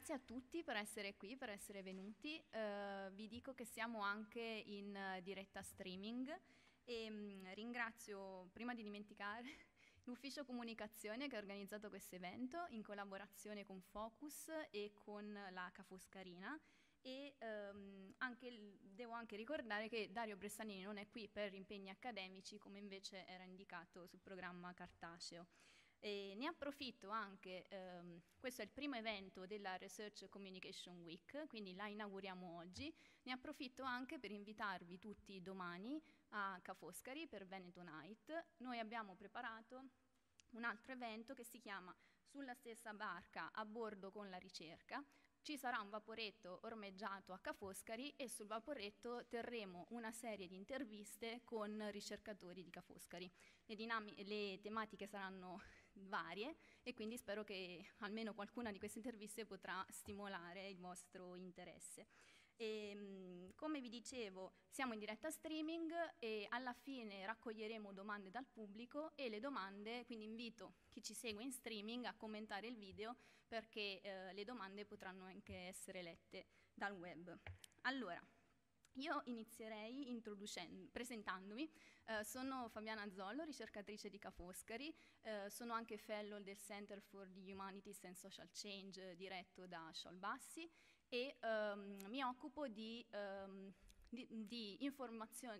grazie a tutti per essere qui, per essere venuti. Uh, vi dico che siamo anche in uh, diretta streaming e um, ringrazio, prima di dimenticare, l'ufficio comunicazione che ha organizzato questo evento in collaborazione con Focus e con la Ca' Foscarina e um, anche, devo anche ricordare che Dario Bressanini non è qui per impegni accademici come invece era indicato sul programma cartaceo. E ne approfitto anche, ehm, questo è il primo evento della Research Communication Week, quindi la inauguriamo oggi, ne approfitto anche per invitarvi tutti domani a Ca' Foscari per Veneto Night. Noi abbiamo preparato un altro evento che si chiama Sulla stessa barca a bordo con la ricerca, ci sarà un vaporetto ormeggiato a Ca' Foscari e sul vaporetto terremo una serie di interviste con ricercatori di Ca' Foscari. Le, le tematiche saranno varie e quindi spero che almeno qualcuna di queste interviste potrà stimolare il vostro interesse. E, ehm, come vi dicevo, siamo in diretta streaming e alla fine raccoglieremo domande dal pubblico e le domande, quindi invito chi ci segue in streaming a commentare il video perché eh, le domande potranno anche essere lette dal web. Allora, io inizierei presentandomi, eh, sono Fabiana Zollo, ricercatrice di Ca' Foscari, eh, sono anche fellow del Center for the Humanities and Social Change diretto da Sciol Bassi. E ehm, mi occupo di, ehm, di, di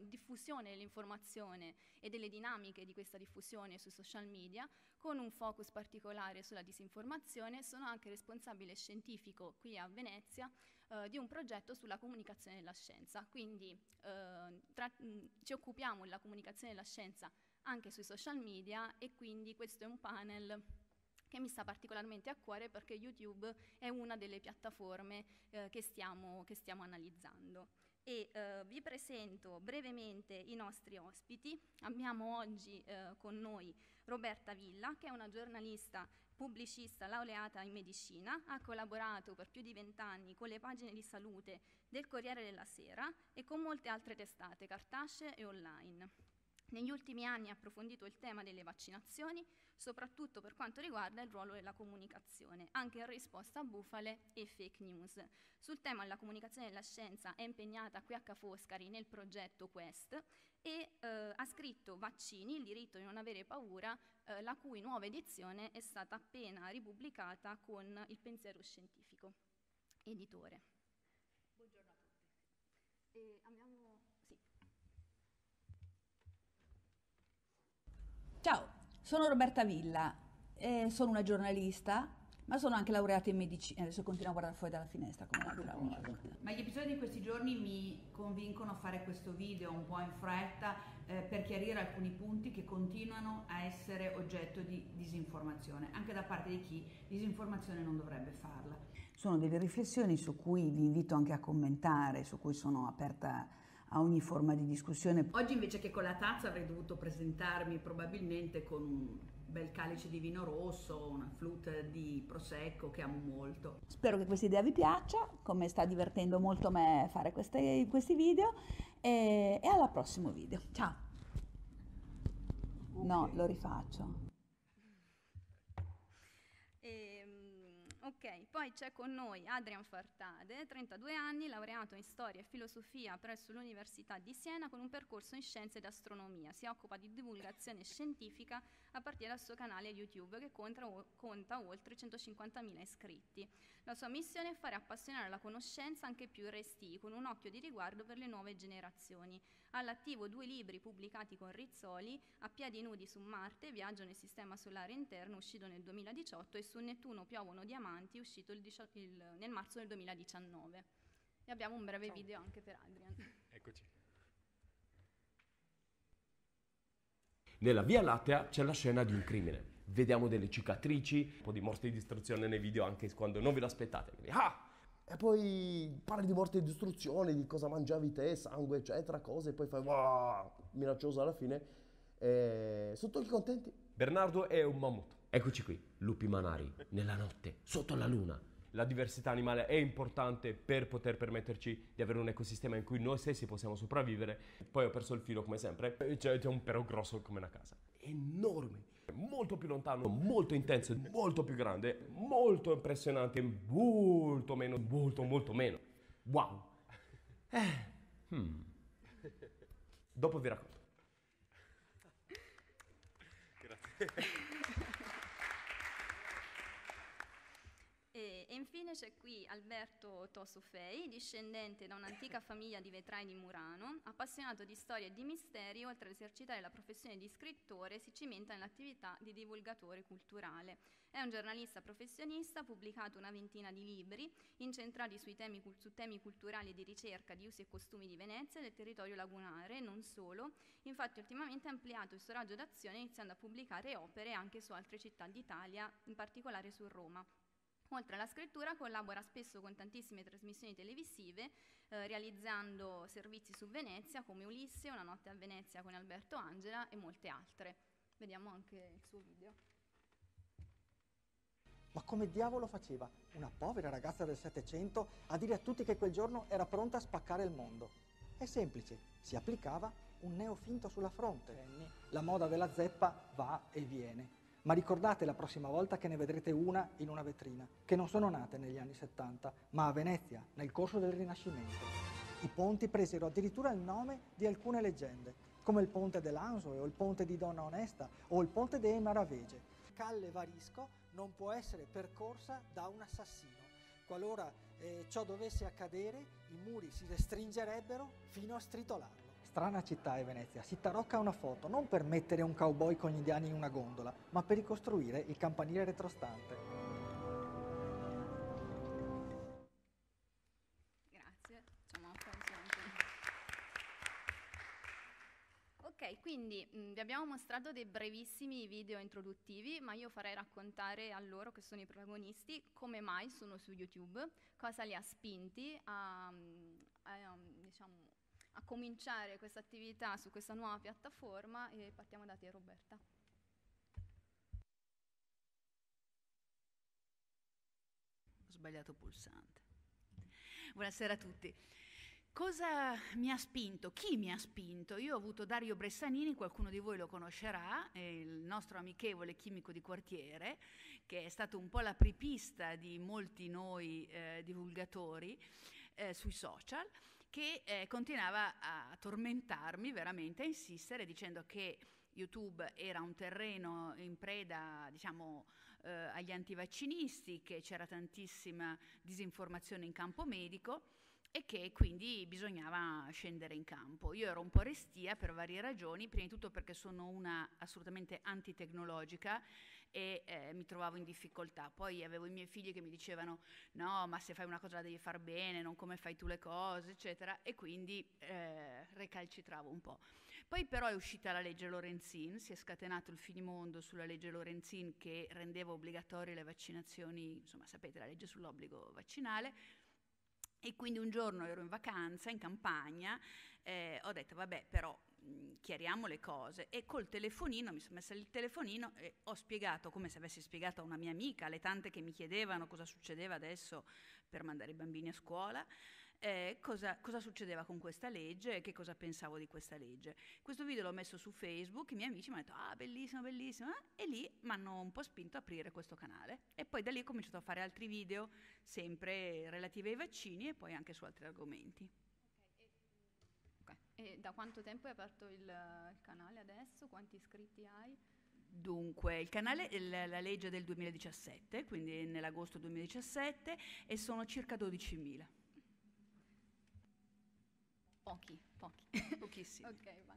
diffusione dell'informazione e delle dinamiche di questa diffusione sui social media con un focus particolare sulla disinformazione. Sono anche responsabile scientifico qui a Venezia eh, di un progetto sulla comunicazione della scienza, quindi eh, tra, mh, ci occupiamo della comunicazione della scienza anche sui social media e quindi questo è un panel che mi sta particolarmente a cuore perché YouTube è una delle piattaforme eh, che, stiamo, che, stiamo, analizzando. E eh, vi presento brevemente i nostri ospiti. Abbiamo oggi eh, con noi Roberta Villa, che è una giornalista pubblicista laureata in medicina, ha collaborato per più di vent'anni con le pagine di salute del Corriere della Sera e con molte altre testate cartacee e online. Negli ultimi anni ha approfondito il tema delle vaccinazioni, soprattutto per quanto riguarda il ruolo della comunicazione, anche in risposta a bufale e fake news. Sul tema della comunicazione della scienza è impegnata qui a Ca' Foscari nel progetto Quest e eh, ha scritto Vaccini, il diritto di non avere paura, eh, la cui nuova edizione è stata appena ripubblicata con il pensiero scientifico. Editore. Buongiorno a tutti. E abbiamo... Sì. Ciao, sono Roberta Villa, eh, sono una giornalista, ma sono anche laureata in medicina. Adesso continuo a guardare fuori dalla finestra come l'altra volta. Ma gli episodi di questi giorni mi convincono a fare questo video un po' in fretta eh, per chiarire alcuni punti che continuano a essere oggetto di disinformazione, anche da parte di chi disinformazione non dovrebbe farla. Sono delle riflessioni su cui vi invito anche a commentare, su cui sono aperta a ogni forma di discussione. Oggi invece che con la tazza avrei dovuto presentarmi probabilmente con un bel calice di vino rosso, una flute di prosecco che amo molto. Spero che questa idea vi piaccia, come sta divertendo molto me fare queste, questi video e, e al prossimo video. Ciao! Okay. No, lo rifaccio. Ok, poi c'è con noi Adrian Fartade, 32 anni, laureato in storia e filosofia presso l'Università di Siena con un percorso in scienze ed astronomia. Si occupa di divulgazione scientifica a partire dal suo canale YouTube che conta, conta oltre 150.000 iscritti. La sua missione è fare appassionare la conoscenza anche più resti, con un occhio di riguardo per le nuove generazioni. All'attivo due libri pubblicati con Rizzoli, A piedi nudi su Marte, Viaggio nel sistema solare interno, uscito nel 2018, e Su Nettuno piovono diamanti, avanti, uscito il, il, nel marzo del 2019. E abbiamo un breve Ciao. video anche per Adrian. Eccoci. Nella Via Lattea c'è la scena di un crimine. Vediamo delle cicatrici, un po' di morte e distruzione nei video anche quando non ve lo aspettate. Quindi, ah! E poi parli di morte e distruzione, di cosa mangiavi te, sangue, eccetera, cose, e poi fai wow, minaccioso alla fine. E sono tutti contenti. Bernardo è un mammut. Eccoci qui, lupi manari, nella notte, sotto la luna. La diversità animale è importante per poter permetterci di avere un ecosistema in cui noi stessi possiamo sopravvivere. Poi ho perso il filo come sempre, c'è, c'è un pero grosso come una casa. Enorme, molto più lontano, molto intenso, molto più grande, molto impressionante, molto meno, molto, molto meno. Wow. Eh. Hmm. Dopo vi racconto. Grazie. E, e, infine c'è qui Alberto Tosofei, discendente da un'antica famiglia di vetrai di Murano, appassionato di storia e di misteri, oltre ad esercitare la professione di scrittore, si cimenta nell'attività di divulgatore culturale. È un giornalista professionista, ha pubblicato una ventina di libri incentrati temi, su temi culturali e di ricerca di usi e costumi di Venezia e del territorio lagunare, non solo. Infatti ultimamente ha ampliato il suo raggio d'azione iniziando a pubblicare opere anche su altre città d'Italia, in particolare su Roma. Oltre alla scrittura collabora spesso con tantissime trasmissioni televisive, eh, realizzando servizi su Venezia come Ulisse, Una notte a Venezia con Alberto Angela e molte altre. Vediamo anche il suo video. Ma come diavolo faceva una povera ragazza del Settecento a dire a tutti che quel giorno era pronta a spaccare il mondo? È semplice, si applicava un neofinto sulla fronte. La moda della zeppa va e viene ma ricordate la prossima volta che ne vedrete una in una vetrina, che non sono nate negli anni 70, ma a Venezia, nel corso del Rinascimento. I ponti presero addirittura il nome di alcune leggende, come il ponte dell'Ansoe o il ponte di Donna Onesta o il ponte dei Maravege. Calle Varisco non può essere percorsa da un assassino. Qualora eh, ciò dovesse accadere, i muri si restringerebbero fino a stritolarlo. Strana città è Venezia, si tarocca una foto non per mettere un cowboy con gli indiani in una gondola, ma per ricostruire il campanile retrostante. Grazie, Ok, quindi mh, vi abbiamo mostrato dei brevissimi video introduttivi, ma io farei raccontare a loro, che sono i protagonisti, come mai sono su YouTube, cosa li ha spinti a, a diciamo, a cominciare questa attività su questa nuova piattaforma e partiamo da te Roberta. Ho sbagliato pulsante. Buonasera a tutti. Cosa mi ha spinto? Chi mi ha spinto? Io ho avuto Dario Bressanini, qualcuno di voi lo conoscerà, il nostro amichevole chimico di quartiere, che è stato un po' la pripista di molti noi eh, divulgatori eh, sui social che eh, continuava a tormentarmi veramente, a insistere dicendo che YouTube era un terreno in preda, diciamo, eh, agli antivaccinisti, che c'era tantissima disinformazione in campo medico e che quindi bisognava scendere in campo. Io ero un po' restia per varie ragioni, prima di tutto perché sono una assolutamente antitecnologica e eh, mi trovavo in difficoltà. Poi avevo i miei figli che mi dicevano no, ma se fai una cosa la devi far bene, non come fai tu le cose, eccetera, e quindi eh, recalcitravo un po'. Poi però è uscita la legge Lorenzin, si è scatenato il finimondo sulla legge Lorenzin che rendeva obbligatorie le vaccinazioni, insomma sapete la legge sull'obbligo vaccinale, e quindi un giorno ero in vacanza in campagna, eh, ho detto vabbè però chiariamo le cose e col telefonino, mi sono messa il telefonino e ho spiegato, come se avessi spiegato a una mia amica, alle tante che mi chiedevano cosa succedeva adesso per mandare i bambini a scuola, eh, cosa, cosa, succedeva con questa legge e che cosa pensavo di questa legge. Questo video l'ho messo su Facebook, i miei amici mi hanno detto ah bellissimo, bellissimo, eh? e lì mi hanno un po' spinto a aprire questo canale e poi da lì ho cominciato a fare altri video sempre relativi ai vaccini e poi anche su altri argomenti. E da quanto tempo hai aperto il, il canale adesso? Quanti iscritti hai? Dunque, il canale è la, legge del 2017, quindi nell'agosto 2017, e sono circa 12.000. Pochi, pochi. Pochissimi. ok, va.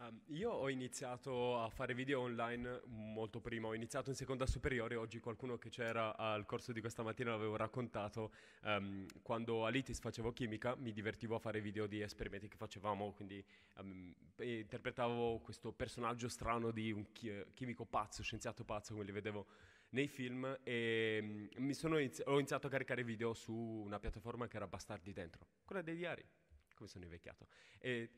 Um, io ho iniziato a fare video online molto prima, ho iniziato in seconda superiore, oggi qualcuno che c'era al corso di questa mattina l'avevo raccontato, um, quando all'ITIS facevo chimica mi divertivo a fare video di esperimenti che facevamo, quindi um, interpretavo questo personaggio strano di un chi- chimico pazzo, scienziato pazzo come li vedevo nei film e inizi- ho iniziato a caricare video su una piattaforma che era Bastardi Dentro, quella dei diari, come sono invecchiato. E,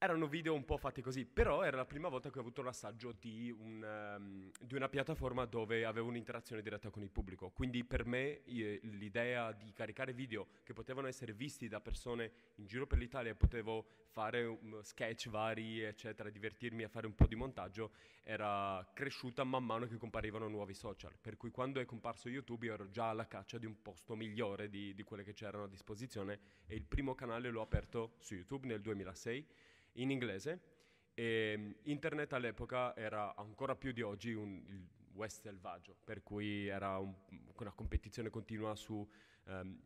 erano video un po' fatti così, però era la prima volta che ho avuto l'assaggio di, un, um, di una piattaforma dove avevo un'interazione diretta con il pubblico. Quindi per me io, l'idea di caricare video che potevano essere visti da persone in giro per l'Italia potevo fare um, sketch vari, eccetera, divertirmi a fare un po' di montaggio, era cresciuta man mano che comparivano nuovi social. Per cui quando è comparso YouTube ero già alla caccia di un posto migliore di, di quelle che c'erano a disposizione e il primo canale l'ho aperto su YouTube nel 2006 in inglese. E internet all'epoca era ancora più di oggi un, il West selvaggio, per cui era un, una competizione continua su um,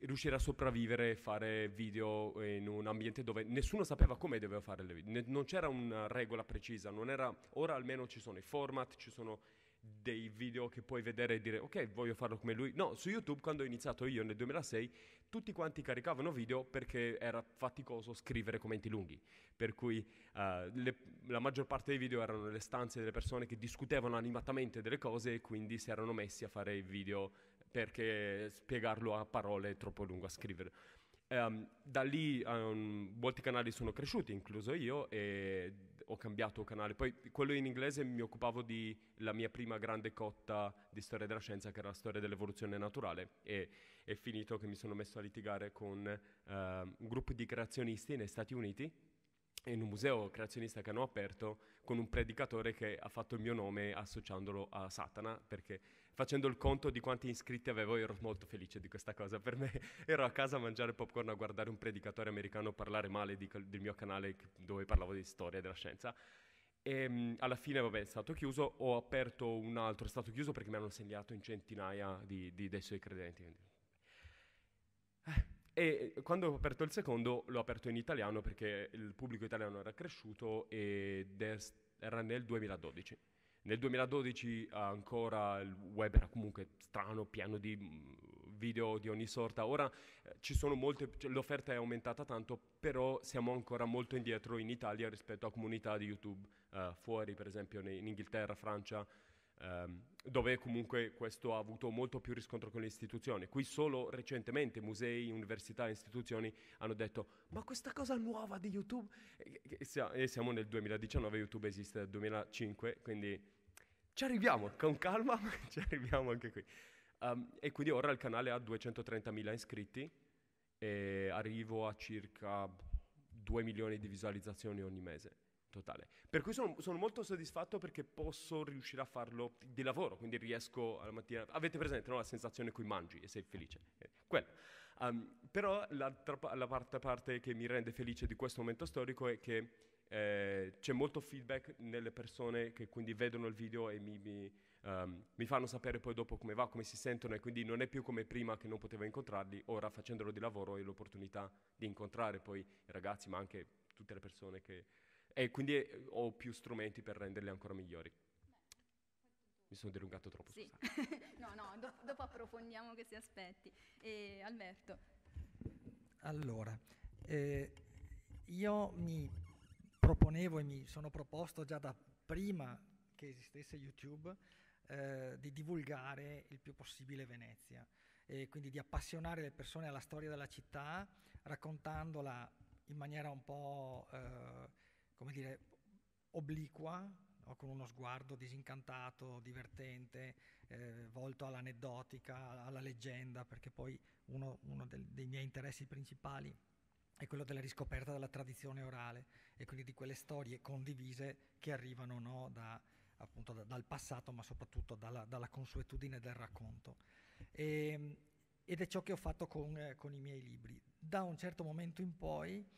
riuscire a sopravvivere e fare video in un ambiente dove nessuno sapeva come doveva fare le video, non c'era una regola precisa, era, ora almeno ci sono i format, ci sono dei video che puoi vedere e dire ok voglio farlo come lui no su youtube quando ho iniziato io nel 2006 tutti quanti caricavano video perché era faticoso scrivere commenti lunghi. Per cui uh, le, la maggior parte dei video erano nelle stanze delle persone che discutevano animatamente delle cose e quindi si erano messi a fare i video perché spiegarlo a parole è troppo lungo a scrivere. Um, da lì um, molti canali sono cresciuti, incluso io, e ho cambiato canale. Poi quello in inglese mi occupavo della mia prima grande cotta di storia della scienza, che era la storia dell'evoluzione naturale, e è finito che mi sono messo a litigare con uh, un gruppo di creazionisti negli Stati Uniti in un museo creazionista che hanno aperto con un predicatore che ha fatto il mio nome associandolo a Satana, perché facendo il conto di quanti iscritti avevo ero molto felice di questa cosa. Per me ero a casa a mangiare popcorn a guardare un predicatore americano parlare male di, del mio canale dove parlavo di storia della scienza. E mh, alla fine, vabbè, è stato chiuso. Ho aperto un altro, è stato chiuso perché mi hanno segnato in centinaia di, di, dei suoi credenti. Eh. E quando ho aperto il secondo l'ho aperto in italiano perché il pubblico italiano era cresciuto ed era nel 2012. Nel 2012 ancora il web era comunque strano, pieno di mm, video di ogni sorta. Ora eh, molte, cioè, l'offerta è aumentata tanto, però siamo ancora molto indietro in Italia rispetto a comunità di YouTube eh, fuori, per esempio in Inghilterra, Francia, ehm, dove comunque questo ha avuto molto più riscontro con le istituzioni. Qui solo recentemente musei, università e istituzioni hanno detto ma questa cosa nuova di YouTube, e, e siamo nel 2019, YouTube esiste dal 2005, quindi ci arriviamo con calma, ci arriviamo anche qui. Um, e quindi ora il canale ha 230.000 iscritti e arrivo a circa 2 milioni di visualizzazioni ogni mese totale. Per cui sono, sono, molto soddisfatto perché posso riuscire a farlo di lavoro, quindi riesco alla mattina... Avete presente no? la sensazione in cui mangi e sei felice? Eh, um, però la parte, parte, che mi rende felice di questo momento storico è che eh, c'è molto feedback nelle persone che quindi vedono il video e mi, mi, um, mi, fanno sapere poi dopo come va, come si sentono e quindi non è più come prima che non potevo incontrarli, ora facendolo di lavoro ho l'opportunità di incontrare poi i ragazzi ma anche tutte le persone che e quindi eh, ho più strumenti per renderli ancora migliori. Mi sono dilungato troppo. Sì. no, no, do- dopo approfondiamo questi aspetti. E Alberto. Allora, eh, io mi proponevo e mi sono proposto già da prima che esistesse YouTube eh, di divulgare il più possibile Venezia e quindi di appassionare le persone alla storia della città raccontandola in maniera un po' eh, come dire, obliqua, no? con uno sguardo disincantato, divertente, eh, volto all'aneddotica, alla leggenda, perché poi uno, uno del, dei miei interessi principali è quello della riscoperta della tradizione orale e quindi di quelle storie condivise che arrivano no, da, appunto, da, dal passato, ma soprattutto dalla, dalla consuetudine del racconto. E, ehm, ed è ciò che ho fatto con, eh, con, i miei libri. Da un certo momento in poi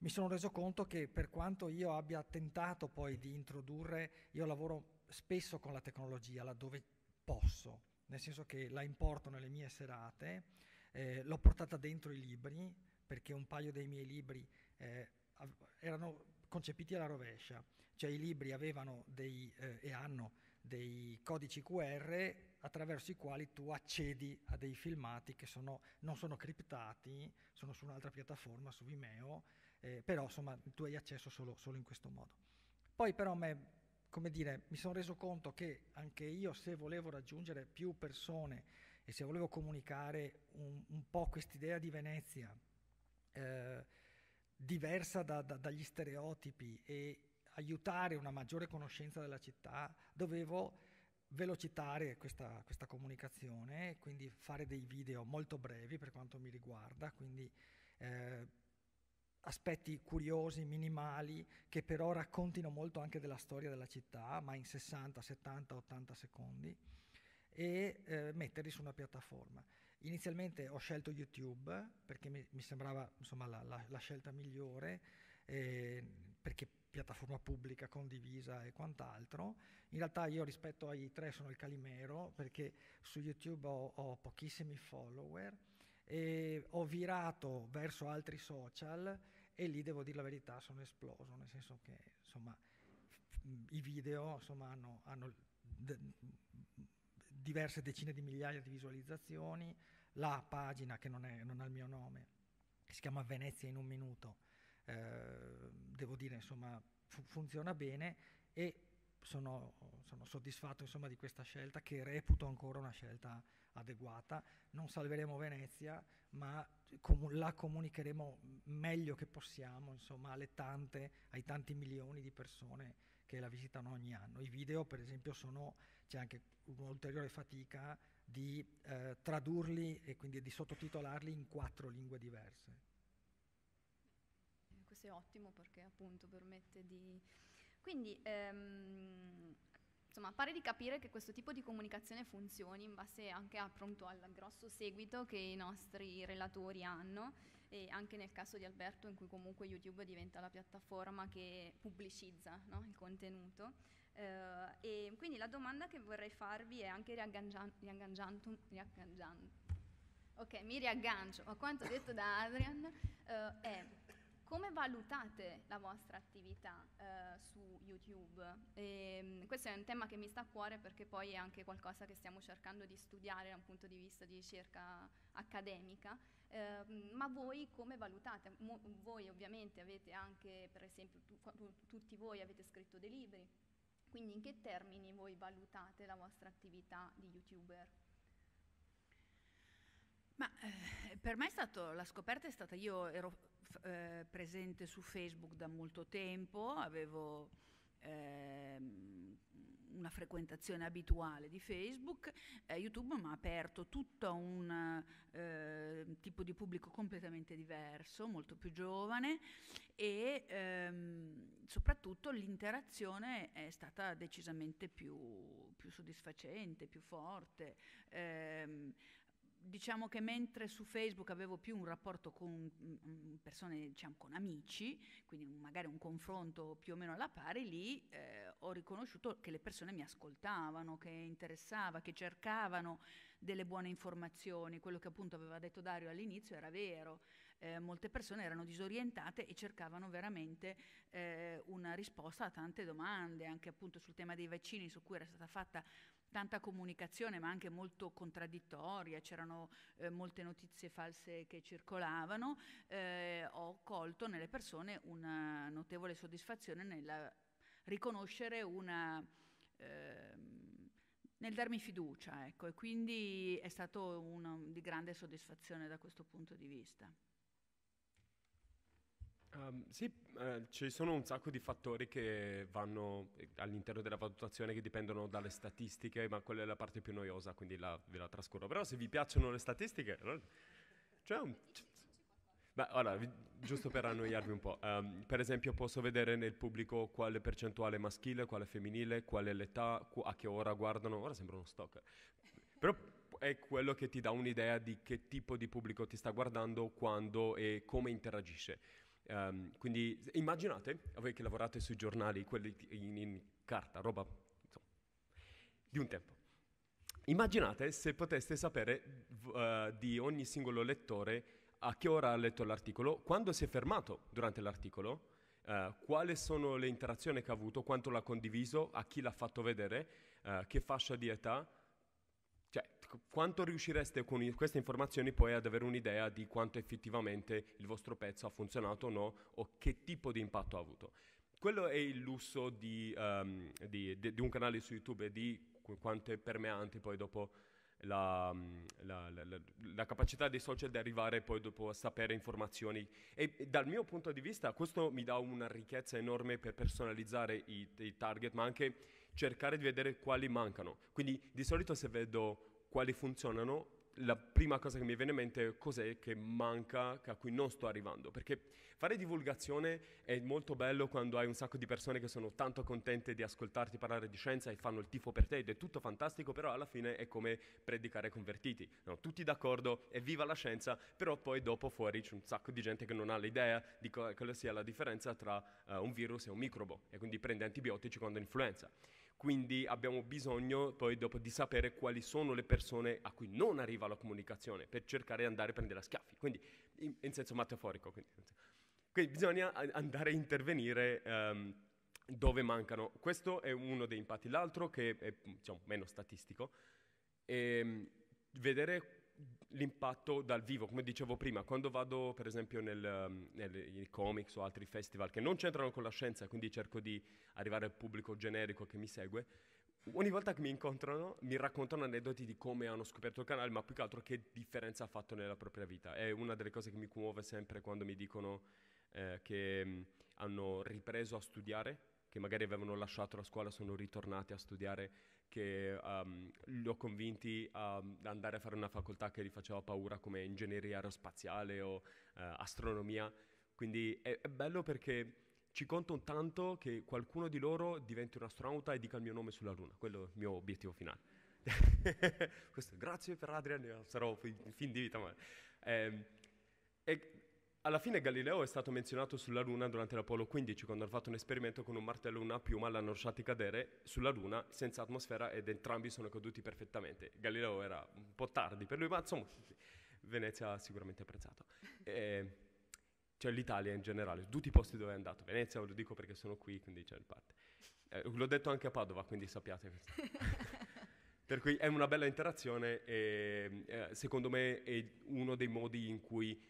mi sono reso conto che per quanto io abbia tentato poi di introdurre, io lavoro spesso con la tecnologia laddove posso, nel senso che la importo nelle mie serate, eh, l'ho portata dentro i libri, perché un paio dei miei libri eh, erano concepiti alla rovescia, cioè i libri avevano dei, eh, e hanno dei codici QR attraverso i quali tu accedi a dei filmati che sono, non sono criptati, sono su un'altra piattaforma, su Vimeo, eh, però insomma tu hai accesso solo, solo, in questo modo. Poi però me, come dire, mi sono reso conto che anche io se volevo raggiungere più persone e se volevo comunicare un, un po' quest'idea di Venezia, eh, diversa da, da, dagli stereotipi e aiutare una maggiore conoscenza della città, dovevo velocitare questa, questa comunicazione, quindi fare dei video molto brevi per quanto mi riguarda, quindi eh, aspetti curiosi, minimali, che però raccontino molto anche della storia della città, ma in 60, 70, 80 secondi, e eh, metterli su una piattaforma. Inizialmente ho scelto YouTube perché mi, mi sembrava insomma, la, la, la, scelta migliore, eh, perché piattaforma pubblica condivisa e quant'altro. In realtà io rispetto ai tre sono il calimero perché su YouTube ho, ho pochissimi follower e ho virato verso altri social e lì devo dire la verità sono esploso, nel senso che insomma i video insomma, hanno, hanno de- diverse decine di migliaia di visualizzazioni, la pagina che non, è, non ha il mio nome, si chiama Venezia in un minuto, eh, devo dire insomma fu- funziona bene e sono, sono soddisfatto insomma, di questa scelta che reputo ancora una scelta adeguata. Non salveremo Venezia, ma com- la comunicheremo meglio che possiamo insomma, tante, ai tanti milioni di persone che la visitano ogni anno. I video, per esempio, sono, c'è anche un'ulteriore fatica di eh, tradurli e quindi di sottotitolarli in quattro lingue diverse. Questo è ottimo perché appunto permette di... Quindi, ehm, insomma, pare di capire che questo tipo di comunicazione funzioni in base anche appunto al grosso seguito che i nostri relatori hanno e anche nel caso di Alberto in cui comunque YouTube diventa la piattaforma che pubblicizza no, il contenuto. Uh, e quindi la domanda che vorrei farvi è anche riagganciando, riagganciando, ok, mi riaggancio a quanto detto da Adrian, uh, è come valutate la vostra attività uh, su YouTube? E, um, questo è un tema che mi sta a cuore perché poi è anche qualcosa che stiamo cercando di studiare da un punto di vista di ricerca accademica. Uh, ma voi come valutate? Mo- voi ovviamente avete anche, per esempio, tu, tutti voi avete scritto dei libri, quindi in che termini voi valutate la vostra attività di youtuber? Ma eh, per me è stato, la scoperta è stata, io ero eh, presente su Facebook da molto tempo, avevo ehm, una frequentazione abituale di Facebook, eh, YouTube mi ha aperto tutto un eh, tipo di pubblico completamente diverso, molto più giovane e ehm, soprattutto l'interazione è stata decisamente più, più soddisfacente, più forte. Eh, diciamo che mentre su Facebook avevo più un rapporto con mm, mm, persone, diciamo, con amici, quindi magari un confronto più o meno alla pari, lì eh, ho riconosciuto che le persone mi ascoltavano, che interessava, che cercavano delle buone informazioni. Quello che appunto aveva detto Dario all'inizio era vero. Eh, molte persone erano disorientate e cercavano veramente eh, una risposta a tante domande, anche appunto sul tema dei vaccini su cui era stata fatta tanta comunicazione ma anche molto contraddittoria, c'erano eh, molte notizie false che circolavano, eh, ho colto nelle persone una notevole soddisfazione nel riconoscere una... Eh, nel darmi fiducia, ecco, e quindi è stato uno di grande soddisfazione da questo punto di vista. Um, sì, eh, ci sono un sacco di fattori che vanno eh, all'interno della valutazione che dipendono dalle statistiche, ma quella è la parte più noiosa, quindi la, ve la trascuro. Però se vi piacciono le statistiche, c'è un... Beh, allora, giusto per annoiarvi un po', um, per esempio posso vedere nel pubblico quale percentuale maschile, quale femminile, qual è l'età, a che ora guardano, ora sembra uno stalker, però è quello che ti dà un'idea di che tipo di pubblico ti sta guardando, quando e come interagisce. Um, quindi immaginate, voi che lavorate sui giornali, quelli in, in carta, roba insomma, di un tempo. Immaginate se poteste sapere uh, di ogni singolo lettore a che ora ha letto l'articolo, quando si è fermato durante l'articolo, uh, quali sono le interazioni che ha avuto, quanto l'ha condiviso, a chi l'ha fatto vedere, uh, che fascia di età, cioè, quanto riuscireste con queste informazioni poi ad avere un'idea di quanto effettivamente il vostro pezzo ha funzionato o no, o che tipo di impatto ha avuto? Quello è il lusso di, um, di, di, di un canale su YouTube e di quanto è permeante poi dopo la, la, la, la, capacità dei social di arrivare poi dopo a sapere informazioni e, e, dal mio punto di vista questo mi dà una ricchezza enorme per personalizzare i, i target ma anche cercare di vedere quali mancano quindi di solito se vedo quali funzionano la prima cosa che mi viene in mente è cos'è che manca, a cui non sto arrivando. Perché fare divulgazione è molto bello quando hai un sacco di persone che sono tanto contente di ascoltarti parlare di scienza e fanno il tifo per te ed è tutto fantastico, però alla fine è come predicare convertiti. No, tutti d'accordo, evviva la scienza, però poi dopo fuori c'è un sacco di gente che non ha l'idea di quale sia la differenza tra uh, un virus e un microbo e quindi prende antibiotici quando è influenza. Quindi abbiamo bisogno poi dopo di sapere quali sono le persone a cui non arriva la comunicazione per cercare di andare a prendere a schiaffi, quindi in, in senso metaforico. Quindi, quindi, bisogna andare a intervenire um, dove mancano. Questo è uno dei impatti. L'altro che è diciamo, meno statistico è um, vedere l'impatto dal vivo, come dicevo prima, quando vado per esempio nel, um, nei comics o altri festival che non c'entrano con la scienza, quindi cerco di arrivare al pubblico generico che mi segue, ogni volta che mi incontrano mi raccontano aneddoti di come hanno scoperto il canale, ma più che altro che differenza ha fatto nella propria vita. È una delle cose che mi commuove sempre quando mi dicono eh, che mh, hanno ripreso a studiare, che magari avevano lasciato la scuola, sono ritornati a studiare che um, li ho convinti ad andare a fare una facoltà che gli faceva paura come ingegneria aerospaziale o uh, astronomia. Quindi è, è, bello perché ci conto tanto che qualcuno di loro diventi un astronauta e dica il mio nome sulla Luna. Quello è il mio obiettivo finale. Questo, grazie per Adrian, sarò fin, fin di vita. Ma, eh, e alla fine Galileo è stato menzionato sulla Luna durante l'Apollo 15, quando hanno fatto un esperimento con un martello e una piuma, l'hanno lasciati cadere sulla Luna senza atmosfera ed entrambi sono caduti perfettamente. Galileo era un po' tardi per lui, ma insomma Venezia ha sicuramente apprezzato. E, cioè l'Italia in generale, tutti i posti dove è andato. Venezia lo dico perché sono qui, quindi c'è il parte. Eh, l'ho detto anche a Padova, quindi sappiate. per cui è una bella interazione e eh, secondo me è uno dei modi in cui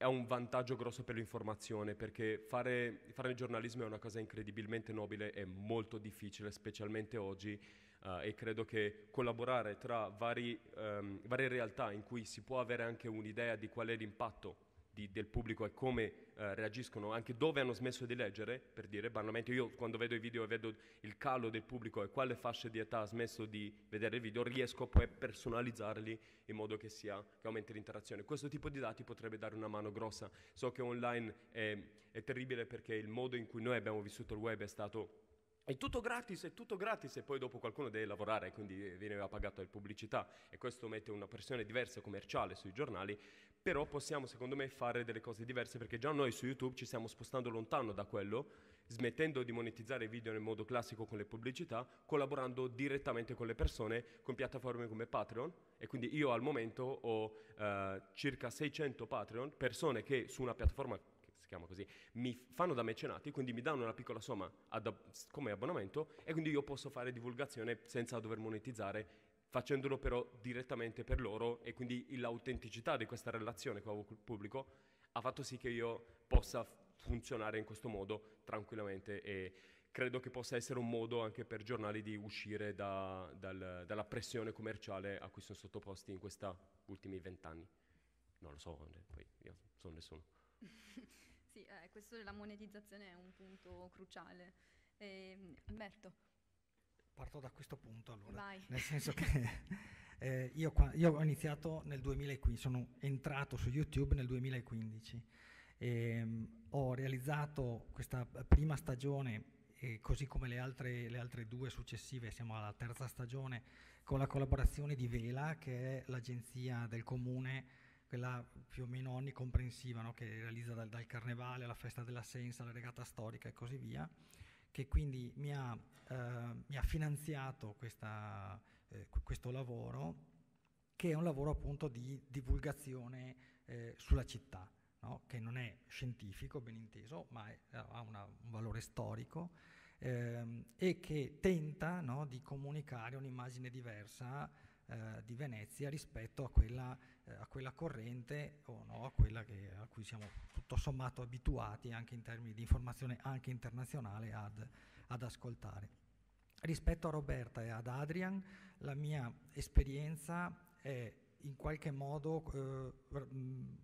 è un vantaggio grosso per l'informazione perché fare, fare giornalismo è una cosa incredibilmente nobile e molto difficile, specialmente oggi. Uh, e credo che collaborare tra vari, um, varie realtà in cui si può avere anche un'idea di qual è l'impatto di, del pubblico e come eh, reagiscono, anche dove hanno smesso di leggere, per dire banalmente io quando vedo i video e vedo il calo del pubblico e quale fascia di età ha smesso di vedere il video, riesco poi a personalizzarli in modo che, sia, che aumenti l'interazione. Questo tipo di dati potrebbe dare una mano grossa. So che online è, è terribile perché il modo in cui noi abbiamo vissuto il web è stato è tutto gratis, è tutto gratis e poi dopo qualcuno deve lavorare, quindi viene pagato in pubblicità e questo mette una pressione diversa commerciale sui giornali, però possiamo secondo me fare delle cose diverse perché già noi su YouTube ci stiamo spostando lontano da quello, smettendo di monetizzare i video nel modo classico con le pubblicità, collaborando direttamente con le persone con piattaforme come Patreon. E quindi io al momento ho uh, circa 600 Patreon, persone che su una piattaforma che si chiama così, mi fanno da mecenati, quindi mi danno una piccola somma ad, come abbonamento e quindi io posso fare divulgazione senza dover monetizzare facendolo però direttamente per loro e quindi l'autenticità di questa relazione con il pubblico ha fatto sì che io possa funzionare in questo modo tranquillamente e credo che possa essere un modo anche per giornali di uscire da, dal, dalla pressione commerciale a cui sono sottoposti in questi ultimi vent'anni. Non lo so, poi io sono nessuno. sì, eh, questo della monetizzazione è un punto cruciale. Eh, Alberto parto da questo punto allora. Vai. Nel senso che eh, io, io, ho iniziato nel 2015, sono entrato su YouTube nel 2015 e um, ho realizzato questa prima stagione e così come le altre, le altre due successive, siamo alla terza stagione, con la collaborazione di Vela, che è l'agenzia del comune, quella più o meno onnicomprensiva, no? che realizza dal, dal Carnevale alla Festa della Senza, alla regata storica e così via che quindi mi ha, eh, mi ha finanziato questa, eh, questo lavoro, che è un lavoro appunto di divulgazione eh, sulla città, no? che non è scientifico, ben inteso, ma è, ha una, un valore storico ehm, e che tenta no, di comunicare un'immagine diversa eh, di Venezia rispetto a quella, eh, a quella corrente o no, a quella che, a cui siamo tutto sommato abituati anche in termini di informazione anche internazionale ad, ad ascoltare. rispetto a Roberta e ad Adrian, la mia esperienza è in qualche modo eh,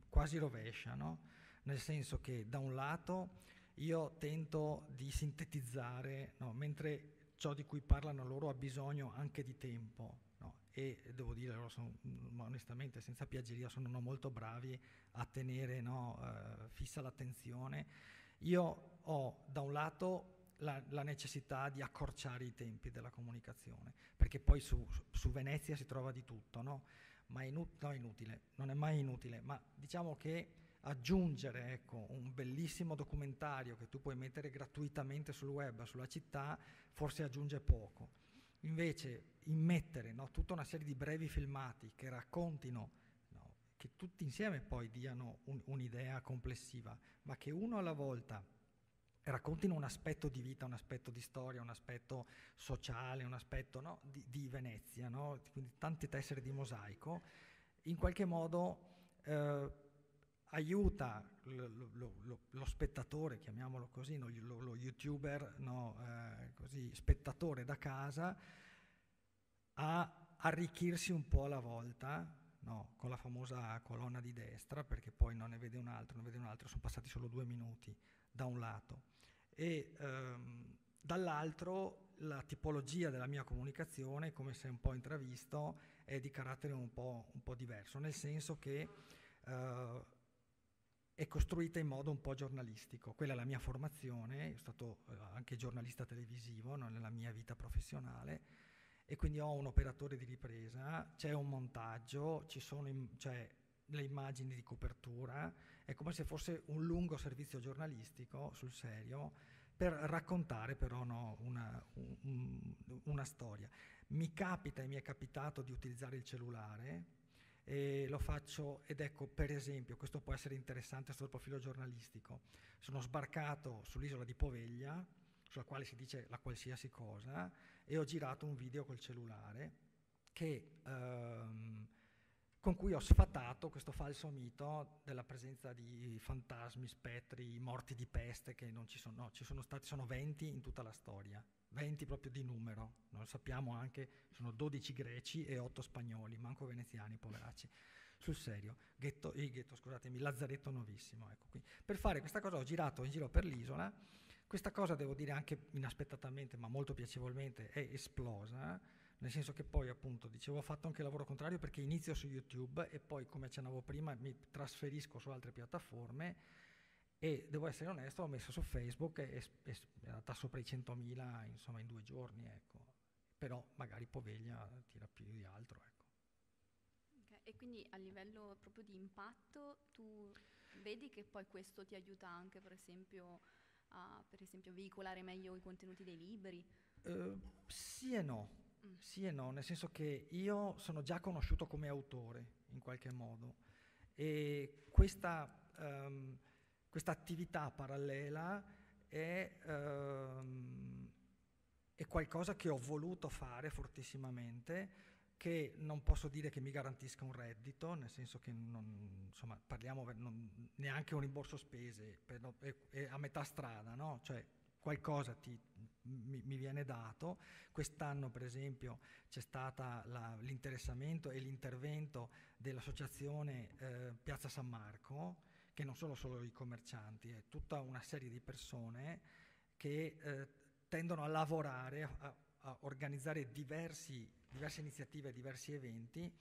quasi rovescia, no? nel senso che da un lato io tento di sintetizzare, no? mentre ciò di cui parlano loro ha bisogno anche di tempo. No? E devo dire, loro sono, onestamente, senza piaggeria, sono molto bravi a tenere no, uh, fissa l'attenzione. Io ho da un lato la, la, necessità di accorciare i tempi della comunicazione, perché poi su, su Venezia si trova di tutto, no? ma è inut- no, inutile, non è mai inutile, ma diciamo che aggiungere ecco, un bellissimo documentario che tu puoi mettere gratuitamente sul web, sulla città, forse aggiunge poco. Invece immettere no, tutta una serie di brevi filmati che raccontino, no, che tutti insieme poi diano un, un'idea complessiva, ma che uno alla volta raccontino un aspetto di vita, un aspetto di storia, un aspetto sociale, un aspetto no, di, di, Venezia, quindi tante tessere di mosaico, in qualche modo eh, aiuta lo, lo, lo, spettatore, chiamiamolo così, no, lo, youtuber, no, eh, così, spettatore da casa, a arricchirsi un po' alla volta, no, con la famosa colonna di destra, perché poi non ne vede un altro, ne vede un altro, sono passati solo due minuti da un lato. E ehm, dall'altro la tipologia della mia comunicazione, come si è un po' intravisto, è di carattere un po', un po diverso, nel senso che eh, è costruita in modo un po' giornalistico. Quella è la mia formazione, sono stato eh, anche giornalista televisivo nella mia vita professionale e quindi ho un operatore di ripresa, c'è un montaggio, ci sono im- cioè, le immagini di copertura, è come se fosse un lungo servizio giornalistico sul serio per raccontare però no, una, un, una storia. Mi capita e mi è capitato di utilizzare il cellulare, e lo faccio ed ecco per esempio questo può essere interessante sotto il profilo giornalistico. Sono sbarcato sull'isola di Poveglia sulla quale si dice la qualsiasi cosa e ho girato un video col cellulare che, ehm, con cui ho sfatato questo falso mito della presenza di fantasmi, spettri, morti di peste che non ci sono, no, ci sono stati, sono 20 in tutta la storia 20 proprio di numero, non lo sappiamo anche, sono 12 greci e 8 spagnoli, manco veneziani, poveracci. Sul serio, ghetto, eh, ghetto, scusatemi, lazzaretto nuovissimo. Ecco qui. Per fare questa cosa ho girato in giro per l'isola, questa cosa devo dire anche inaspettatamente, ma molto piacevolmente, è esplosa, nel senso che poi appunto, dicevo, ho fatto anche il lavoro contrario perché inizio su YouTube e poi, come accennavo prima, mi trasferisco su altre piattaforme e devo essere onesto, l'ho messo su Facebook e è andata sopra i 100.000 insomma in due giorni, ecco. Però magari Poveglia tira più di altro, ecco. Okay. E quindi a livello proprio di impatto tu vedi che poi questo ti aiuta anche per esempio a per esempio, veicolare meglio i contenuti dei libri? Uh, sì e no, sì e no, nel senso che io sono già conosciuto come autore in qualche modo e questa... Um, questa attività parallela è, ehm, è, qualcosa che ho voluto fare fortissimamente, che non posso dire che mi garantisca un reddito, nel senso che non, insomma, parliamo non, neanche un rimborso spese, per, è, è, a metà strada, no? cioè qualcosa ti, mi, mi, viene dato. Quest'anno, per esempio, c'è stato l'interessamento e l'intervento dell'associazione eh, Piazza San Marco, che non sono solo i commercianti, è tutta una serie di persone che eh, tendono a lavorare, a, a organizzare diversi, diverse iniziative, diversi eventi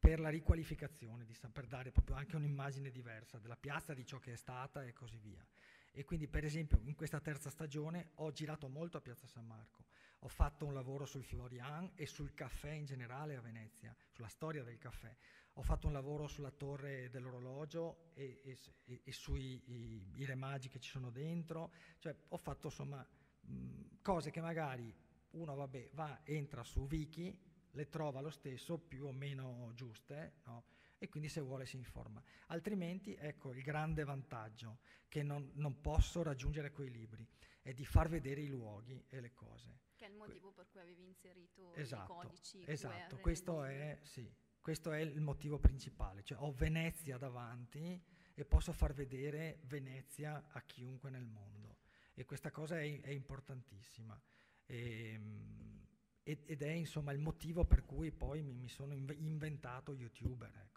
per la riqualificazione, di, per dare proprio anche un'immagine diversa della piazza, di ciò che è stata e così via. E quindi per esempio in questa terza stagione ho girato molto a Piazza San Marco, ho fatto un lavoro sul Florian e sul caffè in generale a Venezia, sulla storia del caffè. Ho fatto un lavoro sulla torre dell'orologio e, e, e sui i, i remagi che ci sono dentro, cioè ho fatto insomma mh, cose che magari uno vabbè, va, entra su Wiki, le trova lo stesso più o meno giuste, no? E quindi se vuole si informa. Altrimenti, ecco, il grande vantaggio che non, non, posso raggiungere quei libri è di far vedere i luoghi e le cose. Che è il motivo per cui avevi inserito esatto, i codici. Esatto, QR questo è, sì, questo è il motivo principale, cioè ho Venezia davanti e posso far vedere Venezia a chiunque nel mondo e questa cosa è, è importantissima. E, mm, ed è insomma il motivo per cui poi mi, mi sono inventato youtuber.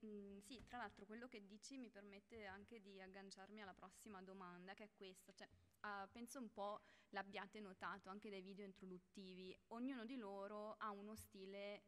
Mh, mm, sì, tra l'altro quello che dici mi permette anche di agganciarmi alla prossima domanda, che è questa. Cioè, uh, penso un po' l'abbiate notato anche dai video introduttivi, ognuno di loro ha uno stile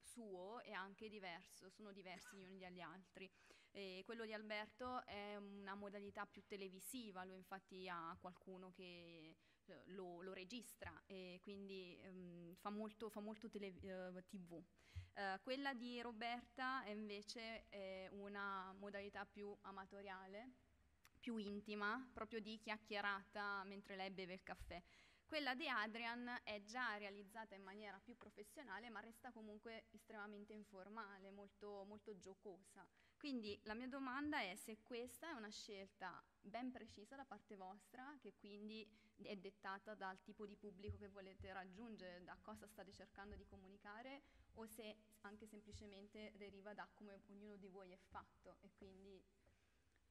suo e anche diverso, sono diversi gli uni dagli altri. E quello di Alberto è una modalità più televisiva, lui infatti ha qualcuno che eh, lo, lo registra e quindi um, fa molto, fa molto tele, uh, tv. Uh, quella di Roberta è invece è una modalità più amatoriale, più intima, proprio di chiacchierata mentre lei beve il caffè. Quella di Adrian è già realizzata in maniera più professionale, ma resta comunque estremamente informale, molto, molto giocosa. Quindi la mia domanda è se questa è una scelta ben precisa da parte vostra, che quindi è dettata dal tipo di pubblico che volete raggiungere, da cosa state cercando di comunicare, o se anche semplicemente deriva da come ognuno di voi è fatto e quindi...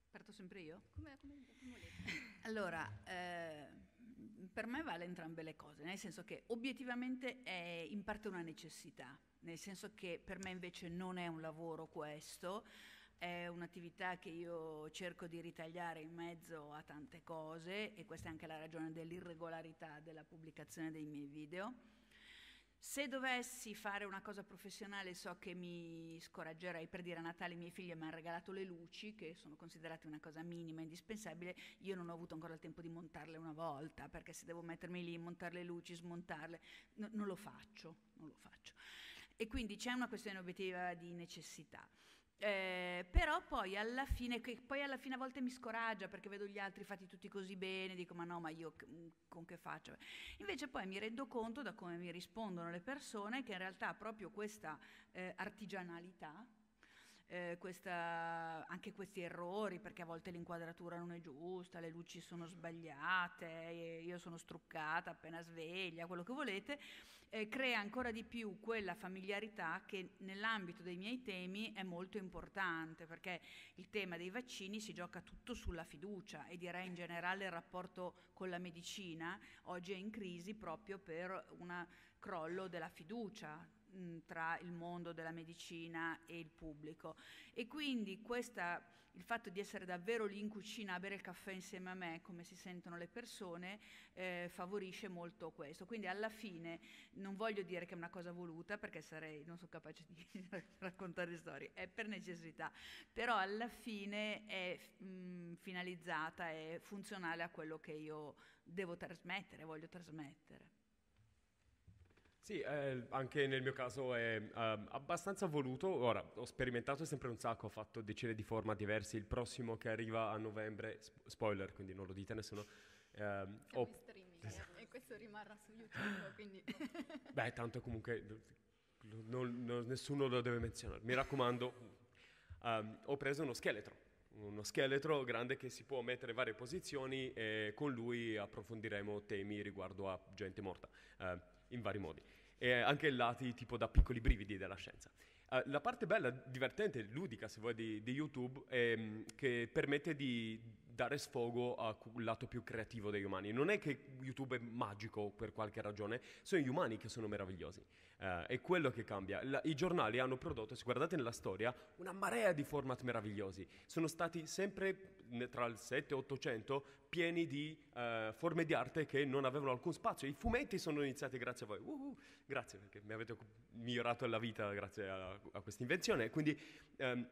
Parto sempre io? Come, come, come volete. Allora, eh, per me vale entrambe le cose, nel senso che obiettivamente è in parte una necessità, nel senso che per me invece non è un lavoro questo, è un'attività che io cerco di ritagliare in mezzo a tante cose e questa è anche la ragione dell'irregolarità della pubblicazione dei miei video. Se dovessi fare una cosa professionale so che mi scoraggerei per dire a Natale i miei figli mi hanno regalato le luci che sono considerate una cosa minima, indispensabile, io non ho avuto ancora il tempo di montarle una volta perché se devo mettermi lì, montare le luci, smontarle, no, non lo faccio, non lo faccio. E quindi c'è una questione obiettiva di necessità. Eh, però poi alla fine, poi alla fine a volte mi scoraggia perché vedo gli altri fatti tutti così bene, dico ma no, ma io mm, con che faccio? Invece poi mi rendo conto da come mi rispondono le persone che in realtà proprio questa eh, artigianalità, eh, questa, anche questi errori, perché a volte l'inquadratura non è giusta, le luci sono sbagliate, io sono struccata appena sveglia, quello che volete, eh, crea ancora di più quella familiarità che nell'ambito dei miei temi è molto importante, perché il tema dei vaccini si gioca tutto sulla fiducia e direi in generale il rapporto con la medicina oggi è in crisi proprio per un crollo della fiducia tra il mondo della medicina e il pubblico. E quindi questa, il fatto di essere davvero lì in cucina a bere il caffè insieme a me, come si sentono le persone, eh, favorisce molto questo. Quindi alla fine non voglio dire che è una cosa voluta, perché sarei, non sono capace di raccontare storie, è per necessità, però alla fine è mh, finalizzata e funzionale a quello che io devo trasmettere, voglio trasmettere. Sì, eh, anche nel mio caso è uh, abbastanza voluto. Ora, ho sperimentato sempre un sacco, ho fatto decine di format diversi. Il prossimo che arriva a novembre, sp- spoiler, quindi non lo dite a nessuno. Uh, ho... streaming eh, e questo rimarrà su YouTube, quindi... Beh, tanto comunque non, non, nessuno lo deve menzionare. Mi raccomando, um, ho preso uno scheletro uno scheletro grande che si può mettere in varie posizioni e con lui approfondiremo temi riguardo a gente morta uh, in vari modi e anche lati tipo da piccoli brividi della scienza. Uh, la parte bella, divertente, ludica se vuoi di, di YouTube è um, che permette di dare sfogo al lato più creativo degli umani. Non è che YouTube è magico per qualche ragione, sono gli umani che sono meravigliosi. Uh, è quello che cambia. La, I giornali hanno prodotto, se guardate nella storia, una marea di format meravigliosi. Sono stati sempre tra il 7 e 800 pieni di uh, forme di arte che non avevano alcun spazio. I fumetti sono iniziati grazie a voi. Uh-huh, grazie perché mi avete migliorato la vita grazie a, a questa invenzione. Quindi um,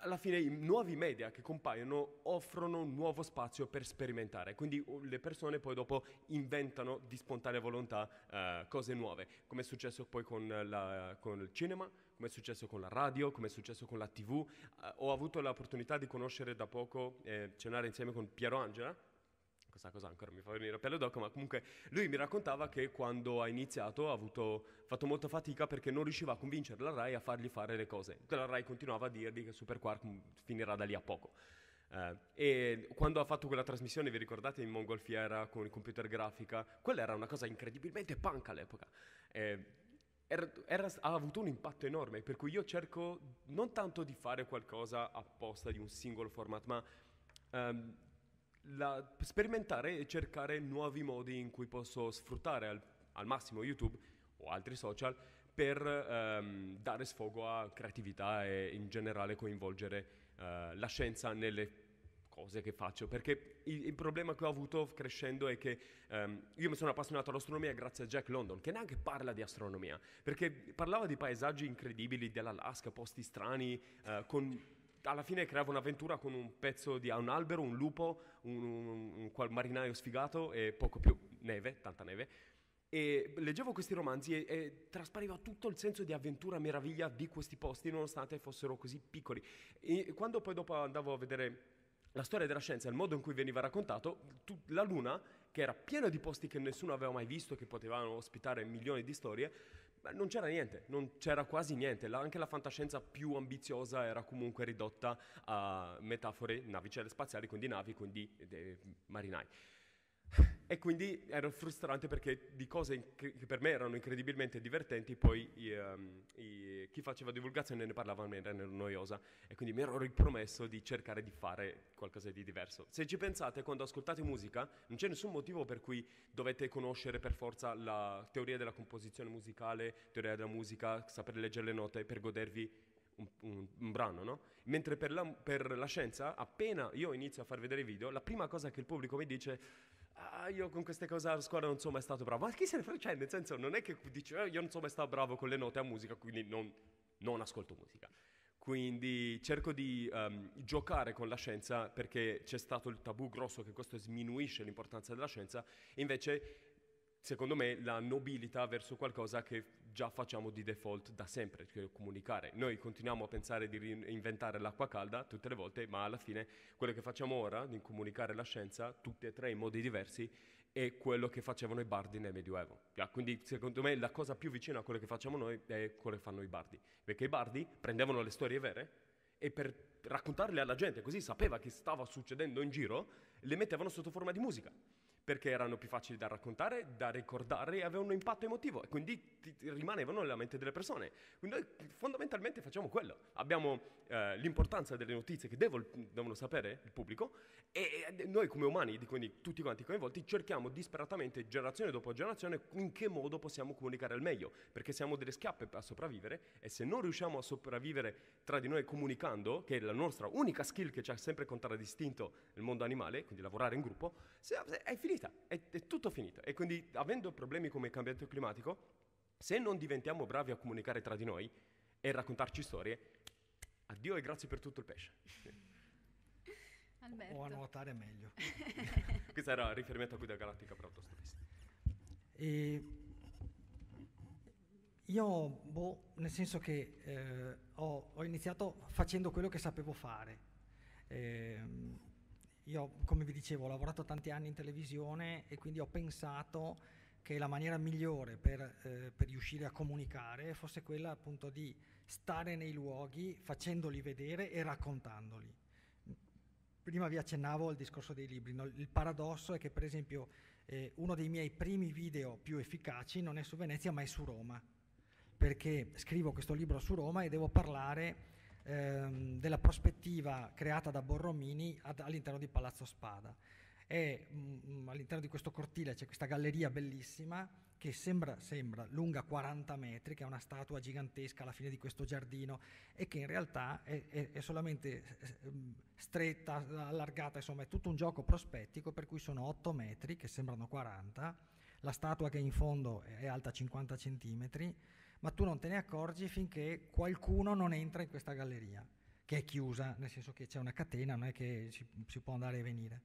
alla fine i nuovi media che compaiono offrono un nuovo spazio per sperimentare, quindi uh, le persone poi dopo inventano di spontanea volontà uh, cose nuove, come è successo poi con, la, con, il cinema, come è successo con la radio, come è successo con la tv. Uh, ho avuto l'opportunità di conoscere da poco, eh, cenare insieme con Piero Angela, questa cosa ancora mi fa venire pelle d'occhio, ma comunque lui mi raccontava che quando ha iniziato ha avuto, fatto molta fatica perché non riusciva a convincere la RAI a fargli fare le cose. La RAI continuava a dirgli che Super Quark finirà da lì a poco. Uh, e quando ha fatto quella trasmissione, vi ricordate in mongolfiera con il computer grafica? Quella era una cosa incredibilmente punk all'epoca. Eh, era, era, ha avuto un impatto enorme, per cui io cerco non tanto di fare qualcosa apposta di un singolo format, ma um, la- sperimentare e cercare nuovi modi in cui posso sfruttare al, al massimo YouTube o altri social per ehm, dare sfogo a creatività e in generale coinvolgere eh, la scienza nelle cose che faccio, perché il, il problema che ho avuto crescendo è che ehm, io mi sono appassionato all'astronomia grazie a Jack London, che neanche parla di astronomia, perché parlava di paesaggi incredibili dell'Alaska, posti strani, eh, con, alla fine creava un'avventura con un pezzo di un albero, un lupo, un, un, un marinaio sfigato e poco più, neve, tanta neve. E leggevo questi romanzi e, e traspariva tutto il senso di avventura, meraviglia di questi posti, nonostante fossero così piccoli. E quando poi dopo andavo a vedere la storia della scienza, il modo in cui veniva raccontato, tu- la Luna, che era piena di posti che nessuno aveva mai visto, che potevano ospitare milioni di storie, beh, non c'era niente, non c'era quasi niente. La- anche la fantascienza più ambiziosa era comunque ridotta a metafore navicelle spaziali, quindi navi, quindi eh, marinai. E quindi era frustrante perché di cose che per me erano incredibilmente divertenti, poi i, ehm, i- chi faceva divulgazione ne parlava in maniera noiosa e quindi mi ero ripromesso di cercare di fare qualcosa di diverso. Se ci pensate, quando ascoltate musica, non c'è nessun motivo per cui dovete conoscere per forza la teoria della composizione musicale, teoria della musica, sapere leggere le note per godervi un, un- un brano, no? Mentre per la, per la scienza, appena io inizio a far vedere i video, la prima cosa che il pubblico mi dice Ah, io con queste cose alla scuola non sono mai stato bravo. Ma chi se ne frega? Cioè, nel senso, non è che dice, "Eh, io non sono mai stato bravo con le note a musica, quindi non, non ascolto musica. Quindi cerco di ehm, giocare con la scienza perché c'è stato il tabù grosso che questo sminuisce l'importanza della scienza, invece secondo me la nobilita verso qualcosa che già facciamo di default da sempre, cioè comunicare. Noi continuiamo a pensare di reinventare l'acqua calda tutte le volte, ma alla fine quello che facciamo ora, di comunicare la scienza, tutti e tre in modi diversi, è quello che facevano i bardi nel Medioevo. Quindi secondo me la cosa più vicina a quello che facciamo noi è quello che fanno i bardi, perché i bardi prendevano le storie vere e per raccontarle alla gente, così sapeva che stava succedendo in giro, le mettevano sotto forma di musica perché erano più facili da raccontare, da ricordare e avevano un impatto emotivo e quindi ti- ti rimanevano nella mente delle persone. Quindi noi fondamentalmente facciamo quello. Abbiamo eh, l'importanza delle notizie che devo- devono sapere il pubblico e, noi come umani, di- quindi tutti quanti coinvolti, cerchiamo disperatamente, generazione dopo generazione, in che modo possiamo comunicare al meglio, perché siamo delle schiappe a sopravvivere e se non riusciamo a sopravvivere tra di noi comunicando, che è la nostra unica skill che ci ha sempre contraddistinto nel mondo animale, quindi lavorare in gruppo, è finita, è, è tutto finito. E quindi avendo problemi come il cambiamento climatico, se non diventiamo bravi a comunicare tra di noi e raccontarci storie, addio e grazie per tutto il pesce. Alberto. O a nuotare meglio. Questo era riferimento a Guida Galattica per autostoppisti. E io, boh, nel senso che eh, ho, ho iniziato facendo quello che sapevo fare. Ehm, io, come vi dicevo, ho lavorato tanti anni in televisione e quindi ho pensato che la maniera migliore per, eh, per riuscire a comunicare fosse quella appunto di stare nei luoghi facendoli vedere e raccontandoli. Prima vi accennavo al discorso dei libri, no? il paradosso è che per esempio eh, uno dei miei primi video più efficaci non è su Venezia ma è su Roma, perché scrivo questo libro su Roma e devo parlare ehm, della prospettiva creata da Borromini ad- all'interno di Palazzo Spada. E, mm, all'interno di questo cortile c'è questa galleria bellissima che sembra, sembra lunga 40 metri, che è una statua gigantesca alla fine di questo giardino e che in realtà è, è- è solamente eh, mm, stretta, allargata, insomma è tutto un gioco prospettico per cui sono 8 metri che sembrano 40, la statua che è in fondo è alta 50 centimetri, ma tu non te ne accorgi finché qualcuno non entra in questa galleria, che è chiusa, nel senso che c'è una catena, non è che si, si può andare e venire.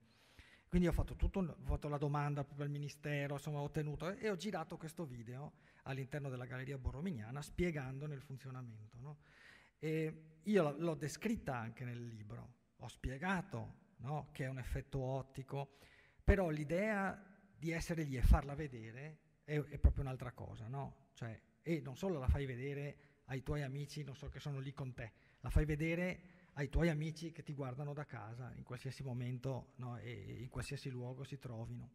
Quindi ho fatto, tutto, ho fatto la domanda proprio al ministero, insomma ho ottenuto e ho girato questo video all'interno della Galleria Borrominiana spiegandone il funzionamento. no? Io l'ho descritta anche nel libro, ho spiegato no, che è un effetto ottico, però l'idea di essere lì e farla vedere è, è proprio un'altra cosa, no? Cioè, e non solo la fai vedere ai tuoi amici, non so, che sono lì con te, la fai vedere ai tuoi amici che ti guardano da casa in qualsiasi momento no, e in qualsiasi luogo si trovino.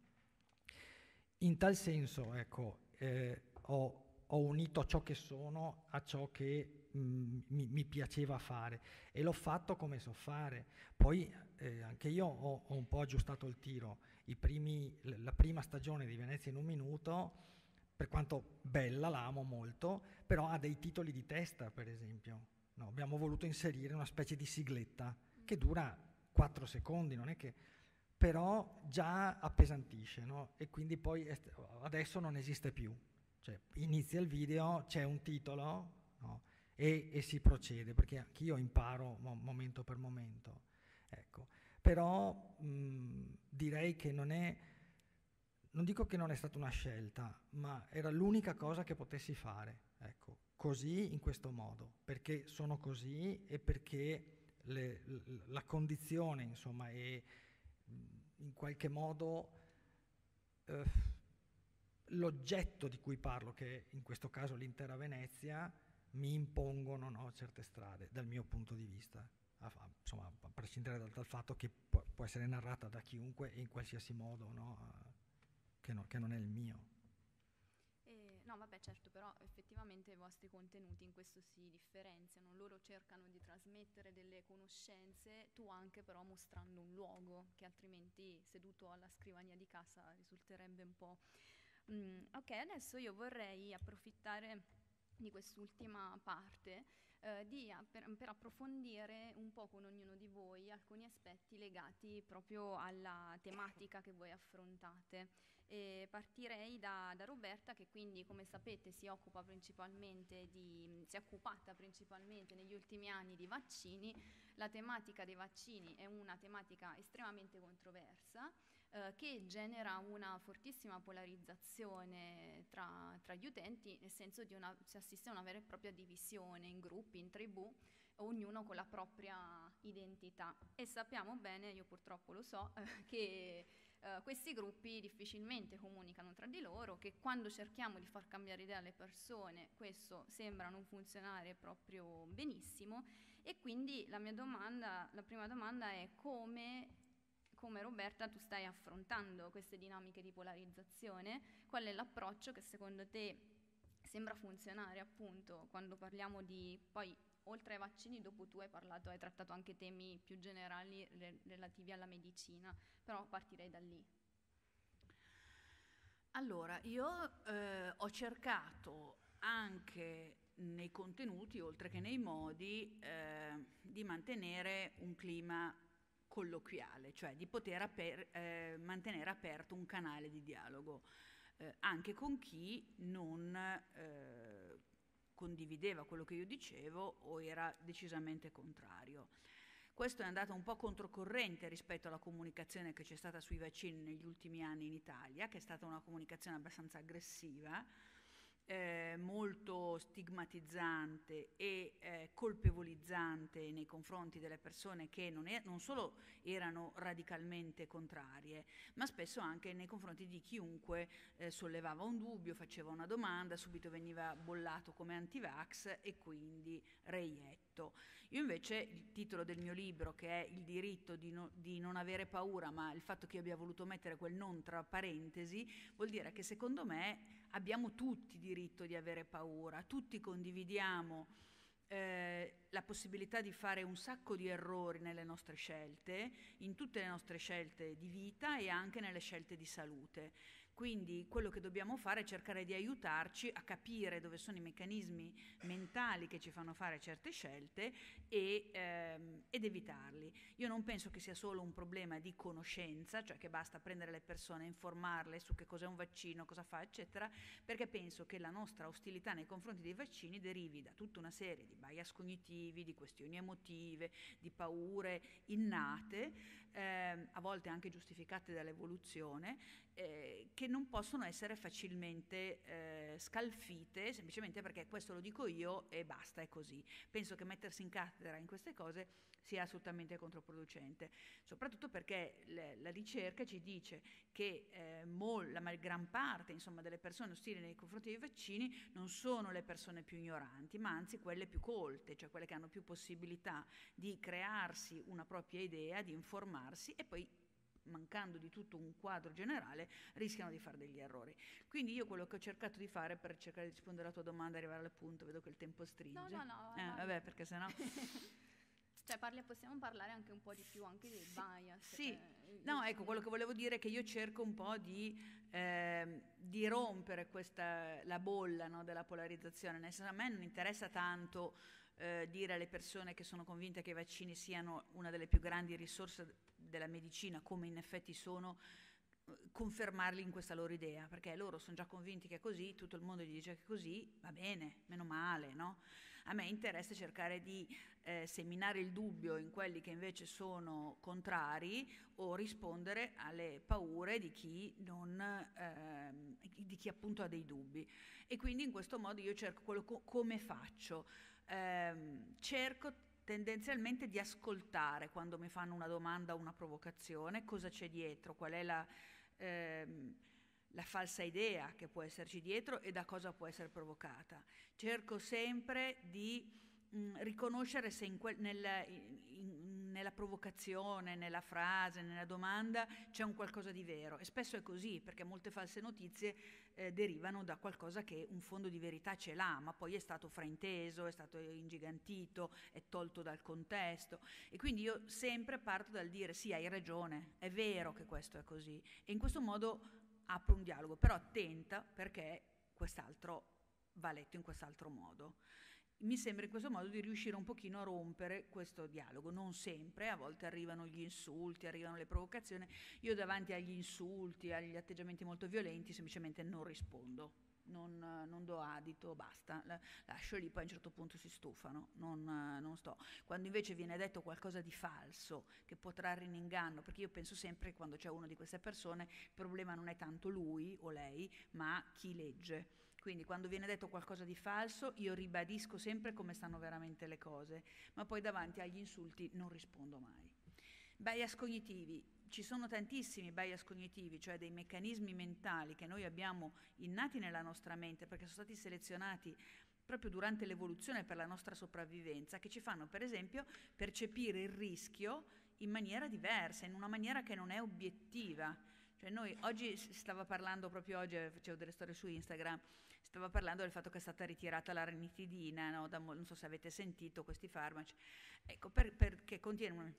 In tal senso, ecco, eh, ho, ho unito ciò che sono a ciò che mh, mi, mi, piaceva fare e l'ho fatto come so fare. Poi eh, anche io ho, ho, un po' aggiustato il tiro. Primi, la prima stagione di Venezia in un minuto, per quanto bella, la amo molto, però ha dei titoli di testa, per esempio. No, abbiamo voluto inserire una specie di sigletta che dura 4 secondi, non è che però già appesantisce, no? E quindi poi adesso non esiste più. Cioè, inizia il video, c'è un titolo no? e, e, si procede, perché anch'io imparo mo- momento per momento. Ecco. Però mh, direi che non è, non dico che non è stata una scelta, ma era l'unica cosa che potessi fare. Ecco. Così, in questo modo, perché sono così e perché le, la condizione, insomma, è in qualche modo... Eh, l'oggetto di cui parlo, che in questo caso l'intera Venezia, mi impongono no, certe strade, dal mio punto di vista. A, insomma, a prescindere dal, dal fatto che può, può, essere narrata da chiunque e in qualsiasi modo, no, che, no, che, non è il mio. Eh, no, vabbè, certo, però effettivamente i vostri contenuti in questo si differenziano. Loro cercano di trasmettere delle conoscenze, tu anche però mostrando un luogo che altrimenti seduto alla scrivania di casa risulterebbe un po' Mm, ok, adesso io vorrei approfittare di quest'ultima parte eh, di, per, per, approfondire un po' con ognuno di voi alcuni aspetti legati proprio alla tematica che voi affrontate. E partirei da, da, Roberta che quindi come sapete si occupa principalmente di, si è occupata principalmente negli ultimi anni di vaccini. La tematica dei vaccini è una tematica estremamente controversa eh, che genera una fortissima polarizzazione tra, tra, gli utenti, nel senso di una, si assiste a una vera e propria divisione in gruppi, in tribù, ognuno con la propria identità. E sappiamo bene, io purtroppo lo so, eh, che Uh, questi gruppi difficilmente comunicano tra di loro, che quando cerchiamo di far cambiare idea alle persone questo sembra non funzionare proprio benissimo. E quindi la mia domanda, la prima domanda è come come Roberta tu stai affrontando queste dinamiche di polarizzazione, qual è l'approccio che secondo te sembra funzionare appunto quando parliamo di poi oltre ai vaccini dopo tu hai parlato, hai trattato anche temi più generali re- relativi alla medicina, però partirei da lì. Allora, io eh, ho cercato anche nei contenuti, oltre che nei modi, eh, di mantenere un clima colloquiale, cioè di poter aper, eh, mantenere aperto un canale di dialogo eh, anche con chi non eh, condivideva quello che io dicevo o era decisamente contrario. Questo è andato un po' controcorrente rispetto alla comunicazione che c'è stata sui vaccini negli ultimi anni in Italia, che è stata una comunicazione abbastanza aggressiva eh, molto stigmatizzante e eh, colpevolizzante nei confronti delle persone che non, è, non, solo erano radicalmente contrarie, ma spesso anche nei confronti di chiunque eh, sollevava un dubbio, faceva una domanda, subito veniva bollato come antivax e quindi reietto. Io invece il titolo del mio libro, che è Il diritto di, no, di non avere paura, ma il fatto che io abbia voluto mettere quel non tra parentesi, vuol dire che secondo me abbiamo tutti diritto di avere paura, tutti condividiamo eh, la possibilità di fare un sacco di errori nelle nostre scelte, in tutte le nostre scelte di vita e anche nelle scelte di salute. Quindi quello che dobbiamo fare è cercare di aiutarci a capire dove sono i meccanismi mentali che ci fanno fare certe scelte e, ehm, ed evitarli. Io non penso che sia solo un problema di conoscenza, cioè che basta prendere le persone, informarle su che cos'è un vaccino, cosa fa, eccetera, perché penso che la nostra ostilità nei confronti dei vaccini derivi da tutta una serie di bias cognitivi, di questioni emotive, di paure innate eh, a volte anche giustificate dall'evoluzione, eh, che non possono essere facilmente eh, scalfite semplicemente perché questo lo dico io e basta, è così. Penso che mettersi in cattedra in queste cose sia assolutamente controproducente, soprattutto perché le, la ricerca ci dice che eh, mol, la gran parte insomma, delle persone ostili nei confronti dei vaccini non sono le persone più ignoranti, ma anzi quelle più colte, cioè quelle che hanno più possibilità di crearsi una propria idea, di informarsi e poi mancando di tutto un quadro generale, rischiano di fare degli errori. Quindi io quello che ho cercato di fare per cercare di rispondere alla tua domanda e arrivare al punto, vedo che il tempo stringe. No, no, no. Eh, vai. vabbè, perché sennò... Cioè, parli- possiamo parlare anche un po' di più anche dei bias. Sì, eh, no, ecco, quello che volevo dire è che io cerco un po' di, ehm, di rompere questa, la bolla no, della polarizzazione, nel senso a me non interessa tanto eh, dire alle persone che sono convinte che i vaccini siano una delle più grandi risorse della medicina, come in effetti sono, eh, confermarli in questa loro idea, perché loro sono già convinti che è così, tutto il mondo gli dice che è così, va bene, meno male, no? A me interessa cercare di eh, seminare il dubbio in quelli che invece sono contrari o rispondere alle paure di chi, non, ehm, di chi appunto ha dei dubbi. E quindi in questo modo io cerco quello co- come faccio. Ehm, cerco tendenzialmente di ascoltare quando mi fanno una domanda o una provocazione, cosa c'è dietro, qual è la, ehm, la falsa idea che può esserci dietro e da cosa può essere provocata. Cerco sempre di mh, riconoscere se in quel- nella, in- nella provocazione, nella frase, nella domanda c'è un qualcosa di vero. E spesso è così perché molte false notizie eh, derivano da qualcosa che un fondo di verità ce l'ha, ma poi è stato frainteso, è stato ingigantito, è tolto dal contesto. E quindi io sempre parto dal dire sì, hai ragione, è vero che questo è così. E in questo modo apro un dialogo, però attenta perché quest'altro va letto in quest'altro modo. Mi sembra in questo modo di riuscire un pochino a rompere questo dialogo, non sempre, a volte arrivano gli insulti, arrivano le provocazioni, io davanti agli insulti, agli atteggiamenti molto violenti semplicemente non rispondo, non, non do adito, basta, la- lascio lì, poi a un certo punto si stufano, non, non sto. Quando invece viene detto qualcosa di falso che può trarre in inganno, perché io penso sempre che quando c'è una di queste persone il problema non è tanto lui o lei, ma chi legge. Quindi quando viene detto qualcosa di falso io ribadisco sempre come stanno veramente le cose, ma poi davanti agli insulti non rispondo mai. Bias cognitivi. Ci sono tantissimi bias cognitivi, cioè dei meccanismi mentali che noi abbiamo innati nella nostra mente perché sono stati selezionati proprio durante l'evoluzione per la nostra sopravvivenza, che ci fanno per esempio percepire il rischio in maniera diversa, in una maniera che non è obiettiva. Cioè noi oggi si stava parlando, proprio oggi eh, facevo delle storie su Instagram, stava parlando del fatto che è stata ritirata la ranitidina, no? Mo- non so se avete sentito questi farmaci, ecco, per- perché contiene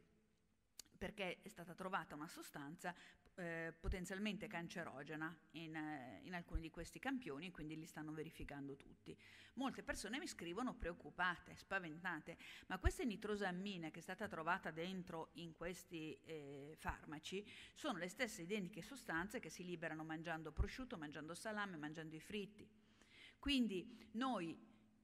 perché è stata trovata una sostanza eh, potenzialmente cancerogena in, eh, in alcuni di questi campioni e quindi li stanno verificando tutti. Molte persone mi scrivono preoccupate, spaventate, ma questa nitrosammina che è stata trovata dentro in questi eh, farmaci sono le stesse identiche sostanze che si liberano mangiando prosciutto, mangiando salame, mangiando i fritti. Quindi noi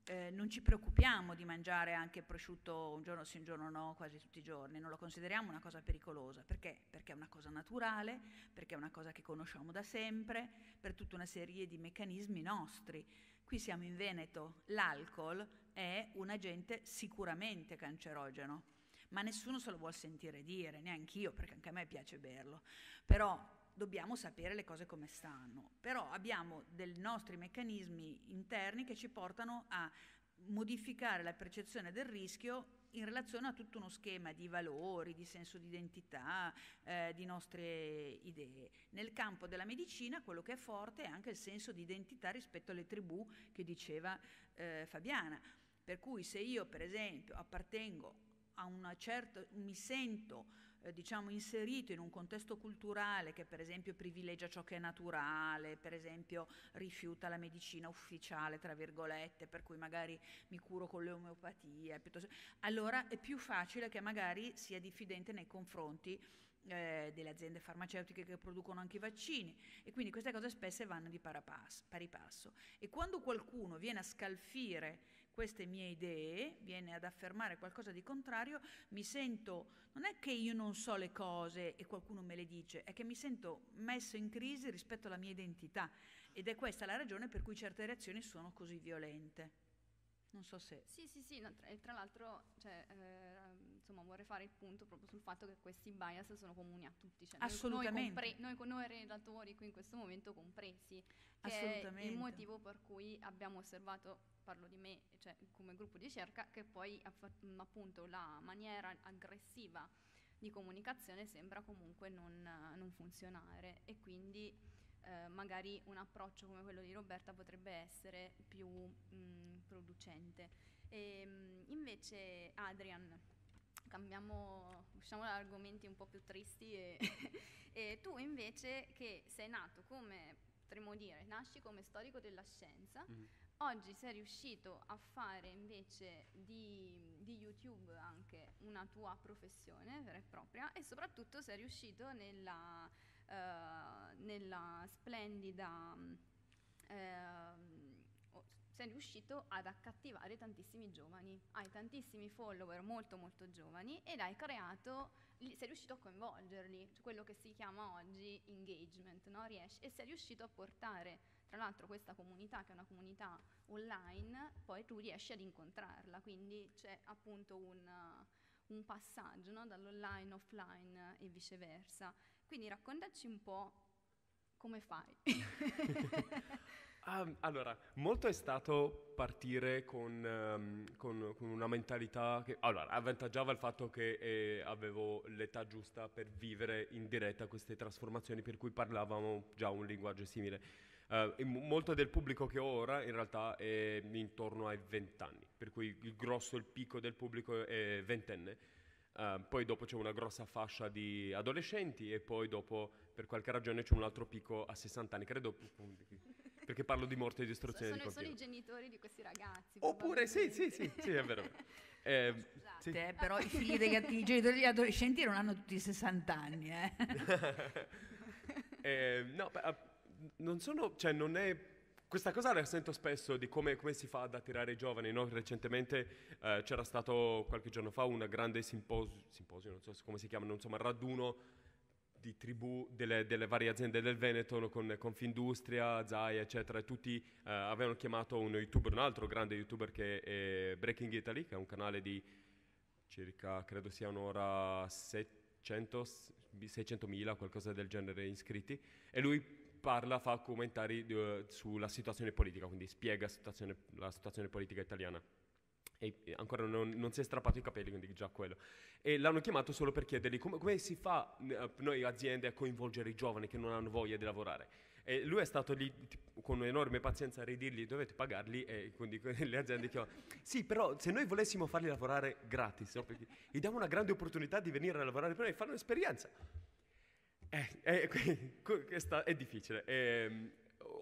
eh, non ci preoccupiamo di mangiare anche prosciutto un giorno sì, un giorno no, quasi tutti i giorni, non lo consideriamo una cosa pericolosa. Perché? Perché è una cosa naturale, perché è una cosa che conosciamo da sempre, per tutta una serie di meccanismi nostri. Qui siamo in Veneto, l'alcol è un agente sicuramente cancerogeno, ma nessuno se lo vuol sentire dire, neanche io, perché anche a me piace berlo. Però dobbiamo sapere le cose come stanno. Però abbiamo dei nostri meccanismi interni che ci portano a modificare la percezione del rischio in relazione a tutto uno schema di valori, di senso di identità, eh, di nostre idee. Nel campo della medicina quello che è forte è anche il senso di identità rispetto alle tribù che diceva eh, Fabiana. Per cui se io per esempio appartengo a una certa, mi sento eh, diciamo inserito in un contesto culturale che per esempio privilegia ciò che è naturale, per esempio rifiuta la medicina ufficiale, tra virgolette, per cui magari mi curo con l'omeopatia, piuttosto, allora è più facile che magari sia diffidente nei confronti eh, delle aziende farmaceutiche che producono anche i vaccini e quindi queste cose spesso vanno di pari passo. E quando qualcuno viene a scalfire queste mie idee, viene ad affermare qualcosa di contrario, mi sento, non è che io non so le cose e qualcuno me le dice, è che mi sento messo in crisi rispetto alla mia identità ed è questa la ragione per cui certe reazioni sono così violente. Non so se... Sì, sì, sì, no, tra, tra l'altro, cioè, eh, insomma, vorrei fare il punto proprio sul fatto che questi bias sono comuni a tutti. Cioè, noi- Assolutamente. Noi, compre- noi, con- noi relatori qui in questo momento compresi, che è il motivo per cui abbiamo osservato, parlo di me, cioè come gruppo di ricerca, che poi mh, appunto la maniera aggressiva di comunicazione sembra comunque non, non funzionare e quindi eh, magari un approccio come quello di Roberta potrebbe essere più mh, producente. E, mh, invece Adrian, cambiamo, usciamo da argomenti un po' più tristi e, e tu invece che sei nato come, potremmo dire, nasci come storico della scienza, mm-hmm. oggi sei riuscito a fare invece di, di, YouTube anche una tua professione vera e propria e soprattutto sei riuscito nella, uh, nella splendida... Uh, sei riuscito ad accattivare tantissimi giovani, hai tantissimi follower molto molto giovani ed hai creato, sei riuscito a coinvolgerli, cioè quello che si chiama oggi engagement, no? Riesci, e sei riuscito a portare tra l'altro questa comunità che è una comunità online, poi tu riesci ad incontrarla, quindi c'è appunto un, un passaggio no? dall'online offline e viceversa. Quindi raccontaci un po' come fai. Um, allora, molto è stato partire con, um, con, con, una mentalità che allora, avvantaggiava il fatto che eh, avevo l'età giusta per vivere in diretta queste trasformazioni, per cui parlavamo già un linguaggio simile. Uh, molto del pubblico che ho ora in realtà è intorno ai 20 anni, per cui il grosso, il picco del pubblico è ventenne. Uh, poi dopo c'è una grossa fascia di adolescenti e poi dopo per qualche ragione c'è un altro picco a 60 anni, credo perché parlo di morte e distruzione sono, di sono i genitori di questi ragazzi. Oppure sì, sì, sì, sì, è vero. Eh, Scusate, sì. eh, però i figli degli i genitori degli adolescenti non hanno tutti 60 anni, eh. eh no, beh, non sono, cioè non è questa cosa la sento spesso di come, come, si fa ad attirare i giovani. No? Recentemente eh, c'era stato qualche giorno fa un grande simposio, simposio, non so come si chiama, insomma, raduno di tribù delle, delle, varie aziende del Veneto con Confindustria, Zai, eccetera, e tutti eh, avevano chiamato un youtuber, un altro grande youtuber che è Breaking Italy, che è un canale di circa, credo siano ora 600, 600.000, qualcosa del genere iscritti, e lui parla, fa commentari uh, sulla situazione politica, quindi spiega situazione, la situazione politica italiana e ancora non, non, si è strappato i capelli, quindi già quello. E l'hanno chiamato solo per chiedergli come, come si fa eh, noi aziende a coinvolgere i giovani che non hanno voglia di lavorare. E lui è stato lì con enorme pazienza a ridirgli dovete pagarli e quindi le aziende chiamano. Sì, però se noi volessimo farli lavorare gratis, no? gli diamo una grande opportunità di venire a lavorare per noi e fare un'esperienza. Eh, è, è, difficile. E, ehm,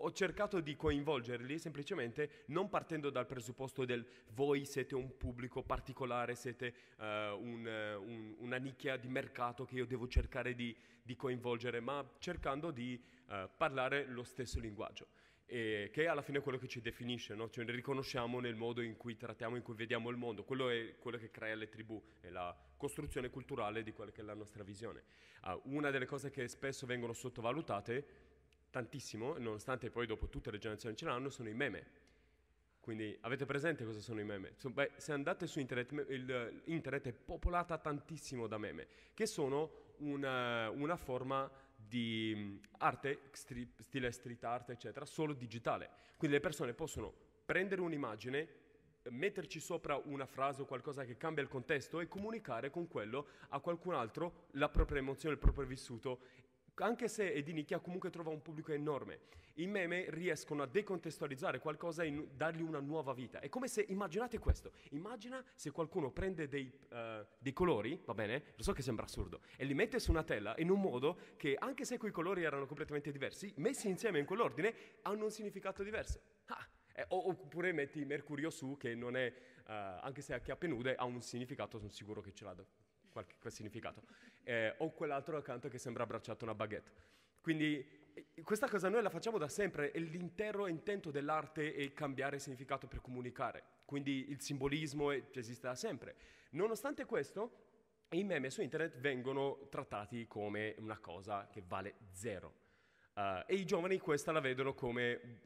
ho cercato di coinvolgerli semplicemente non partendo dal presupposto del voi siete un pubblico particolare, siete uh, un, un, una nicchia di mercato che io devo cercare di, di coinvolgere, ma cercando di uh, parlare lo stesso linguaggio. Che è alla fine quello che ci definisce, no? cioè, riconosciamo nel modo in cui trattiamo, in cui vediamo il mondo, quello è quello che crea le tribù, è la costruzione culturale di quella che è la nostra visione. Uh, una delle cose che spesso vengono sottovalutate tantissimo, nonostante poi dopo tutte le generazioni ce l'hanno, sono i meme. Quindi avete presente cosa sono i meme? So, beh, se andate su internet, il, internet è popolata tantissimo da meme, che sono una, una forma di mm, arte, stri, stile street art, eccetera, solo digitale. Quindi le persone possono prendere un'immagine, metterci sopra una frase o qualcosa che cambia il contesto e comunicare con quello a qualcun altro la propria emozione, il proprio vissuto anche se è di nicchia, comunque trova un pubblico enorme. I meme riescono a decontestualizzare qualcosa e dargli una nuova vita. È come se, immaginate questo, immagina se qualcuno prende dei, uh, dei, colori, va bene, lo so che sembra assurdo, e li mette su una tela in un modo che, anche se quei colori erano completamente diversi, messi insieme in quell'ordine, hanno un significato diverso. Ah, eh, oppure metti Mercurio su, che non è, uh, anche se a chiappe nude, ha un significato, sono sicuro che ce l'ha qualche, quel significato. Eh, o quell'altro accanto che sembra abbracciato una baguette. Quindi eh, questa cosa noi la facciamo da sempre e l'intero intento dell'arte è cambiare significato per comunicare. Quindi il simbolismo è, esiste da sempre. Nonostante questo, i meme su internet vengono trattati come una cosa che vale zero. Uh, e i giovani questa la vedono come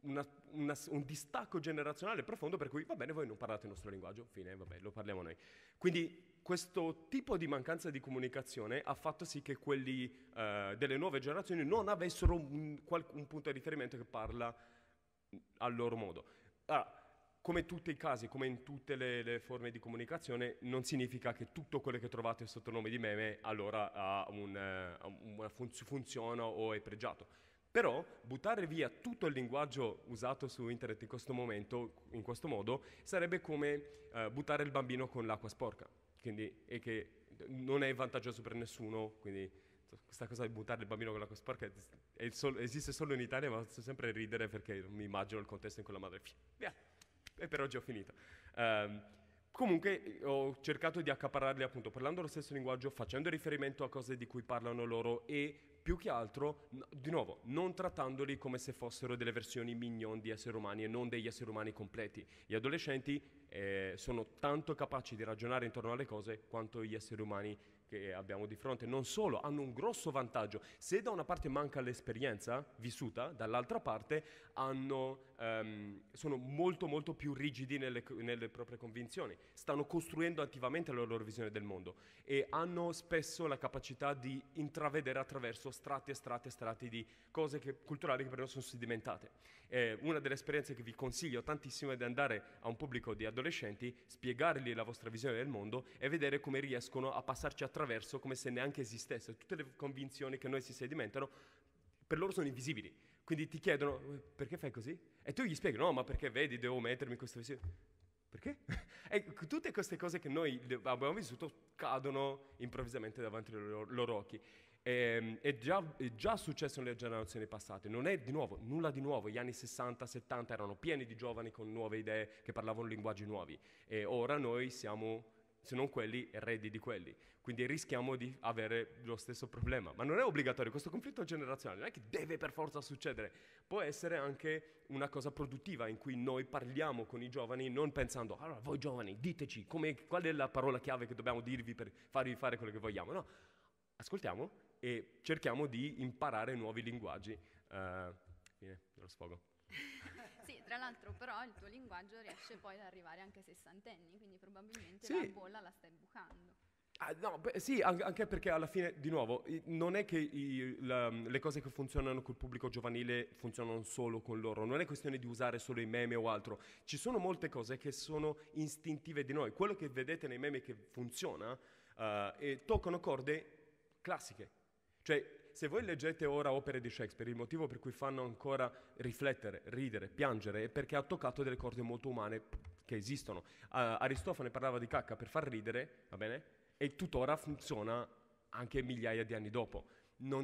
una, una, un distacco generazionale profondo per cui va bene, voi non parlate il nostro linguaggio, fine, vabbè, lo parliamo noi. Quindi questo tipo di mancanza di comunicazione ha fatto sì che quelli uh, delle nuove generazioni non avessero un, un, punto di riferimento che parla al loro modo. Allora, come in tutti i casi, come in tutte le, le, forme di comunicazione, non significa che tutto quello che trovate sotto nome di meme allora un, una fun- funziona o è pregiato. Però buttare via tutto il linguaggio usato su internet in questo momento, in questo modo, sarebbe come uh, buttare il bambino con l'acqua sporca, quindi, e che non è vantaggioso per nessuno, quindi questa cosa di buttare il bambino con l'acqua sporca solo, esiste solo in Italia, ma faccio sempre ridere perché mi immagino il contesto in cui la madre... Via, e per oggi ho finito. Um, comunque ho cercato di accaparrarli appunto parlando lo stesso linguaggio, facendo riferimento a cose di cui parlano loro e più che altro, di nuovo, non trattandoli come se fossero delle versioni mignon di esseri umani e non degli esseri umani completi. Gli adolescenti eh, sono tanto capaci di ragionare intorno alle cose quanto gli esseri umani che abbiamo di fronte. Non solo, hanno un grosso vantaggio. Se da una parte manca l'esperienza vissuta, dall'altra parte hanno, um, sono molto molto più rigidi nelle, nelle, proprie convinzioni. Stanno costruendo attivamente la loro visione del mondo e hanno spesso la capacità di intravedere attraverso strati e strati e strati di cose che, culturali che per noi sono sedimentate. Eh, una delle esperienze che vi consiglio tantissimo è di andare a un pubblico di adolescenti, spiegargli la vostra visione del mondo e vedere come riescono a passarci attraverso come se neanche esistesse. Tutte le convinzioni che noi si sedimentano per loro sono invisibili. Quindi ti chiedono perché fai così? E tu gli spieghi, no, ma perché vedi, devo mettermi questa visione. Perché? e tutte queste cose che noi abbiamo vissuto cadono improvvisamente davanti ai loro, loro occhi. E, ehm, è, già, è, già, successo nelle generazioni passate, non è di nuovo, nulla di nuovo. Gli anni 60, 70 erano pieni di giovani con nuove idee che parlavano linguaggi nuovi e ora noi siamo, se non quelli, eredi di quelli. Quindi rischiamo di avere lo stesso problema. Ma non è obbligatorio, questo conflitto generazionale non è che deve per forza succedere, può essere anche una cosa produttiva in cui noi parliamo con i giovani non pensando, allora voi giovani diteci qual è la parola chiave che dobbiamo dirvi per farvi fare quello che vogliamo. No, ascoltiamo e cerchiamo di imparare nuovi linguaggi. Uh, fine, lo sfogo. sì, tra l'altro però il tuo linguaggio riesce poi ad arrivare anche ai sessantenni, quindi probabilmente sì. la bolla la stai bucando. Ah, no, beh, sì, anche perché alla fine, di nuovo, non è che i, la, le cose che funzionano col pubblico giovanile funzionano solo con loro, non è questione di usare solo i meme o altro, ci sono molte cose che sono istintive di noi, quello che vedete nei meme che funziona uh, toccano corde classiche, cioè, se voi leggete ora opere di Shakespeare, il motivo per cui fanno ancora riflettere, ridere, piangere è perché ha toccato delle corde molto umane che esistono. Uh, Aristofane parlava di cacca per far ridere, va bene? E tuttora funziona anche migliaia di anni dopo.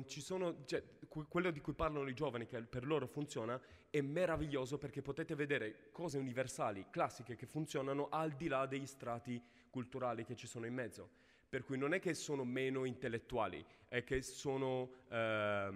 Sono, cioè, quello di cui parlano i giovani, che per loro funziona, è meraviglioso perché potete vedere cose universali, classiche, che funzionano al di là degli strati culturali che ci sono in mezzo per cui non è che sono meno intellettuali, è che sono eh,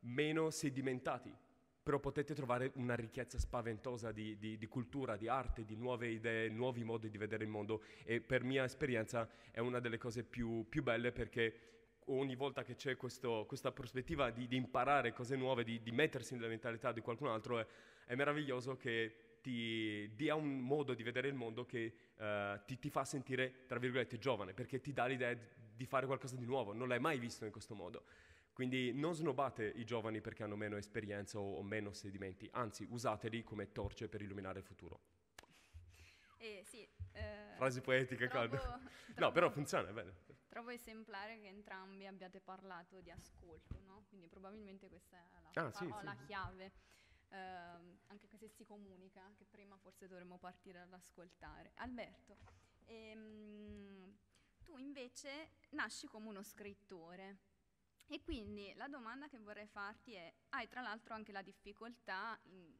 meno sedimentati, però potete trovare una ricchezza spaventosa di, di, di, cultura, di arte, di nuove idee, nuovi modi di vedere il mondo. E per mia esperienza è una delle cose più, più belle perché ogni volta che c'è questo, questa prospettiva di, di, imparare cose nuove, di, di, mettersi nella mentalità di qualcun altro, è, è meraviglioso che ti dia un modo di vedere il mondo che uh, ti, ti, fa sentire, tra virgolette, giovane, perché ti dà l'idea di fare qualcosa di nuovo, non l'hai mai visto in questo modo. Quindi non snobate i giovani perché hanno meno esperienza o, o meno sedimenti, anzi usateli come torce per illuminare il futuro. Eh, sì, eh, Frasi poetiche, trovo, No, però funziona, è bene. Trovo esemplare che entrambi abbiate parlato di ascolto, no? Quindi probabilmente questa è la ah, parola sì, sì. chiave ehm, anche se si comunica, che prima forse dovremmo partire dall'ascoltare. Alberto, ehm, tu invece nasci come uno scrittore e quindi la domanda che vorrei farti è, hai tra l'altro anche la difficoltà,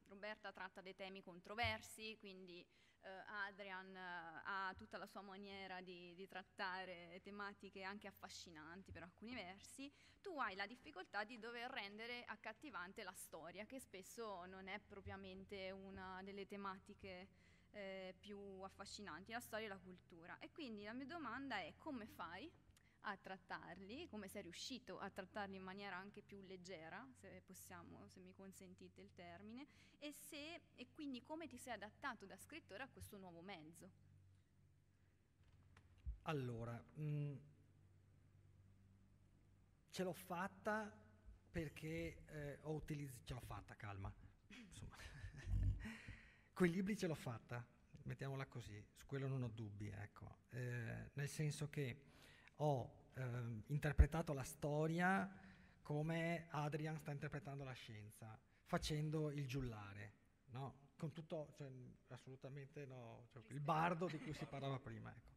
Roberta tratta dei temi controversi, quindi eh, Adrian eh, ha tutta la sua maniera di, di, trattare tematiche anche affascinanti per alcuni versi, tu hai la difficoltà di dover rendere accattivante la storia, che spesso non è propriamente una delle tematiche eh, più affascinanti, la storia e la cultura. E quindi la mia domanda è come fai a trattarli, come sei riuscito a trattarli in maniera anche più leggera, se possiamo, se mi consentite il termine, e, se, e quindi come ti sei adattato da scrittore a questo nuovo mezzo. Allora, mh, mm, ce l'ho fatta perché eh, ho utilizzato, ce l'ho fatta, calma, insomma, con i libri ce l'ho fatta, mettiamola così, su quello non ho dubbi, ecco. Eh, nel senso che ho eh, interpretato la storia come Adrian sta interpretando la scienza, facendo il giullare, no? Con tutto, cioè, assolutamente no, cioè, il bardo di cui si parlava prima, ecco.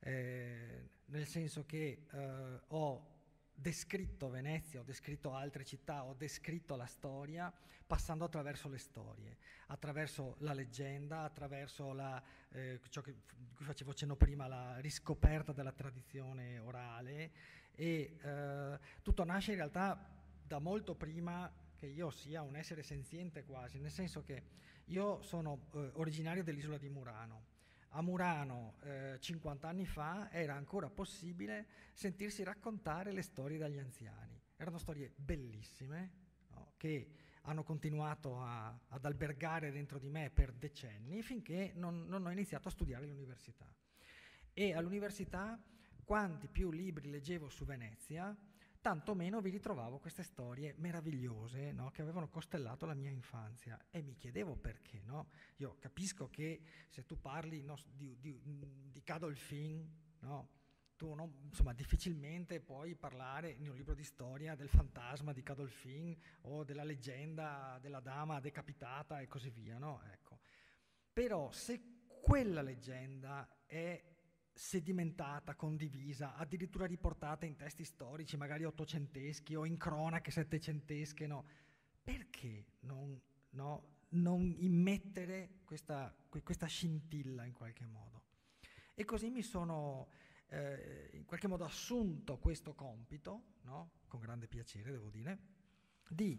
eh, nel senso che eh, ho descritto Venezia, ho descritto altre città, ho descritto la storia passando attraverso le storie, attraverso la leggenda, attraverso la, eh, ciò che, di cui facevo cenno prima, la riscoperta della tradizione orale e eh, tutto nasce in realtà da molto prima che io sia un essere senziente quasi, nel senso che io sono eh, originario dell'isola di Murano, a Murano eh, 50 anni fa era ancora possibile sentirsi raccontare le storie dagli anziani. Erano storie bellissime no? che hanno continuato a, ad albergare dentro di me per decenni finché non, non ho iniziato a studiare all'università. E all'università quanti più libri leggevo su Venezia, tanto meno vi ritrovavo queste storie meravigliose no? che avevano costellato la mia infanzia e mi chiedevo perché. No? Io capisco che se tu parli no, di, di, di Cadolfin, tu insomma, difficilmente puoi parlare in un libro di storia del fantasma di Cadolfin o della leggenda della dama decapitata e così via. Ecco. Però se quella leggenda è sedimentata, condivisa, addirittura riportata in testi storici, magari ottocenteschi o in cronache settecentesche, no? Perché non, no, non immettere questa, questa, scintilla in qualche modo? E così mi sono eh, in qualche modo assunto questo compito, no? con grande piacere devo dire, di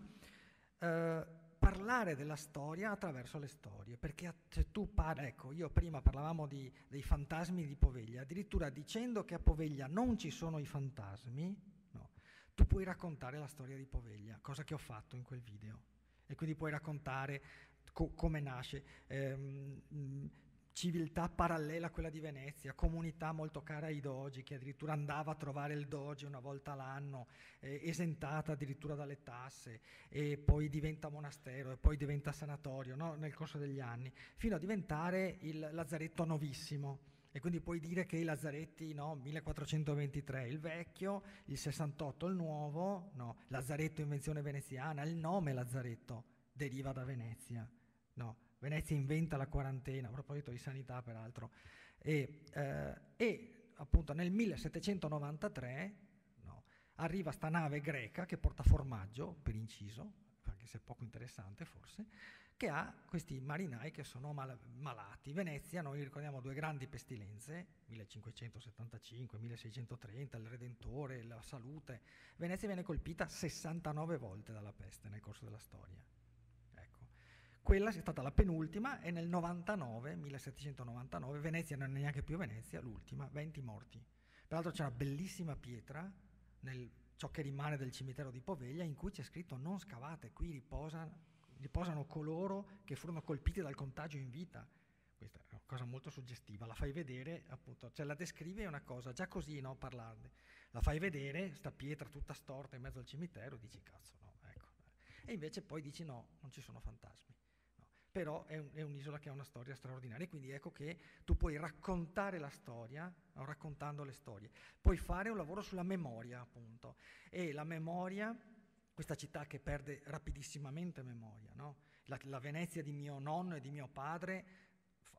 eh, parlare della storia attraverso le storie, perché se tu parli, ecco, io prima parlavamo di, dei fantasmi di Poveglia, addirittura dicendo che a Poveglia non ci sono i fantasmi, no, tu puoi raccontare la storia di Poveglia, cosa che ho fatto in quel video, e quindi puoi raccontare co- come nasce. Ehm, civiltà parallela a quella di Venezia, comunità molto cara ai dogi, che addirittura andava a trovare il doge una volta l'anno, eh, esentata addirittura dalle tasse, e poi diventa monastero, e poi diventa sanatorio no? nel corso degli anni, fino a diventare il lazzaretto novissimo. E quindi puoi dire che i lazzaretti, no, 1423 il vecchio, il 68 il nuovo, no, lazzaretto invenzione veneziana, il nome lazzaretto deriva da Venezia, no, Venezia inventa la quarantena, a proposito di sanità peraltro, e, eh, e appunto nel 1793 no, arriva sta nave greca che porta formaggio, per inciso, anche se poco interessante forse, che ha questi marinai che sono mal- malati. Venezia, noi ricordiamo due grandi pestilenze, 1575-1630, il Redentore, la salute. Venezia viene colpita 69 volte dalla peste nel corso della storia. Quella è stata la penultima e nel 99, 1799, Venezia non è neanche più Venezia, l'ultima, 20 morti. Peraltro c'è una bellissima pietra nel ciò che rimane del cimitero di Poveglia in cui c'è scritto non scavate, qui riposano, riposano coloro che furono colpiti dal contagio in vita. Questa è una cosa molto suggestiva, la fai vedere, appunto, cioè la descrive una cosa, già così no, parlarne. La fai vedere, sta pietra tutta storta in mezzo al cimitero, dici cazzo no, ecco. E invece poi dici no, non ci sono fantasmi però è, un, è, un'isola che ha una storia straordinaria, quindi ecco che tu puoi raccontare la storia, no, raccontando le storie, puoi fare un lavoro sulla memoria, appunto, e la memoria, questa città che perde rapidissimamente memoria, no? la, la, Venezia di mio nonno e di mio padre,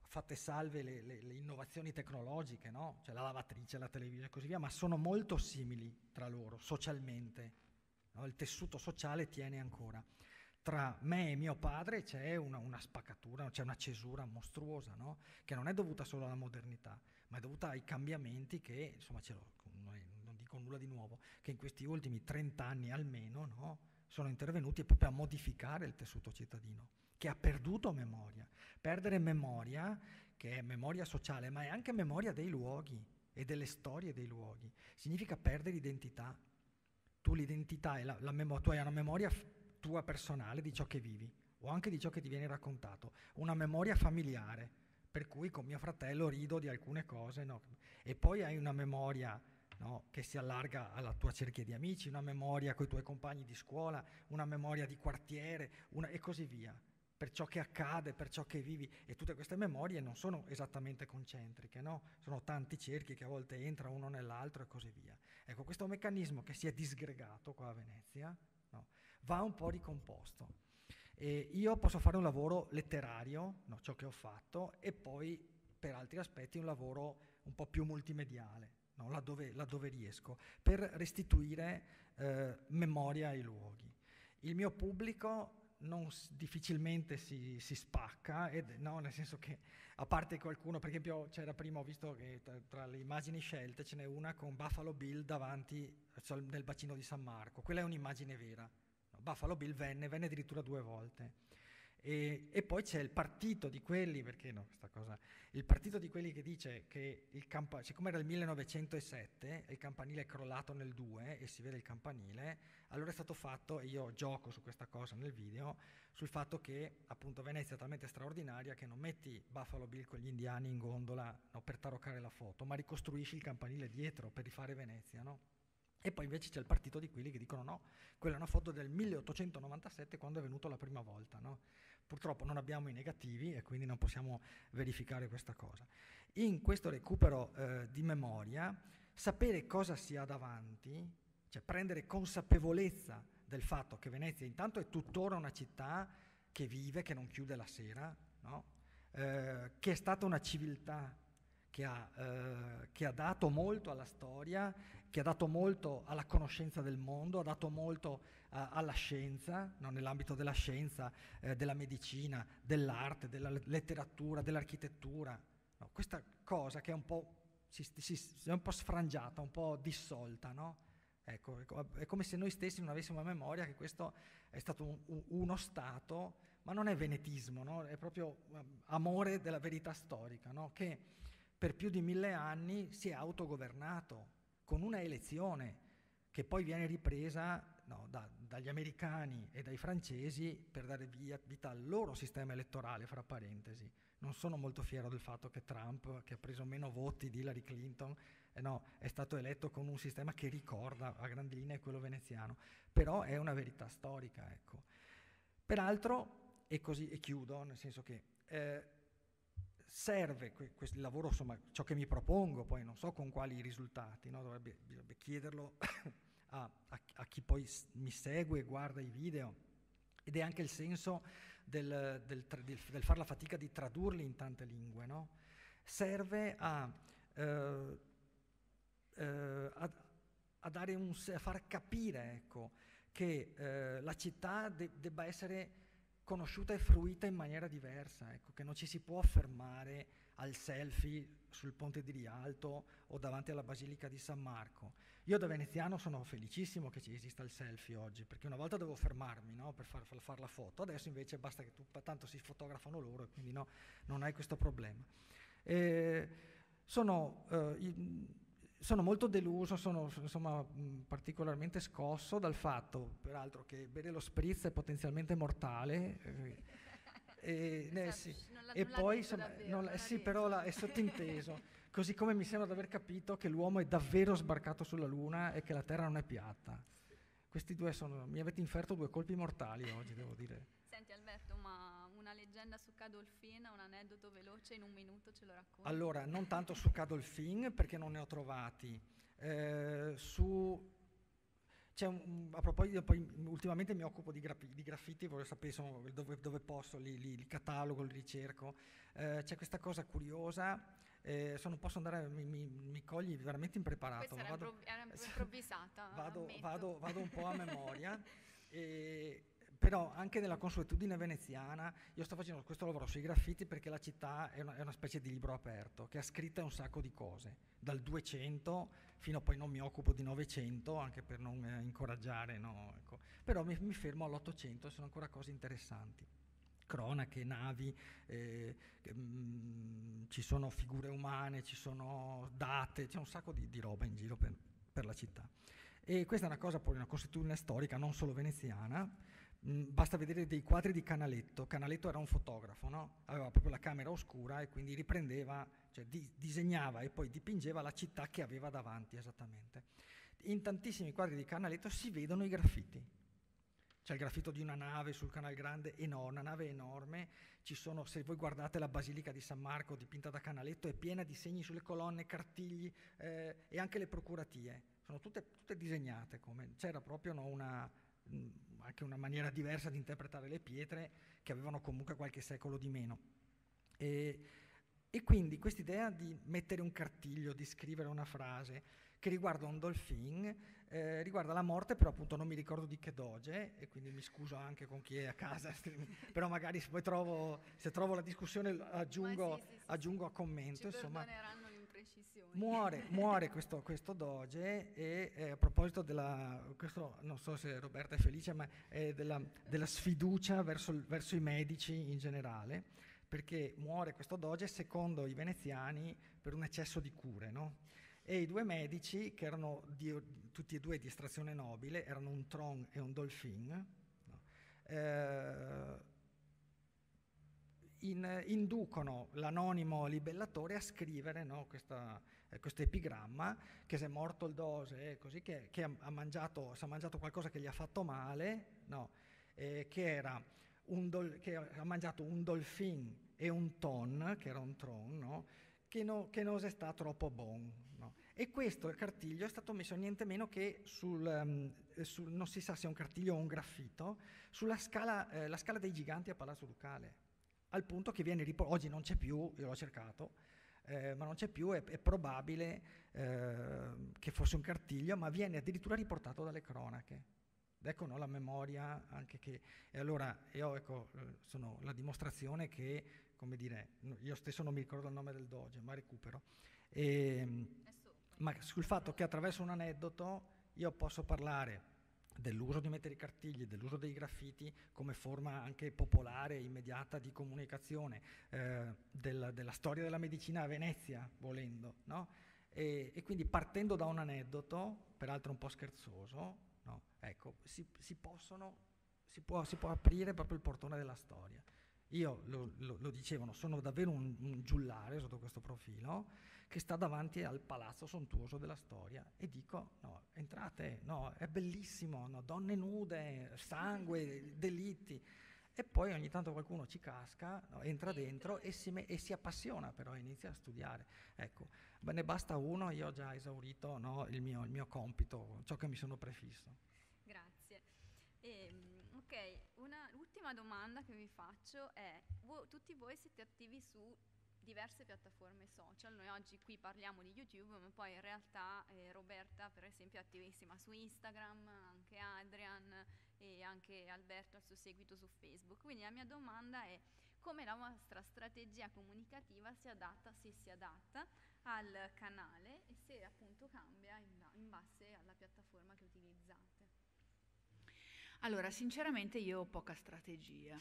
fatte salve le, le, le innovazioni tecnologiche, no? cioè la lavatrice, la televisione e così via, ma sono molto simili tra loro, socialmente, il tessuto sociale tiene ancora tra me e mio padre c'è una, una spaccatura, c'è una cesura mostruosa, no? che non è dovuta solo alla modernità, ma è dovuta ai cambiamenti che, insomma, non dico nulla di nuovo, che in questi ultimi 30 anni almeno no? sono intervenuti proprio a modificare il tessuto cittadino, che ha perduto memoria. Perdere memoria, che è memoria sociale, ma è anche memoria dei luoghi e delle storie dei luoghi, significa perdere identità. Tu l'identità e la, la memo- tu hai una memoria tua personale di ciò che vivi o anche di ciò che ti viene raccontato, una memoria familiare, per cui con mio fratello rido di alcune cose, no? e poi hai una memoria no, che si allarga alla tua cerchia di amici, una memoria con i tuoi compagni di scuola, una memoria di quartiere una, e così via. per ciò che accade, per ciò che vivi e tutte queste memorie non sono esattamente concentriche, no? sono tanti cerchi che a volte entrano uno nell'altro e così via. Ecco, questo meccanismo che si è disgregato qua a Venezia? Va un po' ricomposto. E io posso fare un lavoro letterario, no, ciò che ho fatto, e poi per altri aspetti un lavoro un po' più multimediale, no, laddove, laddove, riesco, per restituire eh, memoria ai luoghi. Il mio pubblico non difficilmente si, si spacca, ed, no, nel senso che a parte qualcuno, per esempio c'era prima, ho visto che tra, tra le immagini scelte ce n'è una con Buffalo Bill davanti cioè nel bacino di San Marco, quella è un'immagine vera, Buffalo Bill venne, venne addirittura due volte. E, e, poi c'è il partito di quelli, perché no, questa cosa, il partito di quelli che dice che il campanile, siccome era il 1907 e il campanile è crollato nel 2 e si vede il campanile, allora è stato fatto, e io gioco su questa cosa nel video, sul fatto che appunto Venezia è talmente straordinaria che non metti Buffalo Bill con gli indiani in gondola no, per taroccare la foto, ma ricostruisci il campanile dietro per rifare Venezia, no? E poi invece c'è il partito di quelli che dicono no, quella è una foto del 1897 quando è venuto la prima volta. No? Purtroppo non abbiamo i negativi e quindi non possiamo verificare questa cosa. In questo recupero eh, di memoria, sapere cosa si ha davanti, cioè prendere consapevolezza del fatto che Venezia intanto è tuttora una città che vive, che non chiude la sera, no? eh, che è stata una civiltà che ha, eh, che ha, dato molto alla storia, che ha dato molto alla conoscenza del mondo, ha dato molto eh, alla scienza, no? nell'ambito della scienza, eh, della medicina, dell'arte, della letteratura, dell'architettura. No? Questa cosa che è un po', si, si, è un po' sfrangiata, un po' dissolta, no? Ecco, è come se noi stessi non avessimo a memoria che questo è stato un, un, uno Stato, ma non è venetismo, no? è proprio um, amore della verità storica, che per più di mille anni si è autogovernato con una elezione che poi viene ripresa no, da, dagli americani e dai francesi per dare vita al loro sistema elettorale, fra parentesi. Non sono molto fiero del fatto che Trump, che ha preso meno voti di Hillary Clinton, eh no, è stato eletto con un sistema che ricorda a grandi linee quello veneziano, però è una verità storica. Ecco. Peraltro, e così e chiudo, nel senso che eh, serve questo lavoro, insomma, ciò che mi propongo, poi non so con quali risultati, no? dovrebbe, dovrebbe, chiederlo a, a, a, chi poi mi segue guarda i video, ed è anche il senso del, del, del, del fare la fatica di tradurli in tante lingue, no? serve a, eh, eh, a, dare un, far capire ecco, che eh, la città de, debba essere conosciuta e fruita in maniera diversa, ecco, che non ci si può fermare al selfie sul ponte di Rialto o davanti alla Basilica di San Marco. Io da veneziano sono felicissimo che ci esista il selfie oggi, perché una volta dovevo fermarmi no, per far, far, la foto, adesso invece basta che tu, tanto si fotografano loro e quindi no, non hai questo problema. E sono, eh, sono molto deluso, sono insomma, particolarmente scosso dal fatto, peraltro, che bere lo spritz è potenzialmente mortale. Eh, e, eh, sì. e poi insomma, davvero, non, sì, però la, è sottinteso. Così come mi sembra di aver capito che l'uomo è davvero sbarcato sulla Luna e che la Terra non è piatta. Questi due sono, mi avete inferto due colpi mortali oggi, devo dire. Senti Alberto, leggenda su Cadolfin, un aneddoto veloce in un minuto ce lo racconti? Allora, non tanto su Cadolfin perché non ne ho trovati. Eh, su un, a proposito, poi ultimamente mi occupo di, gra- di graffiti, vorrei sapere insomma, dove, dove, posso, li, li, li, catalogo, li ricerco. Eh, c'è questa cosa curiosa, eh, non posso andare, mi, mi, mi, cogli veramente impreparato. Questa vado, era, improvvisata. vado, vado, vado, un po' a memoria. e, però anche nella consuetudine veneziana, io sto facendo questo lavoro sui graffiti perché la città è una, è una specie di libro aperto che ha scritto un sacco di cose, dal 200 fino a poi non mi occupo di 900, anche per non eh, incoraggiare, no, ecco. però mi, mi fermo all'800, sono ancora cose interessanti cronache, navi, eh, mh, mm, ci sono figure umane, ci sono date, c'è un sacco di, di roba in giro per, per, la città. E questa è una cosa, poi una consuetudine storica, non solo veneziana, basta vedere dei quadri di Canaletto. Canaletto era un fotografo, no? aveva proprio la camera oscura e quindi riprendeva, cioè di, disegnava e poi dipingeva la città che aveva davanti esattamente. In tantissimi quadri di Canaletto si vedono i graffiti. c'è il graffito di una nave sul Canal Grande, enorme, una nave enorme. Ci sono, se voi guardate la Basilica di San Marco dipinta da Canaletto, è piena di segni sulle colonne, cartigli eh, e anche le procuratie. Sono tutte, tutte disegnate come c'era proprio no, una, anche una maniera diversa di interpretare le pietre che avevano comunque qualche secolo di meno. E, e quindi quest'idea di mettere un cartiglio, di scrivere una frase che riguarda un dolphin, eh, riguarda la morte, però appunto non mi ricordo di che doge, e quindi mi scuso anche con chi è a casa, però magari se poi trovo, se trovo la discussione aggiungo, sì, sì, sì, aggiungo a commento. Ci insomma, l'imprecisione. Muore, muore questo, questo, doge e eh, a proposito della, questo non so se Roberta è felice, ma è della, della sfiducia verso, verso i medici in generale perché muore questo doge secondo i veneziani per un eccesso di cure, no? e i due medici, che erano di, tutti e due di estrazione nobile, erano un Tron e un Dolphin, no? eh, in, inducono l'anonimo libellatore a scrivere no, questa, eh, questo epigramma, che se è morto il dose, così, che, che ha, mangiato, si è mangiato qualcosa che gli ha fatto male, no, eh, che, dol, che, ha mangiato un dolphin e un ton, che era un tron, no, che, no, che non sta troppo buon. E questo cartiglio è stato messo niente meno che sul, um, sul, non si sa se è un cartiglio o un graffito, sulla scala, eh, la scala dei giganti a Palazzo Ducale, al punto che viene riportato, oggi non c'è più, io l'ho cercato, eh, ma non c'è più, è, è probabile eh, che fosse un cartiglio, ma viene addirittura riportato dalle cronache. Ecco no, la memoria anche che... E allora io ecco, eh, sono la dimostrazione che, come dire, io stesso non mi ricordo il nome del doge, ma recupero. E, ehm, ma sul fatto che attraverso un aneddoto io posso parlare dell'uso di mettere i cartigli, dell'uso dei graffiti come forma anche popolare, immediata di comunicazione, eh, del, della storia della medicina a Venezia, volendo, no? e, e, quindi partendo da un aneddoto, peraltro un po' scherzoso, no? ecco, si, si, possono, si, può, si può aprire proprio il portone della storia. Io, lo, lo, lo dicevano, sono davvero un, un giullare sotto questo profilo, che sta davanti al palazzo sontuoso della storia e dico, no, entrate, no, è bellissimo, no, donne nude, sangue, delitti. E poi ogni tanto qualcuno ci casca, no, entra dentro e si, me- e si, appassiona però, inizia a studiare. Ecco, ne basta uno, io ho già esaurito no, il, mio, il, mio, compito, ciò che mi sono prefisso. Grazie. Eh, ok, una, l'ultima domanda che vi faccio è, vo- tutti voi siete attivi su diverse piattaforme social. Noi oggi qui parliamo di YouTube, ma poi in realtà eh, Roberta, per esempio, è attivissima su Instagram, anche Adrian e anche Alberto al suo seguito su Facebook. Quindi la mia domanda è come la vostra strategia comunicativa si adatta, se si adatta, al canale e se appunto cambia in, in base alla piattaforma che utilizzate. Allora, sinceramente io ho poca strategia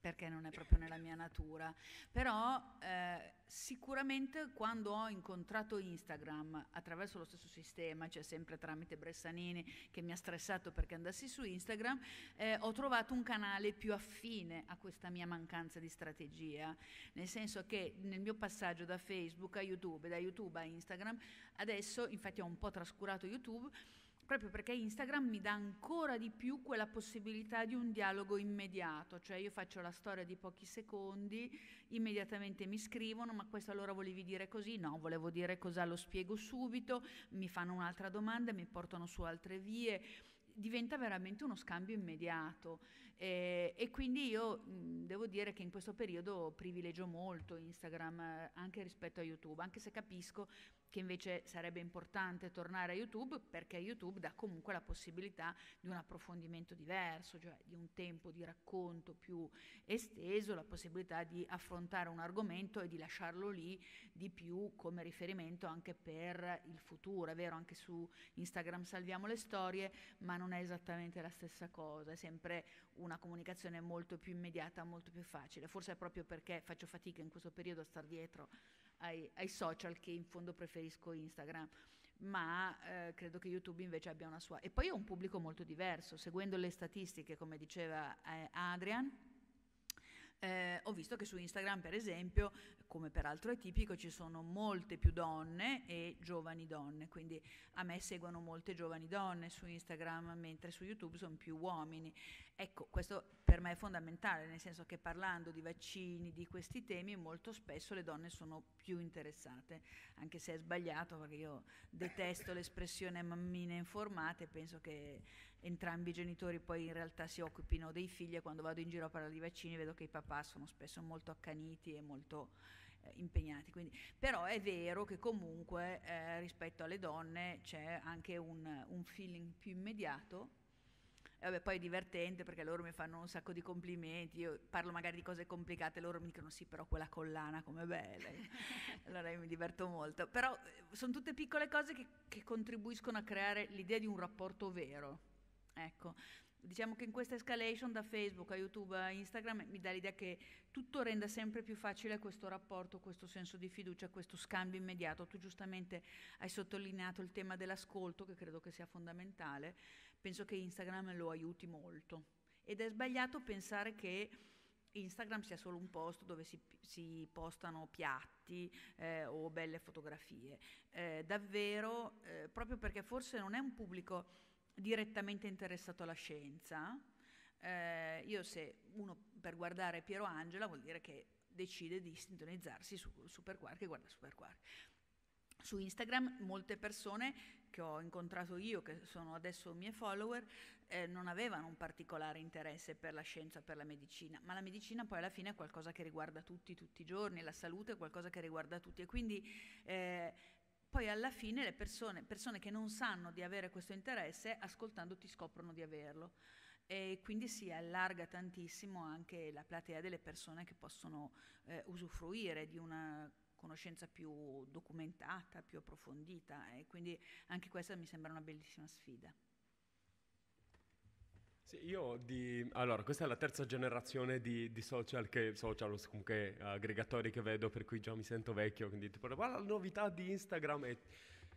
perché non è proprio nella mia natura, però eh, sicuramente quando ho incontrato Instagram attraverso lo stesso sistema, cioè sempre tramite Bressanini che mi ha stressato perché andassi su Instagram, eh, ho trovato un canale più affine a questa mia mancanza di strategia, nel senso che nel mio passaggio da Facebook a YouTube da YouTube a Instagram, adesso infatti ho un po' trascurato YouTube, proprio perché Instagram mi dà ancora di più quella possibilità di un dialogo immediato, cioè io faccio la storia di pochi secondi, immediatamente mi scrivono, ma questo allora volevi dire così? No, volevo dire cosa, lo spiego subito, mi fanno un'altra domanda, mi portano su altre vie, diventa veramente uno scambio immediato. Eh, e quindi io mh, devo dire che in questo periodo privilegio molto Instagram eh, anche rispetto a YouTube, anche se capisco che invece sarebbe importante tornare a YouTube perché YouTube dà comunque la possibilità di un approfondimento diverso, cioè di un tempo di racconto più esteso, la possibilità di affrontare un argomento e di lasciarlo lì di più come riferimento anche per il futuro. È vero, anche su Instagram salviamo le storie, ma non è esattamente la stessa cosa, è sempre una comunicazione molto più immediata, molto più facile. Forse è proprio perché faccio fatica in questo periodo a star dietro ai, ai social che in fondo preferisco Instagram ma eh, credo che YouTube invece abbia una sua. E poi ho un pubblico molto diverso, seguendo le statistiche, come diceva eh, Adrian, eh, ho visto che su Instagram, per esempio, come peraltro è tipico, ci sono molte più donne e giovani donne, quindi a me seguono molte giovani donne su Instagram, mentre su YouTube sono più uomini. Ecco, questo per me è fondamentale, nel senso che parlando di vaccini, di questi temi, molto spesso le donne sono più interessate, anche se è sbagliato, perché io detesto l'espressione mammine informate, penso che entrambi i genitori poi in realtà si occupino dei figli e quando vado in giro a parlare di vaccini vedo che i papà sono spesso molto accaniti e molto eh, impegnati. Quindi, però è vero che comunque eh, rispetto alle donne c'è anche un, un feeling più immediato. E vabbè, poi è divertente perché loro mi fanno un sacco di complimenti, io parlo magari di cose complicate, loro mi dicono sì, però quella collana com'è bella. allora io mi diverto molto. Però eh, sono tutte piccole cose che, che contribuiscono a creare l'idea di un rapporto vero. Ecco, Diciamo che in questa escalation da Facebook a YouTube a Instagram mi dà l'idea che tutto renda sempre più facile questo rapporto, questo senso di fiducia, questo scambio immediato. Tu giustamente hai sottolineato il tema dell'ascolto, che credo che sia fondamentale. Penso che Instagram lo aiuti molto. Ed è sbagliato pensare che Instagram sia solo un posto dove si, si postano piatti eh, o belle fotografie. Eh, davvero, eh, proprio perché forse non è un pubblico direttamente interessato alla scienza, eh, io se uno per guardare Piero Angela vuol dire che decide di sintonizzarsi su Superquark e guarda Superquark. Su Instagram molte persone che ho incontrato io, che sono adesso miei follower, eh, non avevano un particolare interesse per la scienza, per la medicina, ma la medicina poi alla fine è qualcosa che riguarda tutti, tutti i giorni, la salute è qualcosa che riguarda tutti e quindi eh, poi alla fine le persone, persone che non sanno di avere questo interesse, ascoltandoti scoprono di averlo e quindi si allarga tantissimo anche la platea delle persone che possono eh, usufruire di una conoscenza più documentata, più approfondita e quindi anche questa mi sembra una bellissima sfida. Sì, io di... Allora, questa è la terza generazione di, di social, che, social, comunque aggregatori che vedo, per cui già mi sento vecchio, quindi tipo, guarda la novità di Instagram e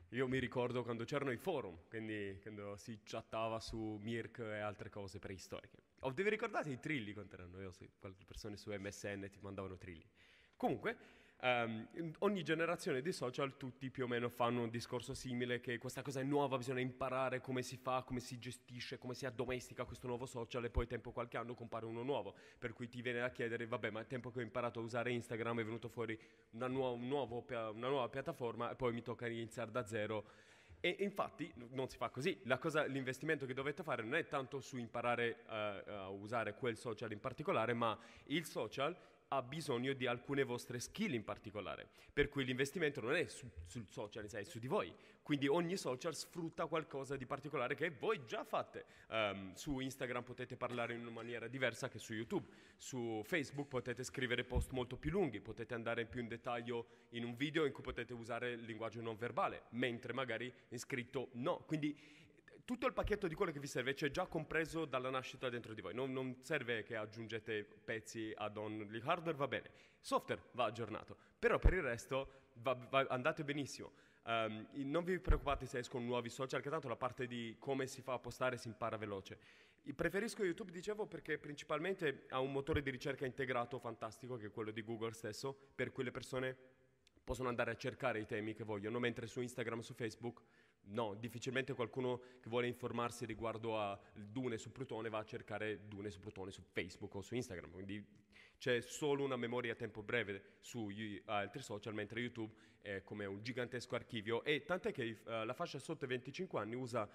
io mi ricordo quando c'erano i forum, quindi quando si chattava su Mirk e altre cose preistoriche. O devi ricordare i trilli quando erano, io, qualche persone su MSN ti mandavano trilli. Comunque, Um, ogni generazione di social tutti più o meno fanno un discorso simile che questa cosa è nuova, bisogna imparare come si fa, come si gestisce, come si addomestica questo nuovo social e poi tempo qualche anno compare uno nuovo, per cui ti viene a chiedere vabbè ma il tempo che ho imparato a usare Instagram è venuto fuori una, nuova, un nuovo, una nuova piattaforma e poi mi tocca iniziare da zero e infatti non si fa così. Cosa, l'investimento che dovete fare non è tanto su imparare uh, a usare quel social in particolare, ma il social ha bisogno di alcune vostre skill in particolare, per cui l'investimento non è su, sul social, è su di voi. Quindi ogni social sfrutta qualcosa di particolare che voi già fate. Um, su Instagram potete parlare in una maniera diversa che su YouTube, su Facebook potete scrivere post molto più lunghi, potete andare più in dettaglio in un video in cui potete usare il linguaggio non verbale, mentre magari in scritto no. Quindi tutto il pacchetto di quello che vi serve c'è già compreso dalla nascita dentro di voi. Non, non serve che aggiungete pezzi add-on. Il hardware va bene, software va aggiornato, però per il resto va, va, andate benissimo. Um, non vi preoccupate se escono nuovi social, che tanto la parte di come si fa a postare si impara veloce. Preferisco YouTube, dicevo, perché principalmente ha un motore di ricerca integrato fantastico, che è quello di Google stesso, per cui le persone possono andare a cercare i temi che vogliono, mentre su Instagram su Facebook No, difficilmente qualcuno che vuole informarsi riguardo a Dune su Plutone va a cercare Dune su Plutone su Facebook o su Instagram, quindi c'è solo una memoria a tempo breve su altri social, mentre YouTube è come un gigantesco archivio e tant'è che uh, la fascia sotto i 25 anni usa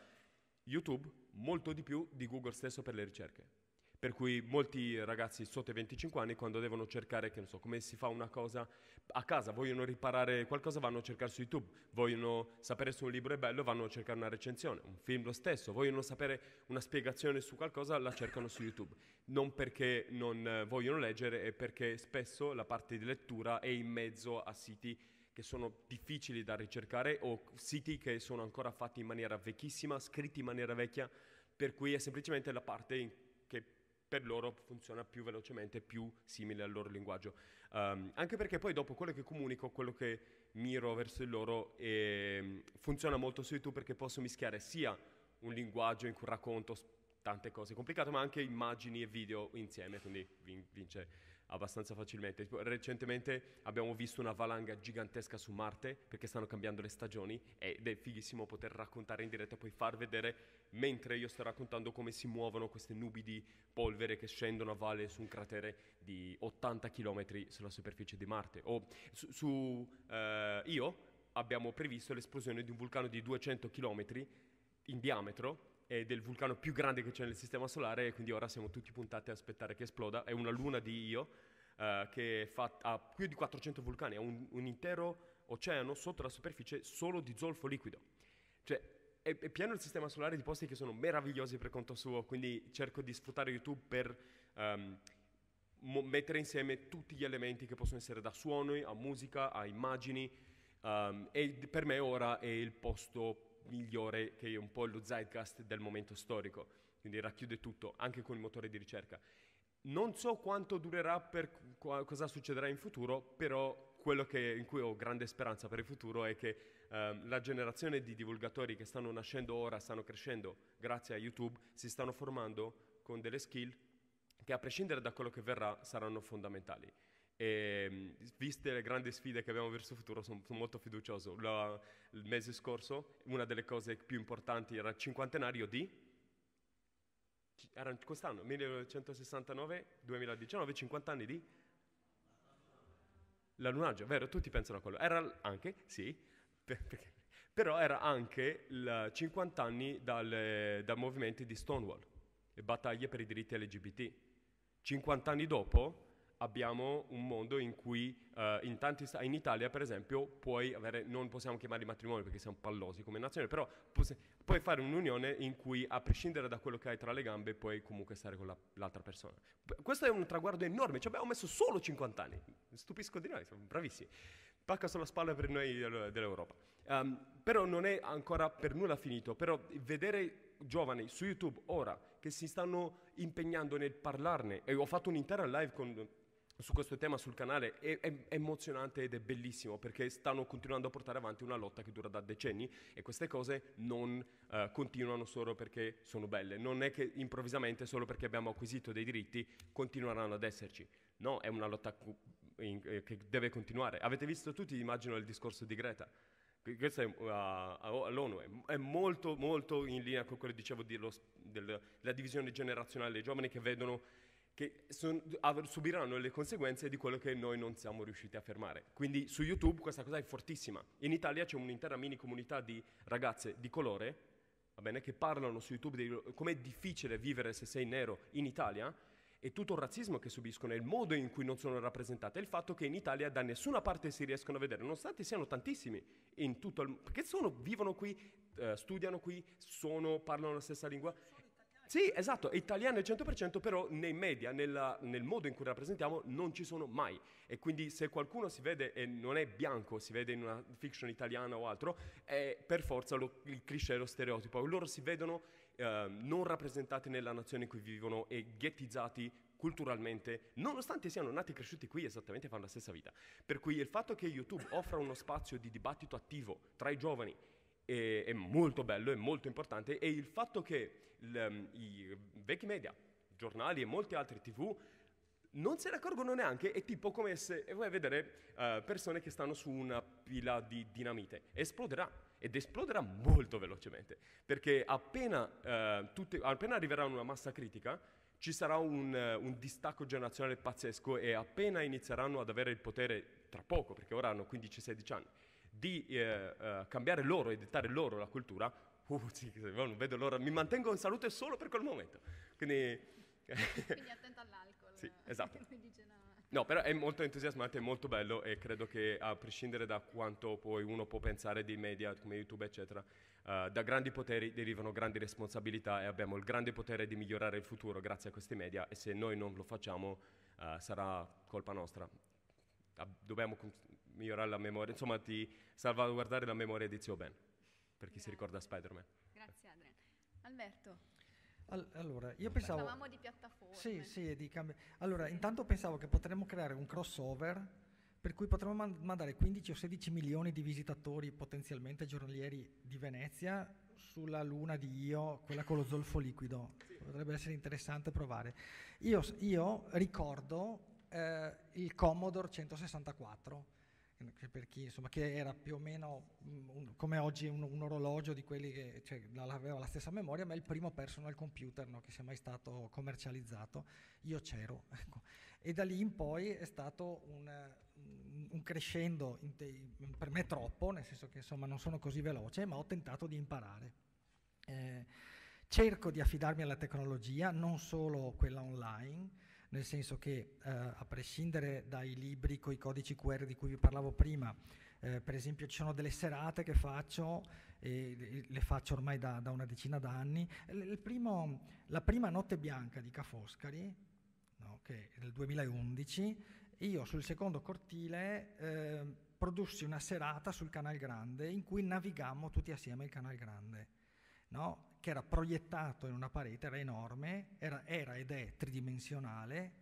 YouTube molto di più di Google stesso per le ricerche. Per cui molti ragazzi sotto i 25 anni, quando devono cercare, che non so, come si fa una cosa a casa, vogliono riparare qualcosa, vanno a cercare su YouTube, vogliono sapere se un libro è bello, vanno a cercare una recensione, un film lo stesso, vogliono sapere una spiegazione su qualcosa, la cercano su YouTube. Non perché non vogliono leggere, è perché spesso la parte di lettura è in mezzo a siti che sono difficili da ricercare o siti che sono ancora fatti in maniera vecchissima, scritti in maniera vecchia, per cui è semplicemente la parte per loro funziona più velocemente, più simile al loro linguaggio. Um, anche perché poi dopo quello che comunico, quello che miro verso il loro, eh, funziona molto su YouTube perché posso mischiare sia un linguaggio in cui racconto tante cose complicate, ma anche immagini e video insieme, quindi vince abbastanza facilmente. Tipo, recentemente abbiamo visto una valanga gigantesca su Marte perché stanno cambiando le stagioni ed è fighissimo poter raccontare in diretta, poi far vedere mentre io sto raccontando come si muovono queste nubi di polvere che scendono a valle su un cratere di 80 km sulla superficie di Marte. O su, su eh, io abbiamo previsto l'esplosione di un vulcano di 200 km in diametro è del vulcano più grande che c'è nel sistema solare e quindi ora siamo tutti puntati a aspettare che esploda. È una luna di Io uh, che fa, ha più di 400 vulcani, ha un, un, intero oceano sotto la superficie solo di zolfo liquido. Cioè è, è, pieno il sistema solare di posti che sono meravigliosi per conto suo, quindi cerco di sfruttare YouTube per um, mettere insieme tutti gli elementi che possono essere da suoni a musica a immagini um, e per me ora è il posto migliore che è un po' lo zeitgeist del momento storico, quindi racchiude tutto, anche con il motore di ricerca. Non so quanto durerà, per cosa succederà in futuro, però quello che, in cui ho grande speranza per il futuro è che ehm, la generazione di divulgatori che stanno nascendo ora, stanno crescendo grazie a YouTube, si stanno formando con delle skill che a prescindere da quello che verrà saranno fondamentali. E, ehm, viste le grandi sfide che abbiamo verso il futuro, sono, sono molto fiducioso. La, il mese scorso, una delle cose più importanti era il cinquantenario di. Era quest'anno, 1969-2019, 50 anni di. L'allunaggio, vero? Tutti pensano a quello. Era anche, sì, perché, però era anche il 50 anni dal, dal movimento di Stonewall, le battaglie per i diritti LGBT. 50 anni dopo abbiamo un mondo in cui uh, in, sta- in Italia, per esempio, puoi avere, non possiamo chiamarli matrimoni perché siamo pallosi come nazione, però poss- puoi fare un'unione in cui, a prescindere da quello che hai tra le gambe, puoi comunque stare con la- l'altra persona. Questo è un traguardo enorme, ci abbiamo messo solo 50 anni, stupisco di noi, siamo bravissimi. Pacca sulla spalla per noi dell'Europa. Um, però non è ancora per nulla finito, però vedere giovani su YouTube ora che si stanno impegnando nel parlarne, e ho fatto un'intera live con su questo tema sul canale è, è, emozionante ed è bellissimo perché stanno continuando a portare avanti una lotta che dura da decenni e queste cose non uh, continuano solo perché sono belle, non è che improvvisamente solo perché abbiamo acquisito dei diritti continueranno ad esserci, no, è una lotta in, eh, che deve continuare. Avete visto tutti, immagino, il discorso di Greta. Questo è uh, all'ONU, è, è, molto, molto in linea con quello che dicevo della divisione generazionale dei giovani che vedono che son, subiranno le conseguenze di quello che noi non siamo riusciti a fermare. Quindi su YouTube questa cosa è fortissima. In Italia c'è un'intera mini comunità di ragazze di colore, bene, che parlano su YouTube di com'è difficile vivere se sei nero in Italia e tutto il razzismo che subiscono il modo in cui non sono rappresentate il fatto che in Italia da nessuna parte si riescono a vedere, nonostante siano tantissimi in tutto il perché sono, vivono qui, eh, studiano qui, sono, parlano la stessa lingua sì, esatto, è italiano al 100%, però nei media, nella, nel modo in cui rappresentiamo, non ci sono mai. E quindi se qualcuno si vede e non è bianco, si vede in una fiction italiana o altro, è per forza lo, il cliché, lo stereotipo. Loro si vedono eh, non rappresentati nella nazione in cui vivono e ghettizzati culturalmente, nonostante siano nati e cresciuti qui esattamente fanno la stessa vita. Per cui il fatto che YouTube offra uno spazio di dibattito attivo tra i giovani è, è molto bello, è molto importante. E il fatto che l, um, i vecchi media, giornali e molti altri tv non se ne accorgono neanche, è tipo come se vuoi vedere uh, persone che stanno su una pila di dinamite, esploderà ed esploderà molto velocemente, perché appena, uh, tutte, appena arriverà una massa critica ci sarà un, uh, un, distacco generazionale pazzesco e appena inizieranno ad avere il potere, tra poco, perché ora hanno 15-16 anni, di cambiare loro e dettare loro la cultura, Uh, sì, non vedo l'ora, mi mantengo in salute solo per quel momento. Quindi, Quindi attento all'alcol. Sì, esatto. No, però è molto entusiasmante, è molto bello e credo che a prescindere da quanto poi uno può pensare dei media come YouTube, eccetera, uh, da grandi poteri derivano grandi responsabilità e abbiamo il grande potere di migliorare il futuro grazie a questi media e se noi non lo facciamo uh, sarà colpa nostra. Dobbiamo migliorare la memoria, insomma, di salvaguardare la memoria di Zio Ben per chi Grazie. si ricorda Spider-Man. Grazie Adrian. Alberto. All- allora, io pensavo... Parlavamo di piattaforme. Sì, sì, di cambi... Allora, intanto pensavo che potremmo creare un crossover per cui potremmo man- mandare 15 o 16 milioni di visitatori potenzialmente giornalieri di Venezia sulla luna di Io, quella con lo zolfo liquido. Sì. Potrebbe essere interessante provare. Io, io ricordo eh, il Commodore 164 per chi insomma che era più o meno mm, un, come oggi un, un, orologio di quelli che cioè, aveva la stessa memoria ma è il primo personal computer no, che sia mai stato commercializzato io c'ero ecco. e da lì in poi è stato un, un crescendo te, per me troppo nel senso che insomma non sono così veloce ma ho tentato di imparare eh, cerco di affidarmi alla tecnologia non solo quella online nel senso che eh, a prescindere dai libri con i codici QR di cui vi parlavo prima, eh, per esempio ci sono delle serate che faccio, e le faccio ormai da, da una decina d'anni, primo, la prima notte bianca di Ca' Foscari, no, che è del 2011, io sul secondo cortile eh, produssi una serata sul Canal Grande in cui navigammo tutti assieme il Canal Grande. No? Che era proiettato in una parete, era enorme, era, era, ed è tridimensionale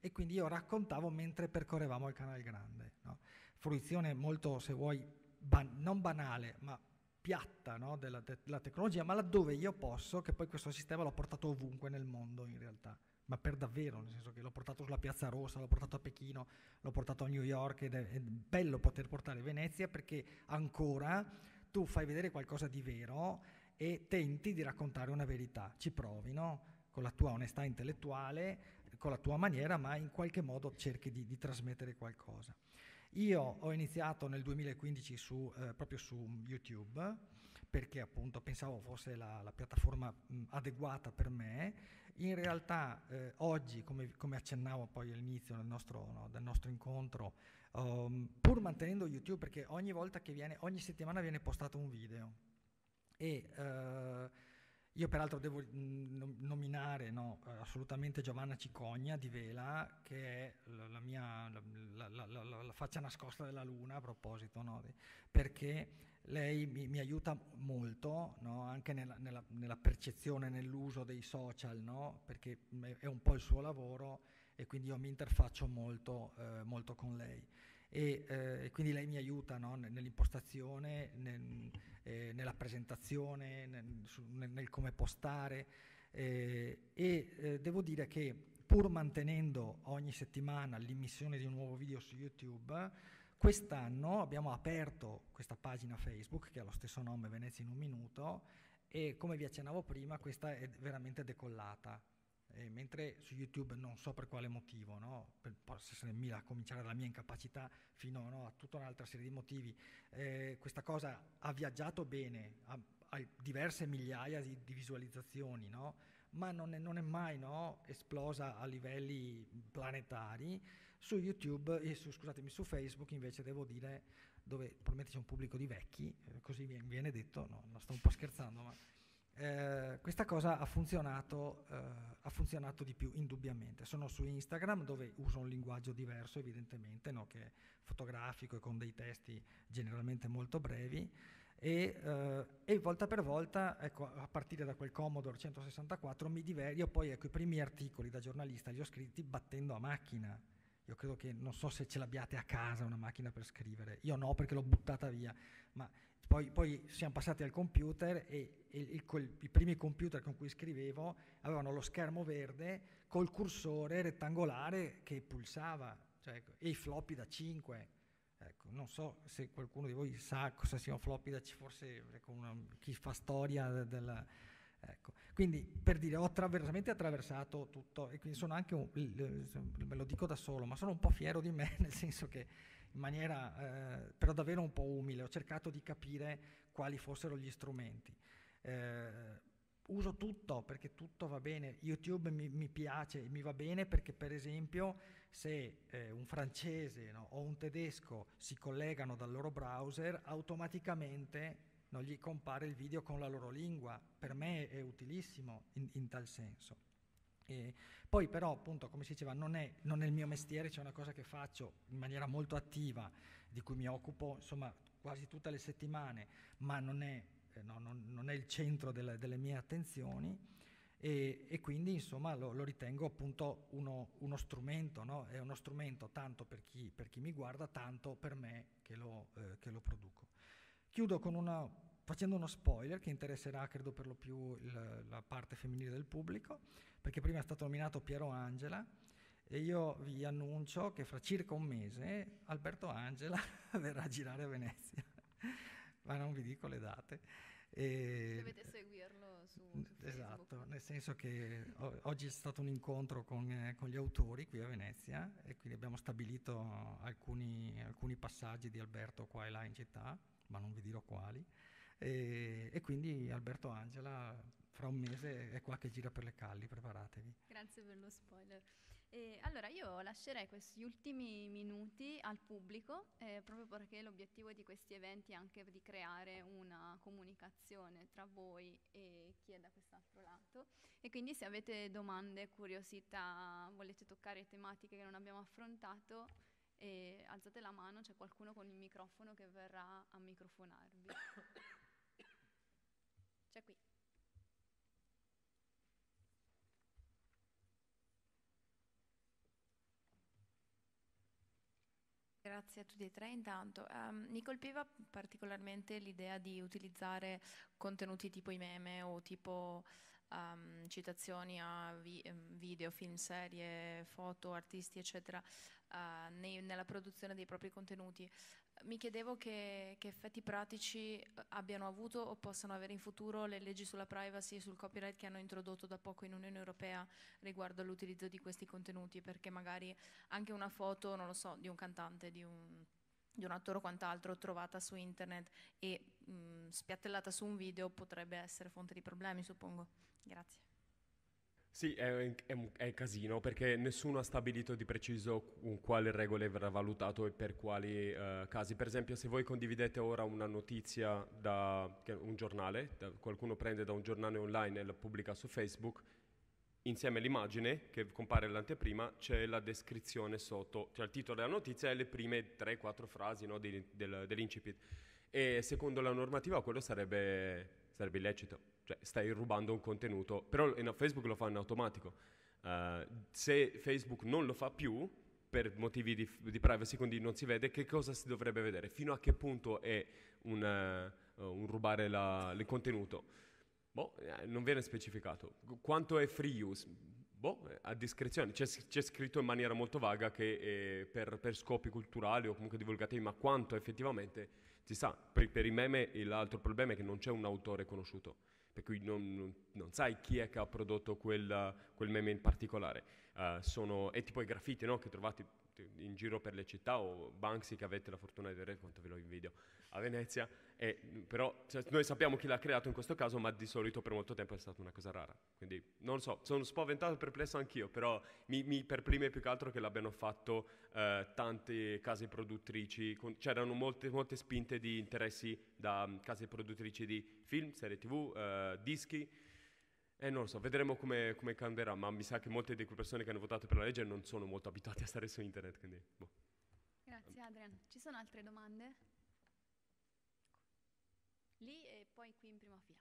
e quindi io raccontavo mentre percorrevamo il canale grande. No? Fruizione molto, se vuoi, ban- non banale, ma piatta no? della, te- della, tecnologia, ma laddove io posso, che poi questo sistema l'ho portato ovunque nel mondo in realtà, ma per davvero, nel senso che l'ho portato sulla Piazza Rossa, l'ho portato a Pechino, l'ho portato a New York ed è, è bello poter portare Venezia perché ancora tu fai vedere qualcosa di vero e tenti di raccontare una verità, ci provi, no? con la tua onestà intellettuale, con la tua maniera, ma in qualche modo cerchi di, di trasmettere qualcosa. Io ho iniziato nel 2015 su, eh, proprio su YouTube, perché appunto pensavo fosse la, la piattaforma mh, adeguata per me. In realtà eh, oggi, come, come, accennavo poi all'inizio del nostro, no, del nostro incontro, um, pur mantenendo YouTube, perché ogni volta che viene, ogni settimana viene postato un video, e uh, io peraltro devo mm, nominare no, assolutamente Giovanna Cicogna di Vela, che è la, la mia la, la, la, faccia nascosta della luna a proposito, no, perché lei mi, mi aiuta molto no, anche nella, nella, nella, percezione, nell'uso dei social, perché è un po' il suo lavoro e quindi io mi interfaccio molto, eh, molto con lei e eh, quindi lei mi aiuta no, nell'impostazione, nel, eh, nella presentazione, nel, nel, nel come postare. Eh, e eh, devo dire che pur mantenendo ogni settimana l'immissione di un nuovo video su YouTube, quest'anno abbiamo aperto questa pagina Facebook che ha lo stesso nome Venezia in un minuto e come vi accennavo prima questa è veramente decollata eh, mentre su YouTube non so per quale motivo, no? per, a cominciare dalla mia incapacità fino no, a tutta un'altra serie di motivi, eh, questa cosa ha viaggiato bene, ha, ha diverse migliaia di, di visualizzazioni, no? ma non è, non è mai esplosa a livelli planetari. Su YouTube e su, scusatemi, su Facebook invece devo dire, dove probabilmente c'è un pubblico di vecchi, eh, così viene detto, no, sto un po' scherzando, ma eh, questa cosa ha funzionato, eh, ha funzionato, di più, indubbiamente. Sono su Instagram dove uso un linguaggio diverso, evidentemente, no? che è fotografico e con dei testi generalmente molto brevi. E, eh, e, volta per volta, ecco, a partire da quel Commodore 164, mi diverto. Io poi, ecco, i primi articoli da giornalista li ho scritti battendo a macchina. Io credo che non so se ce l'abbiate a casa una macchina per scrivere. Io no, perché l'ho buttata via. Ma poi, poi, siamo passati al computer e, e il, col, i primi computer con cui scrivevo avevano lo schermo verde col cursore rettangolare che pulsava, cioè, e i floppy da 5. Ecco, non so se qualcuno di voi sa cosa sia un floppy da 5, forse ecco, una, chi fa storia della... Ecco. Quindi per dire, ho veramente attraversato tutto e quindi sono anche, un, me lo dico da solo, ma sono un po' fiero di me, nel senso che in maniera eh, però davvero un po' umile, ho cercato di capire quali fossero gli strumenti. Eh, uso tutto perché tutto va bene, YouTube mi, mi, piace, mi va bene perché per esempio se eh, un francese no, o un tedesco si collegano dal loro browser automaticamente non gli compare il video con la loro lingua, per me è utilissimo in, in tal senso. E poi però appunto come si diceva non è, non è il mio mestiere, c'è una cosa che faccio in maniera molto attiva, di cui mi occupo insomma quasi tutte le settimane, ma non è, eh, no, non, non è il centro delle, delle mie attenzioni e, e, quindi insomma lo, lo ritengo appunto uno, uno strumento, no? è uno strumento tanto per chi, per chi, mi guarda, tanto per me che lo, eh, che lo produco. Chiudo una, facendo uno spoiler che interesserà credo per lo più il, la parte femminile del pubblico perché prima è stato nominato Piero Angela E io vi annuncio che fra circa un mese Alberto Angela verrà a girare a Venezia, ma non vi dico le date. E Dovete seguirlo su, su Esatto, Facebook. nel senso che o- oggi è stato un incontro con, eh, con gli autori qui a Venezia e quindi abbiamo stabilito alcuni, alcuni passaggi di Alberto qua e là in città, ma non vi dirò quali. E, e quindi Alberto Angela fra un mese è qua che gira per le calli, preparatevi. Grazie per lo spoiler. E allora io lascerei questi ultimi minuti al pubblico, eh, proprio perché l'obiettivo di questi eventi è anche di creare una comunicazione tra voi e chi è da quest'altro lato. E quindi se avete domande, curiosità, volete toccare tematiche che non abbiamo affrontato, eh, alzate la mano, c'è qualcuno con il microfono che verrà a microfonarvi. C'è qui. Grazie a tutti e tre intanto. Ehm, mi colpiva particolarmente l'idea di utilizzare contenuti tipo i meme o tipo ehm, citazioni a vi- ehm, video, film, serie, foto, artisti, eccetera, eh, nei- nella produzione dei propri contenuti. Mi chiedevo che, che effetti pratici eh, abbiano avuto o possano avere in futuro le leggi sulla privacy e sul copyright che hanno introdotto da poco in Unione Europea riguardo all'utilizzo di questi contenuti, perché magari anche una foto, non lo so, di un cantante, di un, di un attore o quant'altro trovata su internet e mh, spiattellata su un video potrebbe essere fonte di problemi, suppongo. Grazie. Sì, è, è è casino perché nessuno ha stabilito di preciso quale regole verrà valutato e per quali eh, casi. Per esempio, se voi condividete ora una notizia da un giornale, da- qualcuno prende da un giornale online e la pubblica su Facebook, insieme all'immagine che compare all'anteprima c'è la descrizione sotto, cioè il titolo della notizia e le prime 3-4 frasi no, di- del- dell'incipit. E secondo la normativa quello sarebbe, sarebbe illecito, cioè stai rubando un contenuto, però in- Facebook lo fa in automatico. Eh, se Facebook non lo fa più, per motivi di, di privacy, quindi non si vede, che cosa si dovrebbe vedere? Fino a che punto è un, eh, un rubare la- il contenuto? Boh, eh, non viene specificato. Qu- Quanto è free use? Boh, eh, a discrezione. C'è, c'è scritto in maniera molto vaga che per, per scopi culturali o comunque divulgativi, ma quanto effettivamente si sa. Per, per i meme l'altro problema è che non c'è un autore conosciuto, per cui non, non- non sai chi è che ha prodotto quel, quel meme in particolare. Eh, sono, è tipo i graffiti no? che trovate in giro per le città o Banksy che avete la fortuna di vedere quanto ve lo invidio a Venezia e, però cioè, noi sappiamo chi l'ha creato in questo caso ma di solito per molto tempo è stata una cosa rara. Quindi non lo so sono spaventato e perplesso anch'io però mi, mi perplime più che altro che l'abbiano fatto eh, tante case produttrici con- c'erano molte, molte spinte di interessi da mm, case produttrici di film, serie tv, eh, dischi e non lo so, vedremo come, come cambierà, ma mi sa che molte di quelle persone che hanno votato per la legge non sono molto abituate a stare su internet, quindi boh. Grazie Adrian. Ci sono altre domande? Lì e poi qui in prima fila.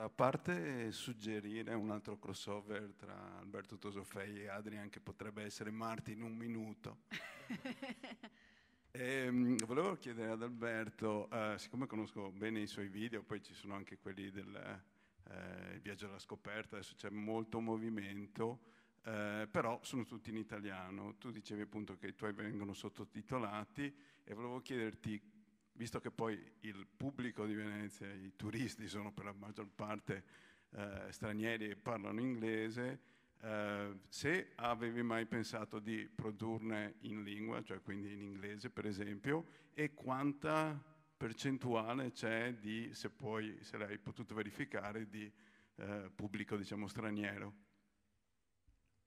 A parte suggerire un altro crossover tra Alberto Tosofei e Adrian che potrebbe essere Marti in un minuto. Ehm, volevo chiedere ad Alberto, eh, siccome conosco bene i suoi video, poi ci sono anche quelli del eh, il viaggio alla scoperta, adesso c'è molto movimento, eh, però sono tutti in italiano. Tu dicevi appunto che i tuoi vengono sottotitolati e volevo chiederti, visto che poi il pubblico di Venezia, i turisti sono per la maggior parte eh, stranieri e parlano inglese, eh, se avevi mai pensato di produrne in lingua, cioè quindi in inglese per esempio, e quanta percentuale c'è di, se poi, se l'hai potuto verificare, di eh, pubblico diciamo straniero?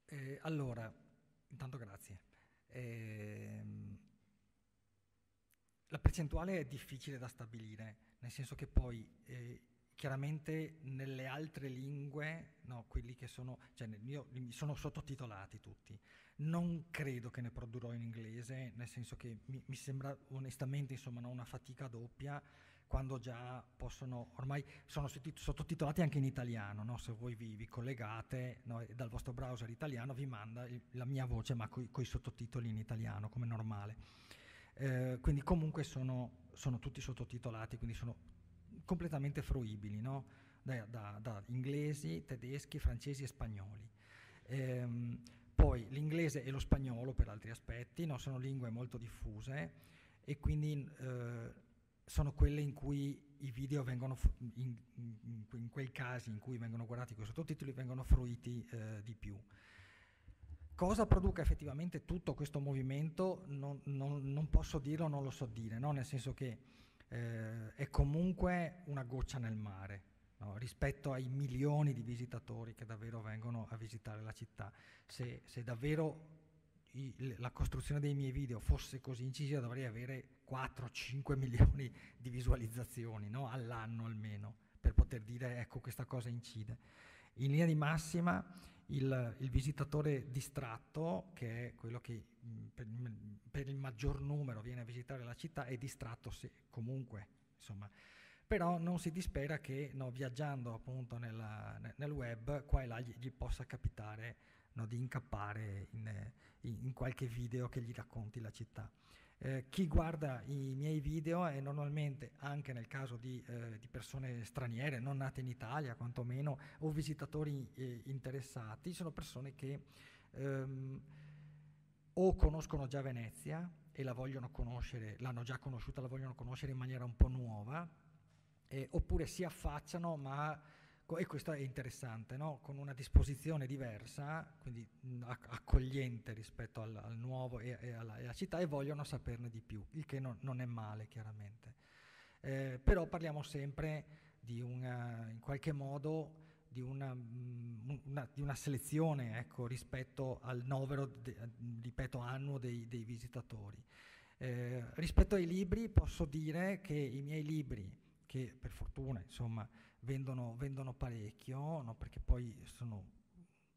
Eh, allora, intanto grazie. Ehm, la percentuale è difficile da stabilire, nel senso che poi eh, chiaramente nelle altre lingue, no, quelli che sono, cioè nel mio, sono sottotitolati tutti. Non credo che ne produrrò in inglese, nel senso che mi, mi sembra onestamente insomma una fatica doppia quando già possono, ormai sono sottotitolati anche in italiano, no? se voi vi, vi collegate no, dal vostro browser italiano vi manda il- la mia voce ma con i sottotitoli in italiano come normale. Eh, quindi comunque sono, sono tutti sottotitolati, quindi sono completamente fruibili, no? da, da- da inglesi, tedeschi, francesi e spagnoli. Ehm, poi l'inglese e lo spagnolo per altri aspetti, no? sono lingue molto diffuse e quindi eh, sono quelle in cui i video vengono, in, in, in, quei casi in cui vengono guardati con i sottotitoli, vengono fruiti eh, di più. Cosa produca effettivamente tutto questo movimento non, non, non posso dirlo, non lo so dire, no? nel senso che eh, è comunque una goccia nel mare no? rispetto ai milioni di visitatori che davvero vengono a visitare la città. Se, se davvero i, la costruzione dei miei video fosse così incisiva dovrei avere 4-5 milioni di visualizzazioni no? all'anno almeno per poter dire ecco questa cosa incide. In linea di massima il, il visitatore distratto, che è quello che mh, per, per, il maggior numero viene a visitare la città, è distratto se, comunque, insomma. Però non si dispera che no, viaggiando appunto nella, nel web qua e là gli, gli possa capitare no, di incappare in, in, qualche video che gli racconti la città. Eh, chi guarda i miei video è normalmente, anche nel caso di, eh, di, persone straniere, non nate in Italia quantomeno, o visitatori eh, interessati, sono persone che ehm, o conoscono già Venezia e la vogliono conoscere, l'hanno già conosciuta, la vogliono conoscere in maniera un po' nuova, oppure si affacciano ma e questo è interessante, no? con una disposizione diversa, quindi accogliente rispetto al, al nuovo e, e, alla, alla, città e vogliono saperne di più, il che non, non è male chiaramente. Eh, però parliamo sempre di una, in qualche modo di una, una, di una selezione ecco, rispetto al novero, de, ripeto, annuo dei, dei visitatori. Eh, rispetto ai libri posso dire che i miei libri, che per fortuna insomma vendono, vendono parecchio, no? perché poi sono,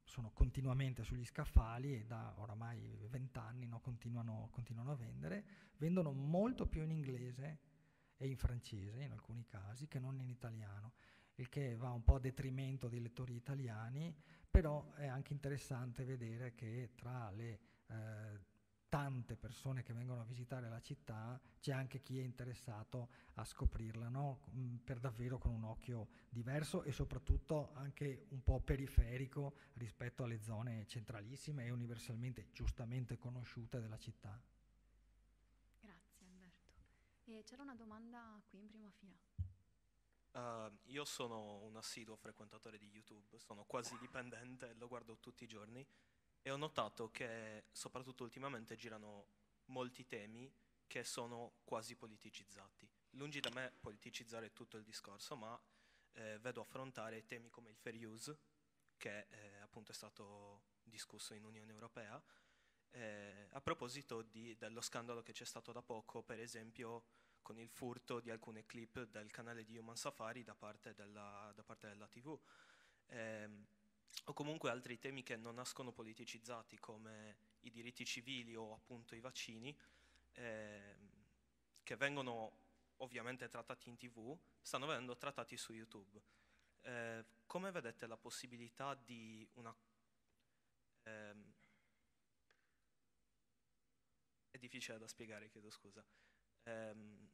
sono, continuamente sugli scaffali e da oramai vent'anni no? continuano, continuano a vendere, vendono molto più in inglese e in francese in alcuni casi che non in italiano, il che va un po' a detrimento dei lettori italiani, però è anche interessante vedere che tra le eh, tante persone che vengono a visitare la città, c'è anche chi è interessato a scoprirla no? Mm, per davvero con un occhio diverso e soprattutto anche un po' periferico rispetto alle zone centralissime e universalmente giustamente conosciute della città. Grazie Alberto. E c'era una domanda qui in prima fila. Uh, io sono un assiduo frequentatore di YouTube, sono quasi dipendente, lo guardo tutti i giorni e ho notato che soprattutto ultimamente girano molti temi che sono quasi politicizzati. Lungi da me politicizzare tutto il discorso, ma eh, vedo affrontare temi come il fair use, che eh, appunto è stato discusso in Unione Europea, eh, a proposito di, dello scandalo che c'è stato da poco, per esempio con il furto di alcune clip del canale di Human Safari da parte della, da parte della TV. Eh, o comunque altri temi che non nascono politicizzati come i diritti civili o appunto i vaccini, eh, che vengono ovviamente trattati in tv, stanno venendo trattati su YouTube. Eh, come vedete la possibilità di una... Ehm, è difficile da spiegare, chiedo scusa, ehm,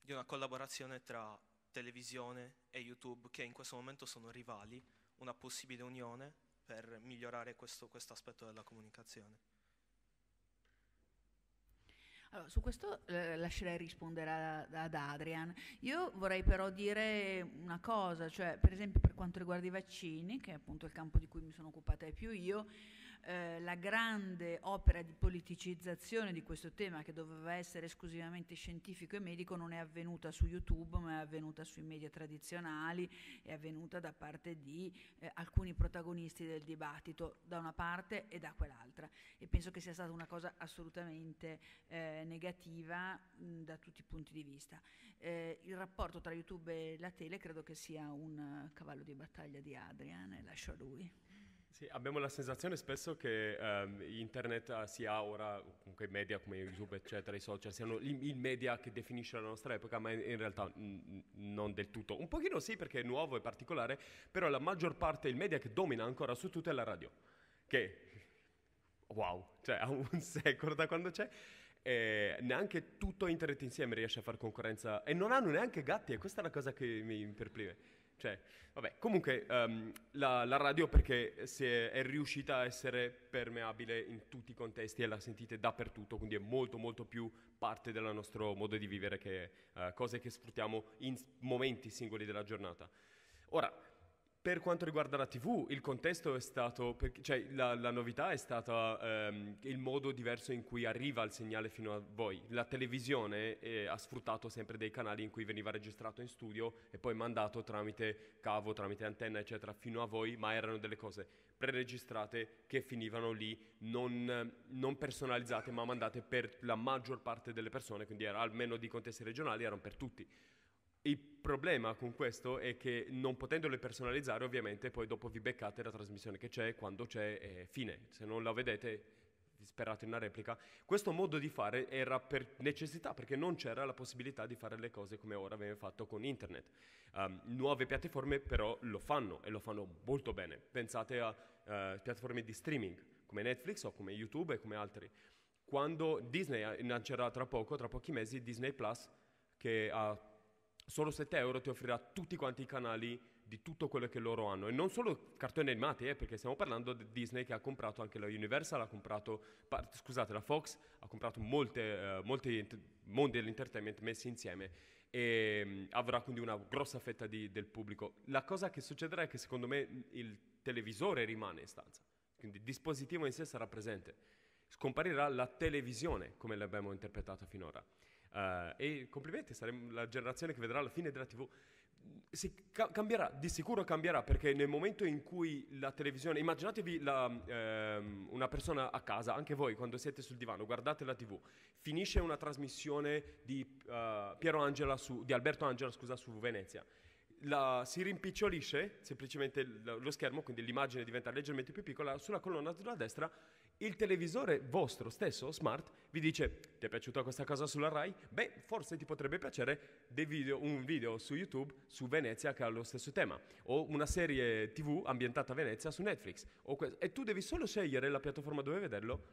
di una collaborazione tra televisione e YouTube che in questo momento sono rivali, una possibile unione per migliorare questo, questo aspetto della comunicazione? Allora, su questo eh, lascerei rispondere a, ad Adrian. Io vorrei però dire una cosa, cioè per esempio per quanto riguarda i vaccini, che è appunto il campo di cui mi sono occupata di più io, eh, la grande opera di politicizzazione di questo tema che doveva essere esclusivamente scientifico e medico non è avvenuta su YouTube ma è avvenuta sui media tradizionali, è avvenuta da parte di eh, alcuni protagonisti del dibattito da una parte e da quell'altra e penso che sia stata una cosa assolutamente eh, negativa mh, da tutti i punti di vista. Eh, il rapporto tra YouTube e la tele credo che sia un cavallo di battaglia di Adrian e lascio a lui. Sì, abbiamo la sensazione spesso che um, internet sia ora, comunque i media come YouTube, eccetera, i social, siano il media che definisce la nostra epoca, ma in, realtà n- non del tutto. Un pochino sì perché è nuovo e particolare, però la maggior parte, il media che domina ancora su tutto è la radio, che, wow, cioè ha un secolo da quando c'è, e neanche tutto internet insieme riesce a fare concorrenza, e non hanno neanche gatti, e questa è la cosa che mi perplime Cioè, vabbè, comunque ehm, la, la radio perché è, è riuscita a essere permeabile in tutti i contesti e la sentite dappertutto, quindi è molto molto più parte del nostro modo di vivere che eh, cose che sfruttiamo in momenti singoli della giornata. Ora, per quanto riguarda la TV, il contesto è stato, cioè la, la novità è stata ehm, il modo diverso in cui arriva il segnale fino a voi. La televisione eh, ha sfruttato sempre dei canali in cui veniva registrato in studio e poi mandato tramite cavo, tramite antenna, eccetera, fino a voi, ma erano delle cose preregistrate che finivano lì, non, non personalizzate, ma mandate per la maggior parte delle persone, quindi era almeno di contesti regionali, erano per tutti. Il problema con questo è che non potendole personalizzare, ovviamente, poi dopo vi beccate la trasmissione che c'è, quando c'è, è fine. Se non la vedete, vi sperate in una replica. Questo modo di fare era per necessità, perché non c'era la possibilità di fare le cose come ora viene fatto con internet. Um, nuove piattaforme però lo fanno e lo fanno molto bene. Pensate a uh, piattaforme di streaming come Netflix o come YouTube e come altri. Quando Disney lancerà tra poco, tra pochi mesi, Disney Plus, che ha solo 7 euro ti offrirà tutti quanti i canali di tutto quello che loro hanno. E non solo cartoni animati eh, perché stiamo parlando di Disney che ha comprato anche la Universal ha comprato pa- scusate la Fox ha comprato molte, eh, molti int- mondi dell'entertainment messi insieme. E mh, avrà quindi una grossa fetta di- del pubblico. La cosa che succederà è che secondo me il televisore rimane in stanza. Quindi il dispositivo in sé sarà presente. Scomparirà la televisione come l'abbiamo interpretata finora Uh, e complimenti, saremo la generazione che vedrà la fine della TV. Ca- cambierà, di sicuro cambierà, perché nel momento in cui la televisione, immaginatevi la, ehm, una persona a casa, anche voi quando siete sul divano, guardate la TV, finisce una trasmissione di, uh, Angela su, di Alberto Angela scusa, su Venezia. La, si rimpicciolisce semplicemente lo schermo, quindi l'immagine diventa leggermente più piccola, sulla colonna sulla destra il televisore vostro stesso, smart, vi dice ti è piaciuta questa cosa sulla RAI? Beh, forse ti potrebbe piacere video, un video su YouTube su Venezia che ha lo stesso tema, o una serie TV ambientata a Venezia su Netflix, que- e tu devi solo scegliere la piattaforma dove vederlo.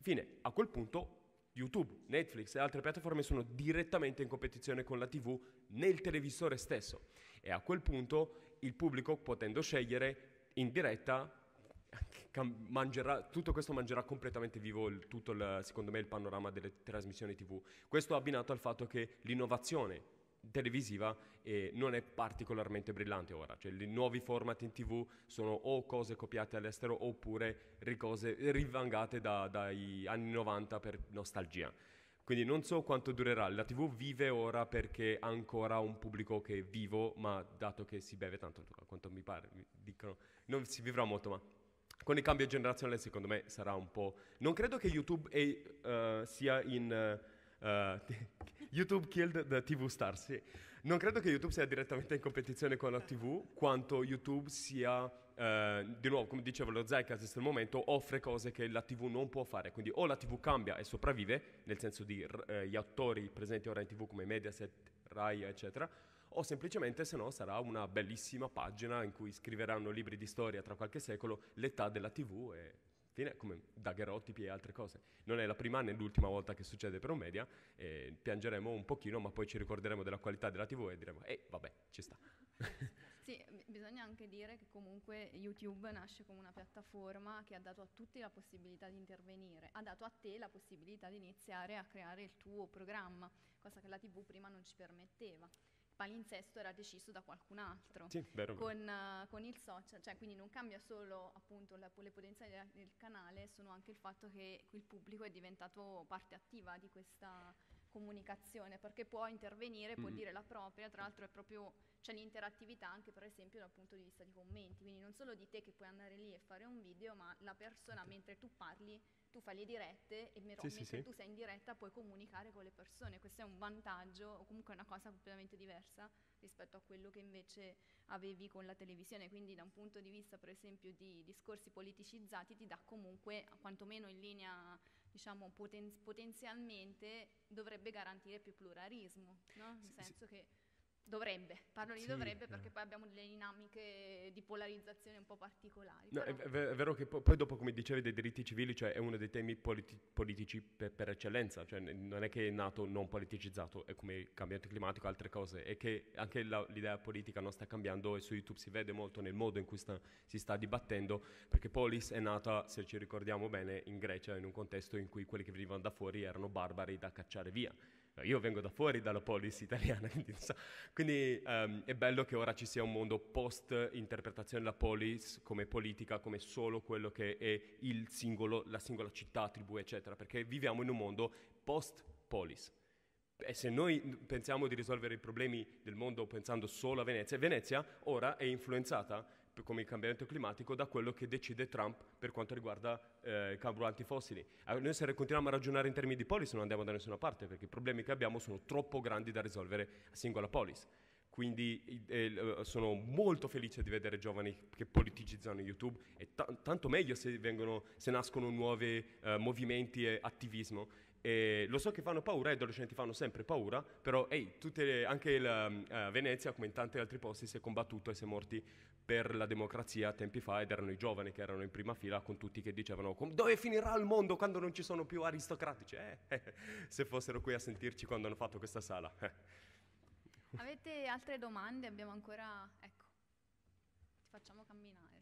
Fine, a quel punto YouTube, Netflix e altre piattaforme sono direttamente in competizione con la TV nel televisore stesso e a quel punto il pubblico potendo scegliere in diretta cam- mangerà, tutto questo mangerà completamente vivo il, tutto il, secondo me il panorama delle trasmissioni TV. Questo abbinato al fatto che l'innovazione televisiva eh, non è particolarmente brillante ora, cioè i nuovi format in tv sono o cose copiate all'estero oppure cose rivangate da, dai anni 90 per nostalgia. Quindi non so quanto durerà, la TV vive ora perché ha ancora un pubblico che è vivo, ma dato che si beve tanto, a quanto mi pare, mi dicono, non si vivrà molto, ma con il cambio generazionale secondo me sarà un po'... Non credo che YouTube è, uh, sia in... Uh, YouTube killed the TV stars. Sì. Non credo che YouTube sia direttamente in competizione con la TV, quanto YouTube sia, uh, di nuovo, come dicevo, lo Zeitgeist del momento offre cose che la TV non può fare. Quindi o la TV cambia e sopravvive, nel senso di gli attori presenti ora in TV come Mediaset, Rai, eccetera, o semplicemente se no sarà una bellissima pagina in cui scriveranno libri di storia tra qualche secolo, l'età della TV e fine, come daguerrotipi e altre cose. Non è la prima né l'ultima volta che succede per un media, e piangeremo un pochino, ma poi ci ricorderemo della qualità della TV e diremo, eh vabbè, ci sta. Sì, bisogna anche dire che comunque YouTube nasce come una piattaforma che ha dato a tutti la possibilità di intervenire, ha dato a te la possibilità di iniziare a creare il tuo programma, cosa che la TV prima non ci permetteva palinsesto era deciso da qualcun altro. Sì, vero. Con, uh, con, il social, cioè quindi non cambia solo appunto la, le potenzialità del canale, sono anche il fatto che il pubblico è diventato parte attiva di questa comunicazione perché può intervenire, può mm. dire la propria, tra l'altro è proprio c'è l'interattività anche per esempio dal punto di vista di commenti, quindi non solo di te che puoi andare lì e fare un video, ma la persona mentre tu parli tu fai le dirette e mer- sì, mentre sì, tu sei in diretta puoi comunicare con le persone. Questo è un vantaggio o comunque una cosa completamente diversa rispetto a quello che invece avevi con la televisione. Quindi da un punto di vista per esempio di discorsi politicizzati ti dà comunque, quantomeno in linea diciamo poten- potenzialmente, dovrebbe garantire più pluralismo, no? nel senso che Dovrebbe, parlo di Sì, dovrebbe eh. perché poi abbiamo delle dinamiche di polarizzazione un po' particolari. No, è, però- è ver- è vero che po- poi dopo, come dicevi, dei diritti civili, cioè è uno dei temi politi- politici per, per eccellenza, cioè non è che è nato non politicizzato, è come il cambiamento climatico, altre cose, è che anche la- l'idea politica non sta cambiando e su YouTube si vede molto nel modo in cui sta- si sta dibattendo, perché Polis è nata, se ci ricordiamo bene, in Grecia, in un contesto in cui quelli che venivano da fuori erano barbari da cacciare via. Io vengo da fuori dalla polis italiana, quindi, so. Quindi, ehm, è bello che ora ci sia un mondo post-interpretazione della polis come politica, come solo quello che è singolo, la singola città, tribù, eccetera, perché viviamo in un mondo post-polis. E se noi pensiamo di risolvere i problemi del mondo pensando solo a Venezia, Venezia ora è influenzata come il cambiamento climatico da quello che decide Trump per quanto riguarda eh, i carburanti fossili. Eh, noi se continuiamo a ragionare in termini di polis non andiamo da nessuna parte perché i problemi che abbiamo sono troppo grandi da risolvere a singola polis. Quindi eh, eh, sono molto felice di vedere giovani che politicizzano YouTube e ta- tanto meglio se, vengono, se nascono nuovi eh, movimenti e attivismo. E lo so che fanno paura, gli adolescenti fanno sempre paura, però tutte le- anche la, eh, Venezia, come in tanti altri posti, si è combattuto e si è morti per la democrazia tempi fa ed erano i giovani che erano in prima fila con tutti che dicevano "Com- dove finirà il mondo quando non ci sono più aristocratici? Eh, eh, se fossero qui a sentirci quando hanno fatto questa sala. eh. Avete altre domande? Abbiamo ancora... Ecco, ti facciamo camminare.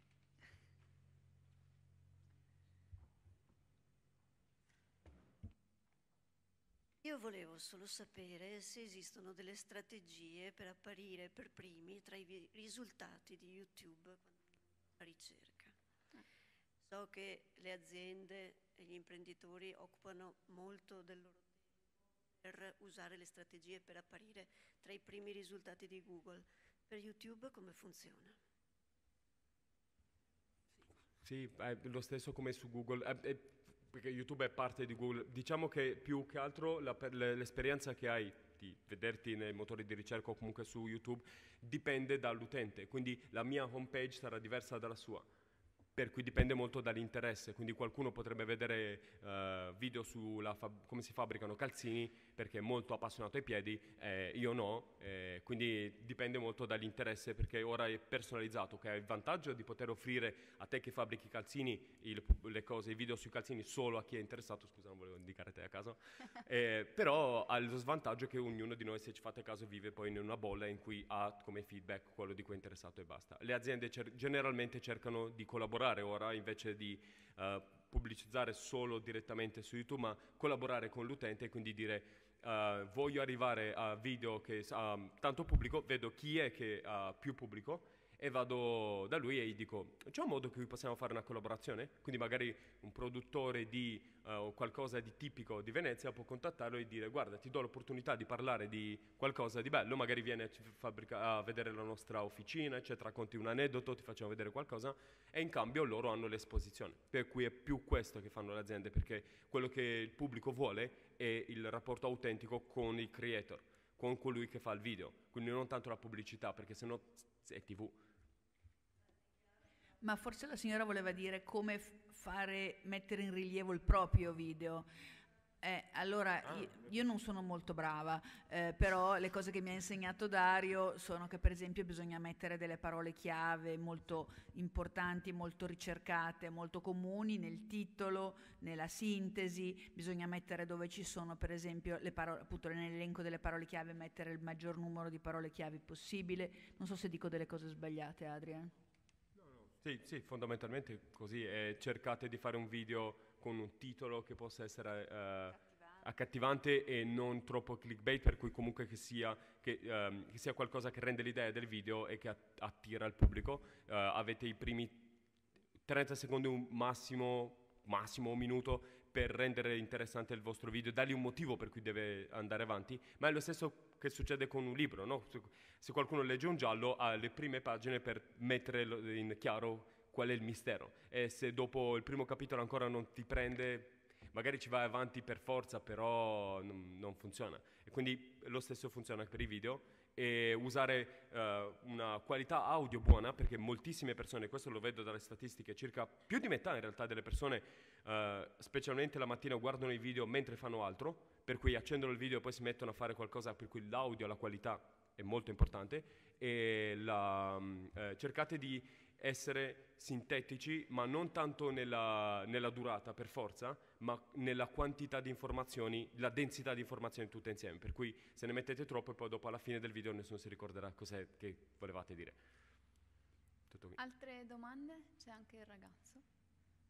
Io volevo solo sapere se esistono delle strategie per apparire per primi tra i risultati di YouTube la ricerca. So che le aziende e gli imprenditori occupano molto del loro tempo per usare le strategie per apparire tra i primi risultati di Google. Per YouTube come funziona? Sì, è lo stesso come su Google, eh, eh, perché YouTube è parte di Google. Diciamo che più che altro la- per le- l'esperienza che hai di vederti nei motori di ricerca o comunque su YouTube dipende dall'utente, quindi la mia homepage sarà diversa dalla sua. Per cui dipende molto dall'interesse, quindi qualcuno potrebbe vedere eh, video su come si fabbricano calzini perché è molto appassionato ai piedi, eh, io no, eh, quindi dipende molto dall'interesse perché ora è personalizzato, che ha il vantaggio di poter offrire a te che fabbrichi i calzini il- le cose, i video sui calzini solo a chi è interessato, scusa non volevo indicare te a caso, eh, però ha lo svantaggio che ognuno di noi, se ci fate caso, vive poi in una bolla in cui ha come feedback quello di cui è interessato e basta. Le aziende cer- generalmente cercano di collaborare ora invece di eh, pubblicizzare solo direttamente su YouTube, ma collaborare con l'utente e quindi dire eh, voglio arrivare a video che ha tanto pubblico, vedo chi è che ha più pubblico e vado da lui e gli dico c'è un modo in cui possiamo fare una collaborazione? Quindi magari un produttore di o qualcosa di tipico di Venezia può contattarlo e dire guarda ti do l'opportunità di parlare di qualcosa di bello, magari vieni a, fabbrica- a vedere la nostra officina, eccetera, racconti un aneddoto, ti facciamo vedere qualcosa e in cambio loro hanno l'esposizione. Per cui è più questo che fanno le aziende perché quello che il pubblico vuole è il rapporto autentico con il creator, con colui che fa il video, quindi non tanto la pubblicità perché sennò è TV. Ma forse la signora voleva dire come fare, mettere in rilievo il proprio video. Eh, allora, Ah, io, io non sono molto brava, eh, però le cose che mi ha insegnato Dario sono che per esempio bisogna mettere delle parole chiave molto importanti, molto ricercate, molto comuni nel titolo, nella sintesi, bisogna mettere dove ci sono per esempio le parole, appunto nell'elenco delle parole chiave, mettere il maggior numero di parole chiave possibile. Non so se dico delle cose sbagliate, Adrian. Sì, sì, fondamentalmente così. E cercate di fare un video con un titolo che possa essere eh, accattivante e non troppo clickbait, per cui comunque che sia, che, ehm, che sia qualcosa che rende l'idea del video e che att- attira il pubblico. Eh, avete i primi 30 secondi, massimo, massimo un minuto per rendere interessante il vostro video, dargli un motivo per cui deve andare avanti, ma è lo stesso che succede con un libro, no? Se- qualcuno legge un giallo ha le prime pagine per mettere in chiaro qual è il mistero e se dopo il primo capitolo ancora non ti prende, magari ci vai avanti per forza, però non, funziona. E quindi lo stesso funziona per i video e usare eh, una qualità audio buona perché moltissime persone, questo lo vedo dalle statistiche, circa più di metà in realtà delle persone, eh, specialmente la mattina, guardano i video mentre fanno altro, per cui accendono il video e poi si mettono a fare qualcosa per cui l'audio, la qualità è molto importante, e la, mm, eh, cercate di essere sintetici, ma non tanto nella, nella, durata per forza, ma nella quantità di informazioni, la densità di informazioni tutte insieme. Per cui se ne mettete troppo e poi dopo alla fine del video nessuno si ricorderà cos'è che volevate dire. Altre domande? C'è anche il ragazzo.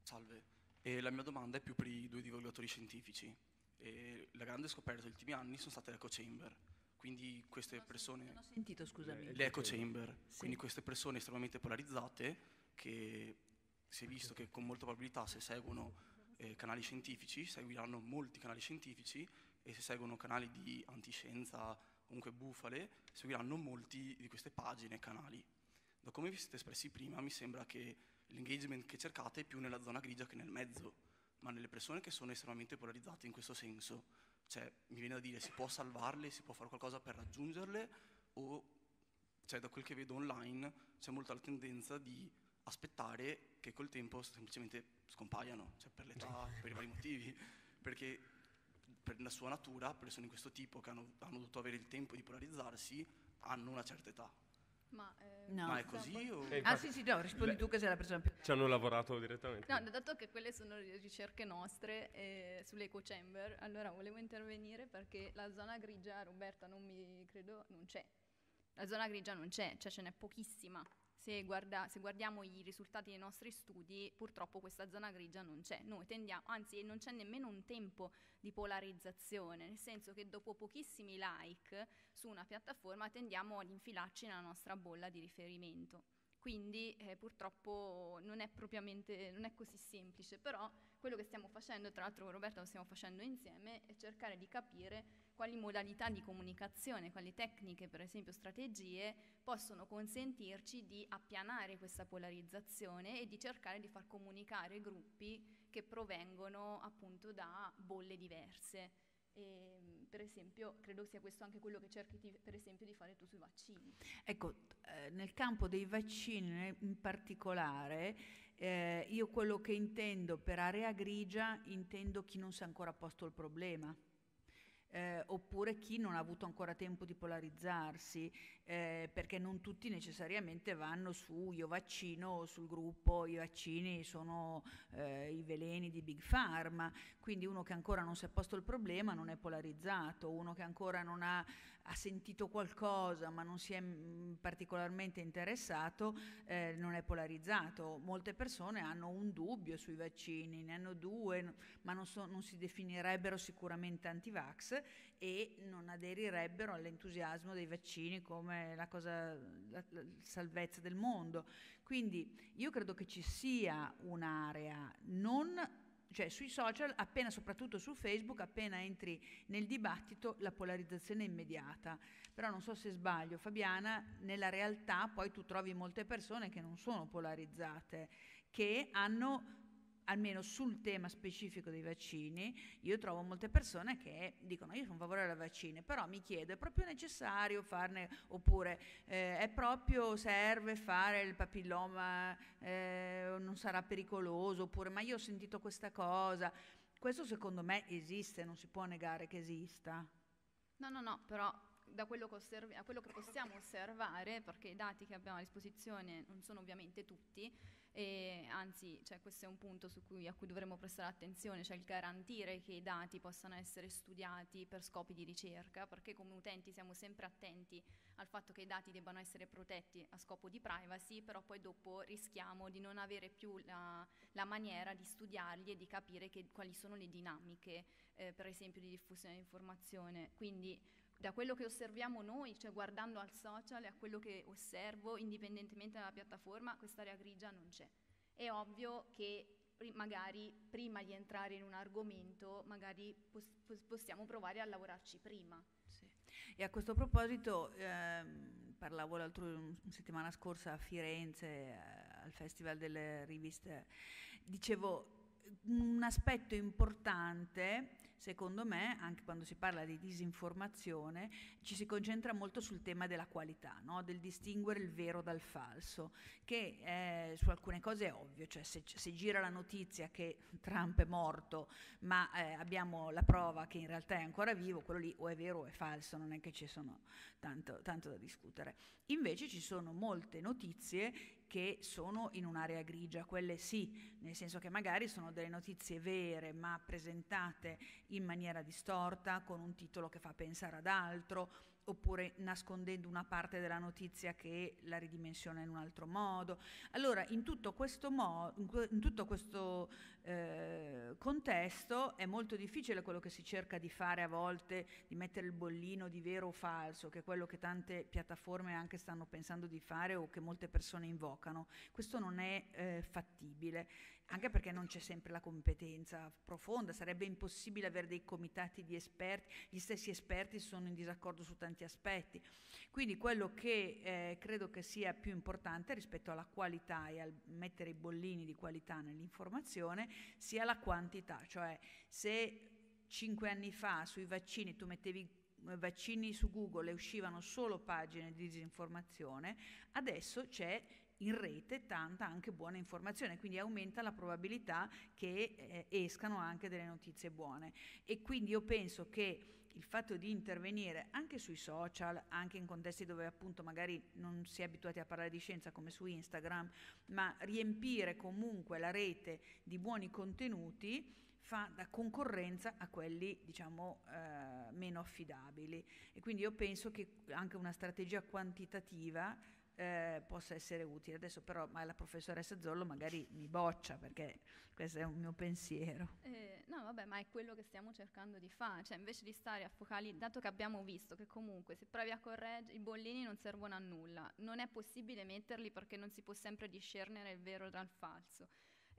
Salve, e la mia domanda è più per i due divulgatori scientifici. E la grande scoperta degli ultimi anni sono state le echo chamber. Quindi queste persone... Non ho sentito, scusami. Le echo chamber. Sì. Quindi queste persone estremamente polarizzate che si è visto che con molta probabilità se seguono eh, canali scientifici, seguiranno molti canali scientifici e se seguono canali di antiscienza, comunque bufale, seguiranno molti di queste pagine e canali. Da come vi siete espressi prima, mi sembra che l'engagement che cercate è più nella zona grigia che nel mezzo, ma nelle persone che sono estremamente polarizzate in questo senso cioè, mi viene da dire, si può salvarle, si può fare qualcosa per raggiungerle o, cioè, da quel che vedo online, c'è molta la tendenza di aspettare che col tempo semplicemente scompaiano, cioè per l'età, per i vari motivi, perché per la sua natura, persone di questo tipo che hanno, hanno dovuto avere il tempo di polarizzarsi, hanno una certa età. Ma, eh, no. Ma è così? O... Eh, ah sì sì, no, rispondi tu che sei la persona più... Ci hanno lavorato direttamente. No, dato che quelle sono ricerche nostre eh, sull'eco chamber, allora volevo intervenire perché la zona grigia, Roberta non mi credo, non c'è. La zona grigia non c'è, cioè ce n'è pochissima. Se, guarda, se, guardiamo i risultati dei nostri studi, purtroppo questa zona grigia non c'è. Noi tendiamo, anzi non c'è nemmeno un tempo di polarizzazione, nel senso che dopo pochissimi like su una piattaforma tendiamo ad infilarci nella nostra bolla di riferimento. Quindi eh, purtroppo non è propriamente, non è così semplice, però quello che stiamo facendo, tra l'altro con Roberta lo stiamo facendo insieme, è cercare di capire quali modalità di comunicazione, quali tecniche, per esempio strategie, possono consentirci di appianare questa polarizzazione e di cercare di far comunicare gruppi che provengono appunto da bolle diverse. E, per esempio, credo sia questo anche quello che cerchi di, per esempio di fare tu sui vaccini. Ecco, eh, nel campo dei vaccini in particolare, eh, io quello che intendo per area grigia intendo chi non si è ancora posto il problema eh, oppure chi non ha avuto ancora tempo di polarizzarsi, eh, perché non tutti necessariamente vanno su io vaccino o sul gruppo i vaccini sono eh, i veleni di Big Pharma, quindi uno che ancora non si è posto il problema non è polarizzato, uno che ancora non ha, ha sentito qualcosa ma non si è mm, particolarmente interessato eh, non è polarizzato. Molte persone hanno un dubbio sui vaccini, ne hanno due, ma non, so, non si definirebbero sicuramente anti-vax e non aderirebbero all'entusiasmo dei vaccini come la cosa, la, la salvezza del mondo. Quindi io credo che ci sia un'area non cioè sui social, appena soprattutto su Facebook, appena entri nel dibattito, la polarizzazione è immediata. Però non so se sbaglio, Fabiana, nella realtà poi tu trovi molte persone che non sono polarizzate, che hanno almeno sul tema specifico dei vaccini, io trovo molte persone che dicono io sono favorevole ai vaccini, però mi chiedo è proprio necessario farne, oppure eh, è proprio serve fare il papilloma, eh, non sarà pericoloso, oppure ma io ho sentito questa cosa. Questo secondo me esiste, non si può negare che esista. No, no, no, però da quello che, osservi- a quello che possiamo osservare, perché i dati che abbiamo a disposizione non sono ovviamente tutti, e anzi cioè, questo è un punto cui, a cui dovremmo prestare attenzione, cioè il garantire che i dati possano essere studiati per scopi di ricerca, perché come utenti siamo sempre attenti al fatto che i dati debbano essere protetti a scopo di privacy, però poi dopo rischiamo di non avere più la, la maniera di studiarli e di capire che, quali sono le dinamiche, eh, per esempio, di diffusione di informazione. Quindi da quello che osserviamo noi, cioè guardando al social e a quello che osservo, indipendentemente dalla piattaforma, quest'area grigia non c'è. È ovvio che magari prima di entrare in un argomento, magari pos- possiamo provare a lavorarci prima. Sì. E a questo proposito, ehm, parlavo l'altro settimana scorsa a Firenze, eh, al Festival delle Riviste, dicevo un aspetto importante secondo me, anche quando si parla di disinformazione, ci si concentra molto sul tema della qualità, no? del distinguere il vero dal falso, che eh, su alcune cose è ovvio, cioè se, se, gira la notizia che Trump è morto, ma eh, abbiamo la prova che in realtà è ancora vivo, quello lì o è vero o è falso, non è che ci sono tanto, tanto da discutere. Invece ci sono molte notizie che sono in un'area grigia, quelle sì, nel senso che magari sono delle notizie vere ma presentate in maniera distorta, con un titolo che fa pensare ad altro, oppure nascondendo una parte della notizia che la ridimensiona in un altro modo. Allora, in tutto questo, mo- in tutto questo eh, contesto è molto difficile quello che si cerca di fare a volte, di mettere il bollino di vero o falso, che è quello che tante piattaforme anche stanno pensando di fare o che molte persone invocano. Questo non è eh, fattibile anche perché non c'è sempre la competenza profonda, sarebbe impossibile avere dei comitati di esperti, gli stessi esperti sono in disaccordo su tanti aspetti. Quindi quello che eh, credo che sia più importante rispetto alla qualità e al mettere i bollini di qualità nell'informazione sia la quantità, cioè se cinque anni fa sui vaccini tu mettevi eh, vaccini su Google e uscivano solo pagine di disinformazione, adesso c'è in rete tanta anche buona informazione, quindi aumenta la probabilità che eh, escano anche delle notizie buone. E quindi io penso che il fatto di intervenire anche sui social, anche in contesti dove appunto magari non si è abituati a parlare di scienza come su Instagram, ma riempire comunque la rete di buoni contenuti fa da concorrenza a quelli diciamo eh, meno affidabili e quindi io penso che anche una strategia quantitativa eh, possa essere utile. Adesso però ma la professoressa Zollo magari mi boccia perché questo è un mio pensiero. Eh, no, vabbè, ma è quello che stiamo cercando di fare, cioè invece di stare a focali, dato che abbiamo visto che comunque se provi a correggere, i bollini non servono a nulla, non è possibile metterli perché non si può sempre discernere il vero dal falso.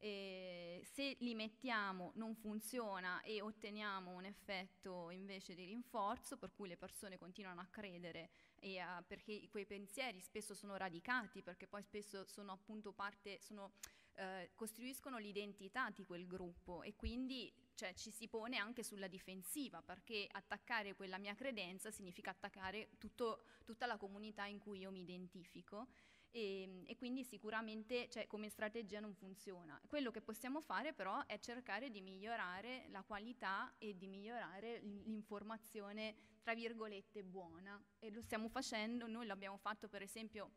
E se li mettiamo non funziona e otteniamo un effetto invece di rinforzo per cui le persone continuano a credere a, perché quei pensieri spesso sono radicati perché poi spesso sono appunto parte sono, eh, costruiscono l'identità di quel gruppo e quindi cioè, ci si pone anche sulla difensiva perché attaccare quella mia credenza significa attaccare tutto, tutta la comunità in cui io mi identifico e, ehm, e quindi sicuramente cioè, come strategia non funziona. Quello che possiamo fare però è cercare di migliorare la qualità e di migliorare l'informazione tra virgolette buona e lo stiamo facendo, noi l'abbiamo fatto per esempio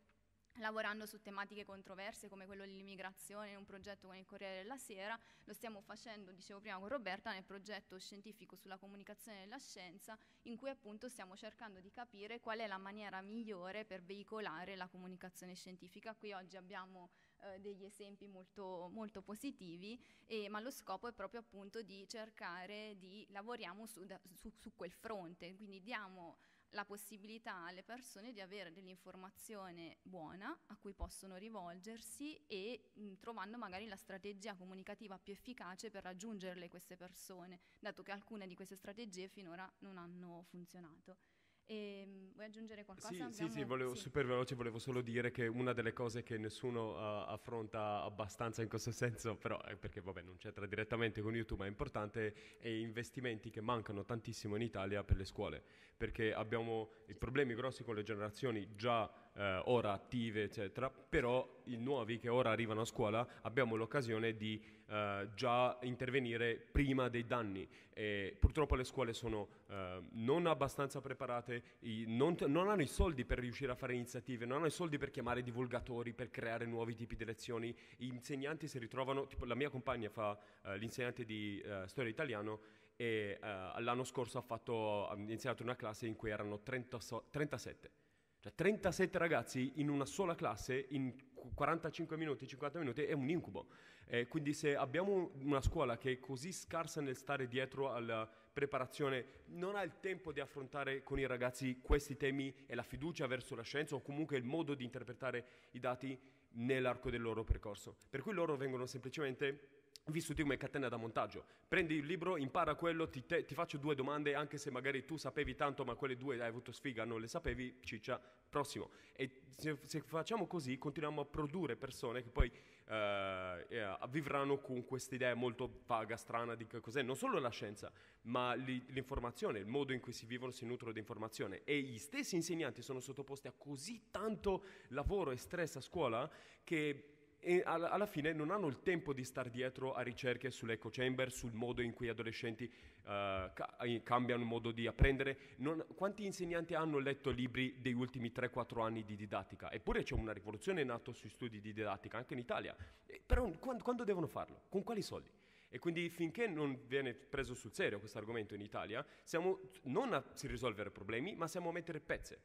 lavorando su tematiche controverse come quello dell'immigrazione in un progetto con il Corriere della Sera, lo stiamo facendo, dicevo prima con Roberta, nel progetto scientifico sulla comunicazione della scienza, in cui appunto stiamo cercando di capire qual è la maniera migliore per veicolare la comunicazione scientifica. Qui oggi abbiamo eh, degli esempi molto, molto positivi, e, ma lo scopo è proprio appunto di cercare di lavoriamo su, da, su, su quel fronte, quindi diamo la possibilità alle persone di avere dell'informazione buona a cui possono rivolgersi e mh, trovando magari la strategia comunicativa più efficace per raggiungerle queste persone, dato che alcune di queste strategie finora non hanno funzionato. E, ehm, vuoi aggiungere qualcosa? Sì, Abbiamo... sì, sì, volevo, sì, super veloce, volevo solo dire che una delle cose che nessuno uh, affronta abbastanza in questo senso, però è perché vabbè non c'entra direttamente con YouTube, ma è importante, è investimenti che mancano tantissimo in Italia per le scuole, perché abbiamo i problemi grossi con le generazioni già uh, ora attive, eccetera, però i nuovi che ora arrivano a scuola abbiamo l'occasione di Uh, già intervenire prima dei danni. E purtroppo le scuole sono uh, non abbastanza preparate, i, non, non, hanno i soldi per riuscire a fare iniziative, non hanno i soldi per chiamare divulgatori, per creare nuovi tipi di lezioni. Gli insegnanti si ritrovano, tipo la mia compagna fa uh, l'insegnante di storia italiano e l'anno scorso ha, fatto, ha insegnato una classe in cui erano 30, 37. Cioè 37 ragazzi in una sola classe in 45 minuti, 50 minuti è un incubo. Eh, quindi se abbiamo una scuola che è così scarsa nel stare dietro alla preparazione, non ha il tempo di affrontare con i ragazzi questi temi e la fiducia verso la scienza o comunque il modo di interpretare i dati nell'arco del loro percorso. Per cui loro vengono semplicemente vissuti come catena da montaggio. Prendi il libro, impara quello, ti, te, ti, faccio due domande, anche se magari tu sapevi tanto, ma quelle due hai avuto sfiga, non le sapevi, ciccia, prossimo. E se, se facciamo così, continuiamo a produrre persone che poi eh, eh, vivranno con questa idea molto vaga, strana di che cos'è non solo la scienza, ma li, l'informazione, il modo in cui si vivono, si nutrono di informazione. E gli stessi insegnanti sono sottoposti a così tanto lavoro e stress a scuola che e alla fine non hanno il tempo di stare dietro a ricerche sull'echo chamber, sul modo in cui gli adolescenti uh, ca- cambiano il modo di apprendere. Non, quanti insegnanti hanno letto libri degli ultimi 3-4 anni di didattica? Eppure c'è una rivoluzione in atto sui studi di didattica anche in Italia. E, però quando, quando devono farlo? Con quali soldi? E quindi finché non viene preso sul serio questo argomento in Italia, siamo non a si risolvere problemi, ma siamo a mettere pezze.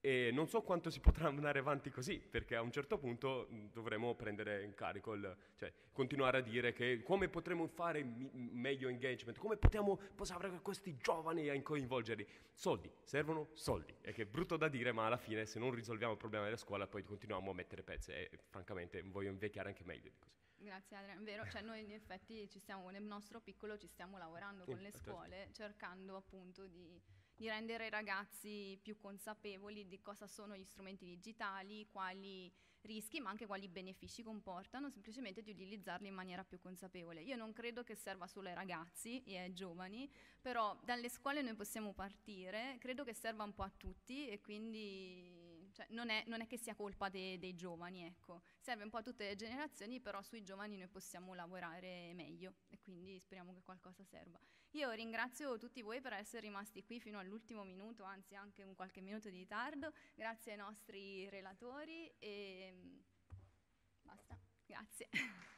E non so quanto si potrà andare avanti così, perché a un certo punto dovremo prendere in carico, il, cioè continuare a dire che come potremo fare mi- meglio engagement, come possiamo avere questi giovani a coinvolgerli. Soldi, servono soldi. E che è brutto da dire, ma alla fine se non risolviamo il problema della scuola poi continuiamo a mettere pezze e francamente voglio invecchiare anche meglio di così. Grazie Adrian, è vero, cioè noi in effetti ci stiamo, nel nostro piccolo ci stiamo lavorando con le certo. scuole cercando appunto di di rendere i ragazzi più consapevoli di cosa sono gli strumenti digitali, quali rischi ma anche quali benefici comportano, semplicemente di utilizzarli in maniera più consapevole. Io non credo che serva solo ai ragazzi e ai giovani, però dalle scuole noi possiamo partire, credo che serva un po' a tutti e quindi cioè, non, è, non, è, che sia colpa de, dei giovani, ecco. serve un po' a tutte le generazioni, però sui giovani noi possiamo lavorare meglio e quindi speriamo che qualcosa serva. Io ringrazio tutti voi per essere rimasti qui fino all'ultimo minuto, anzi anche un qualche minuto di ritardo, grazie ai nostri relatori e basta, grazie.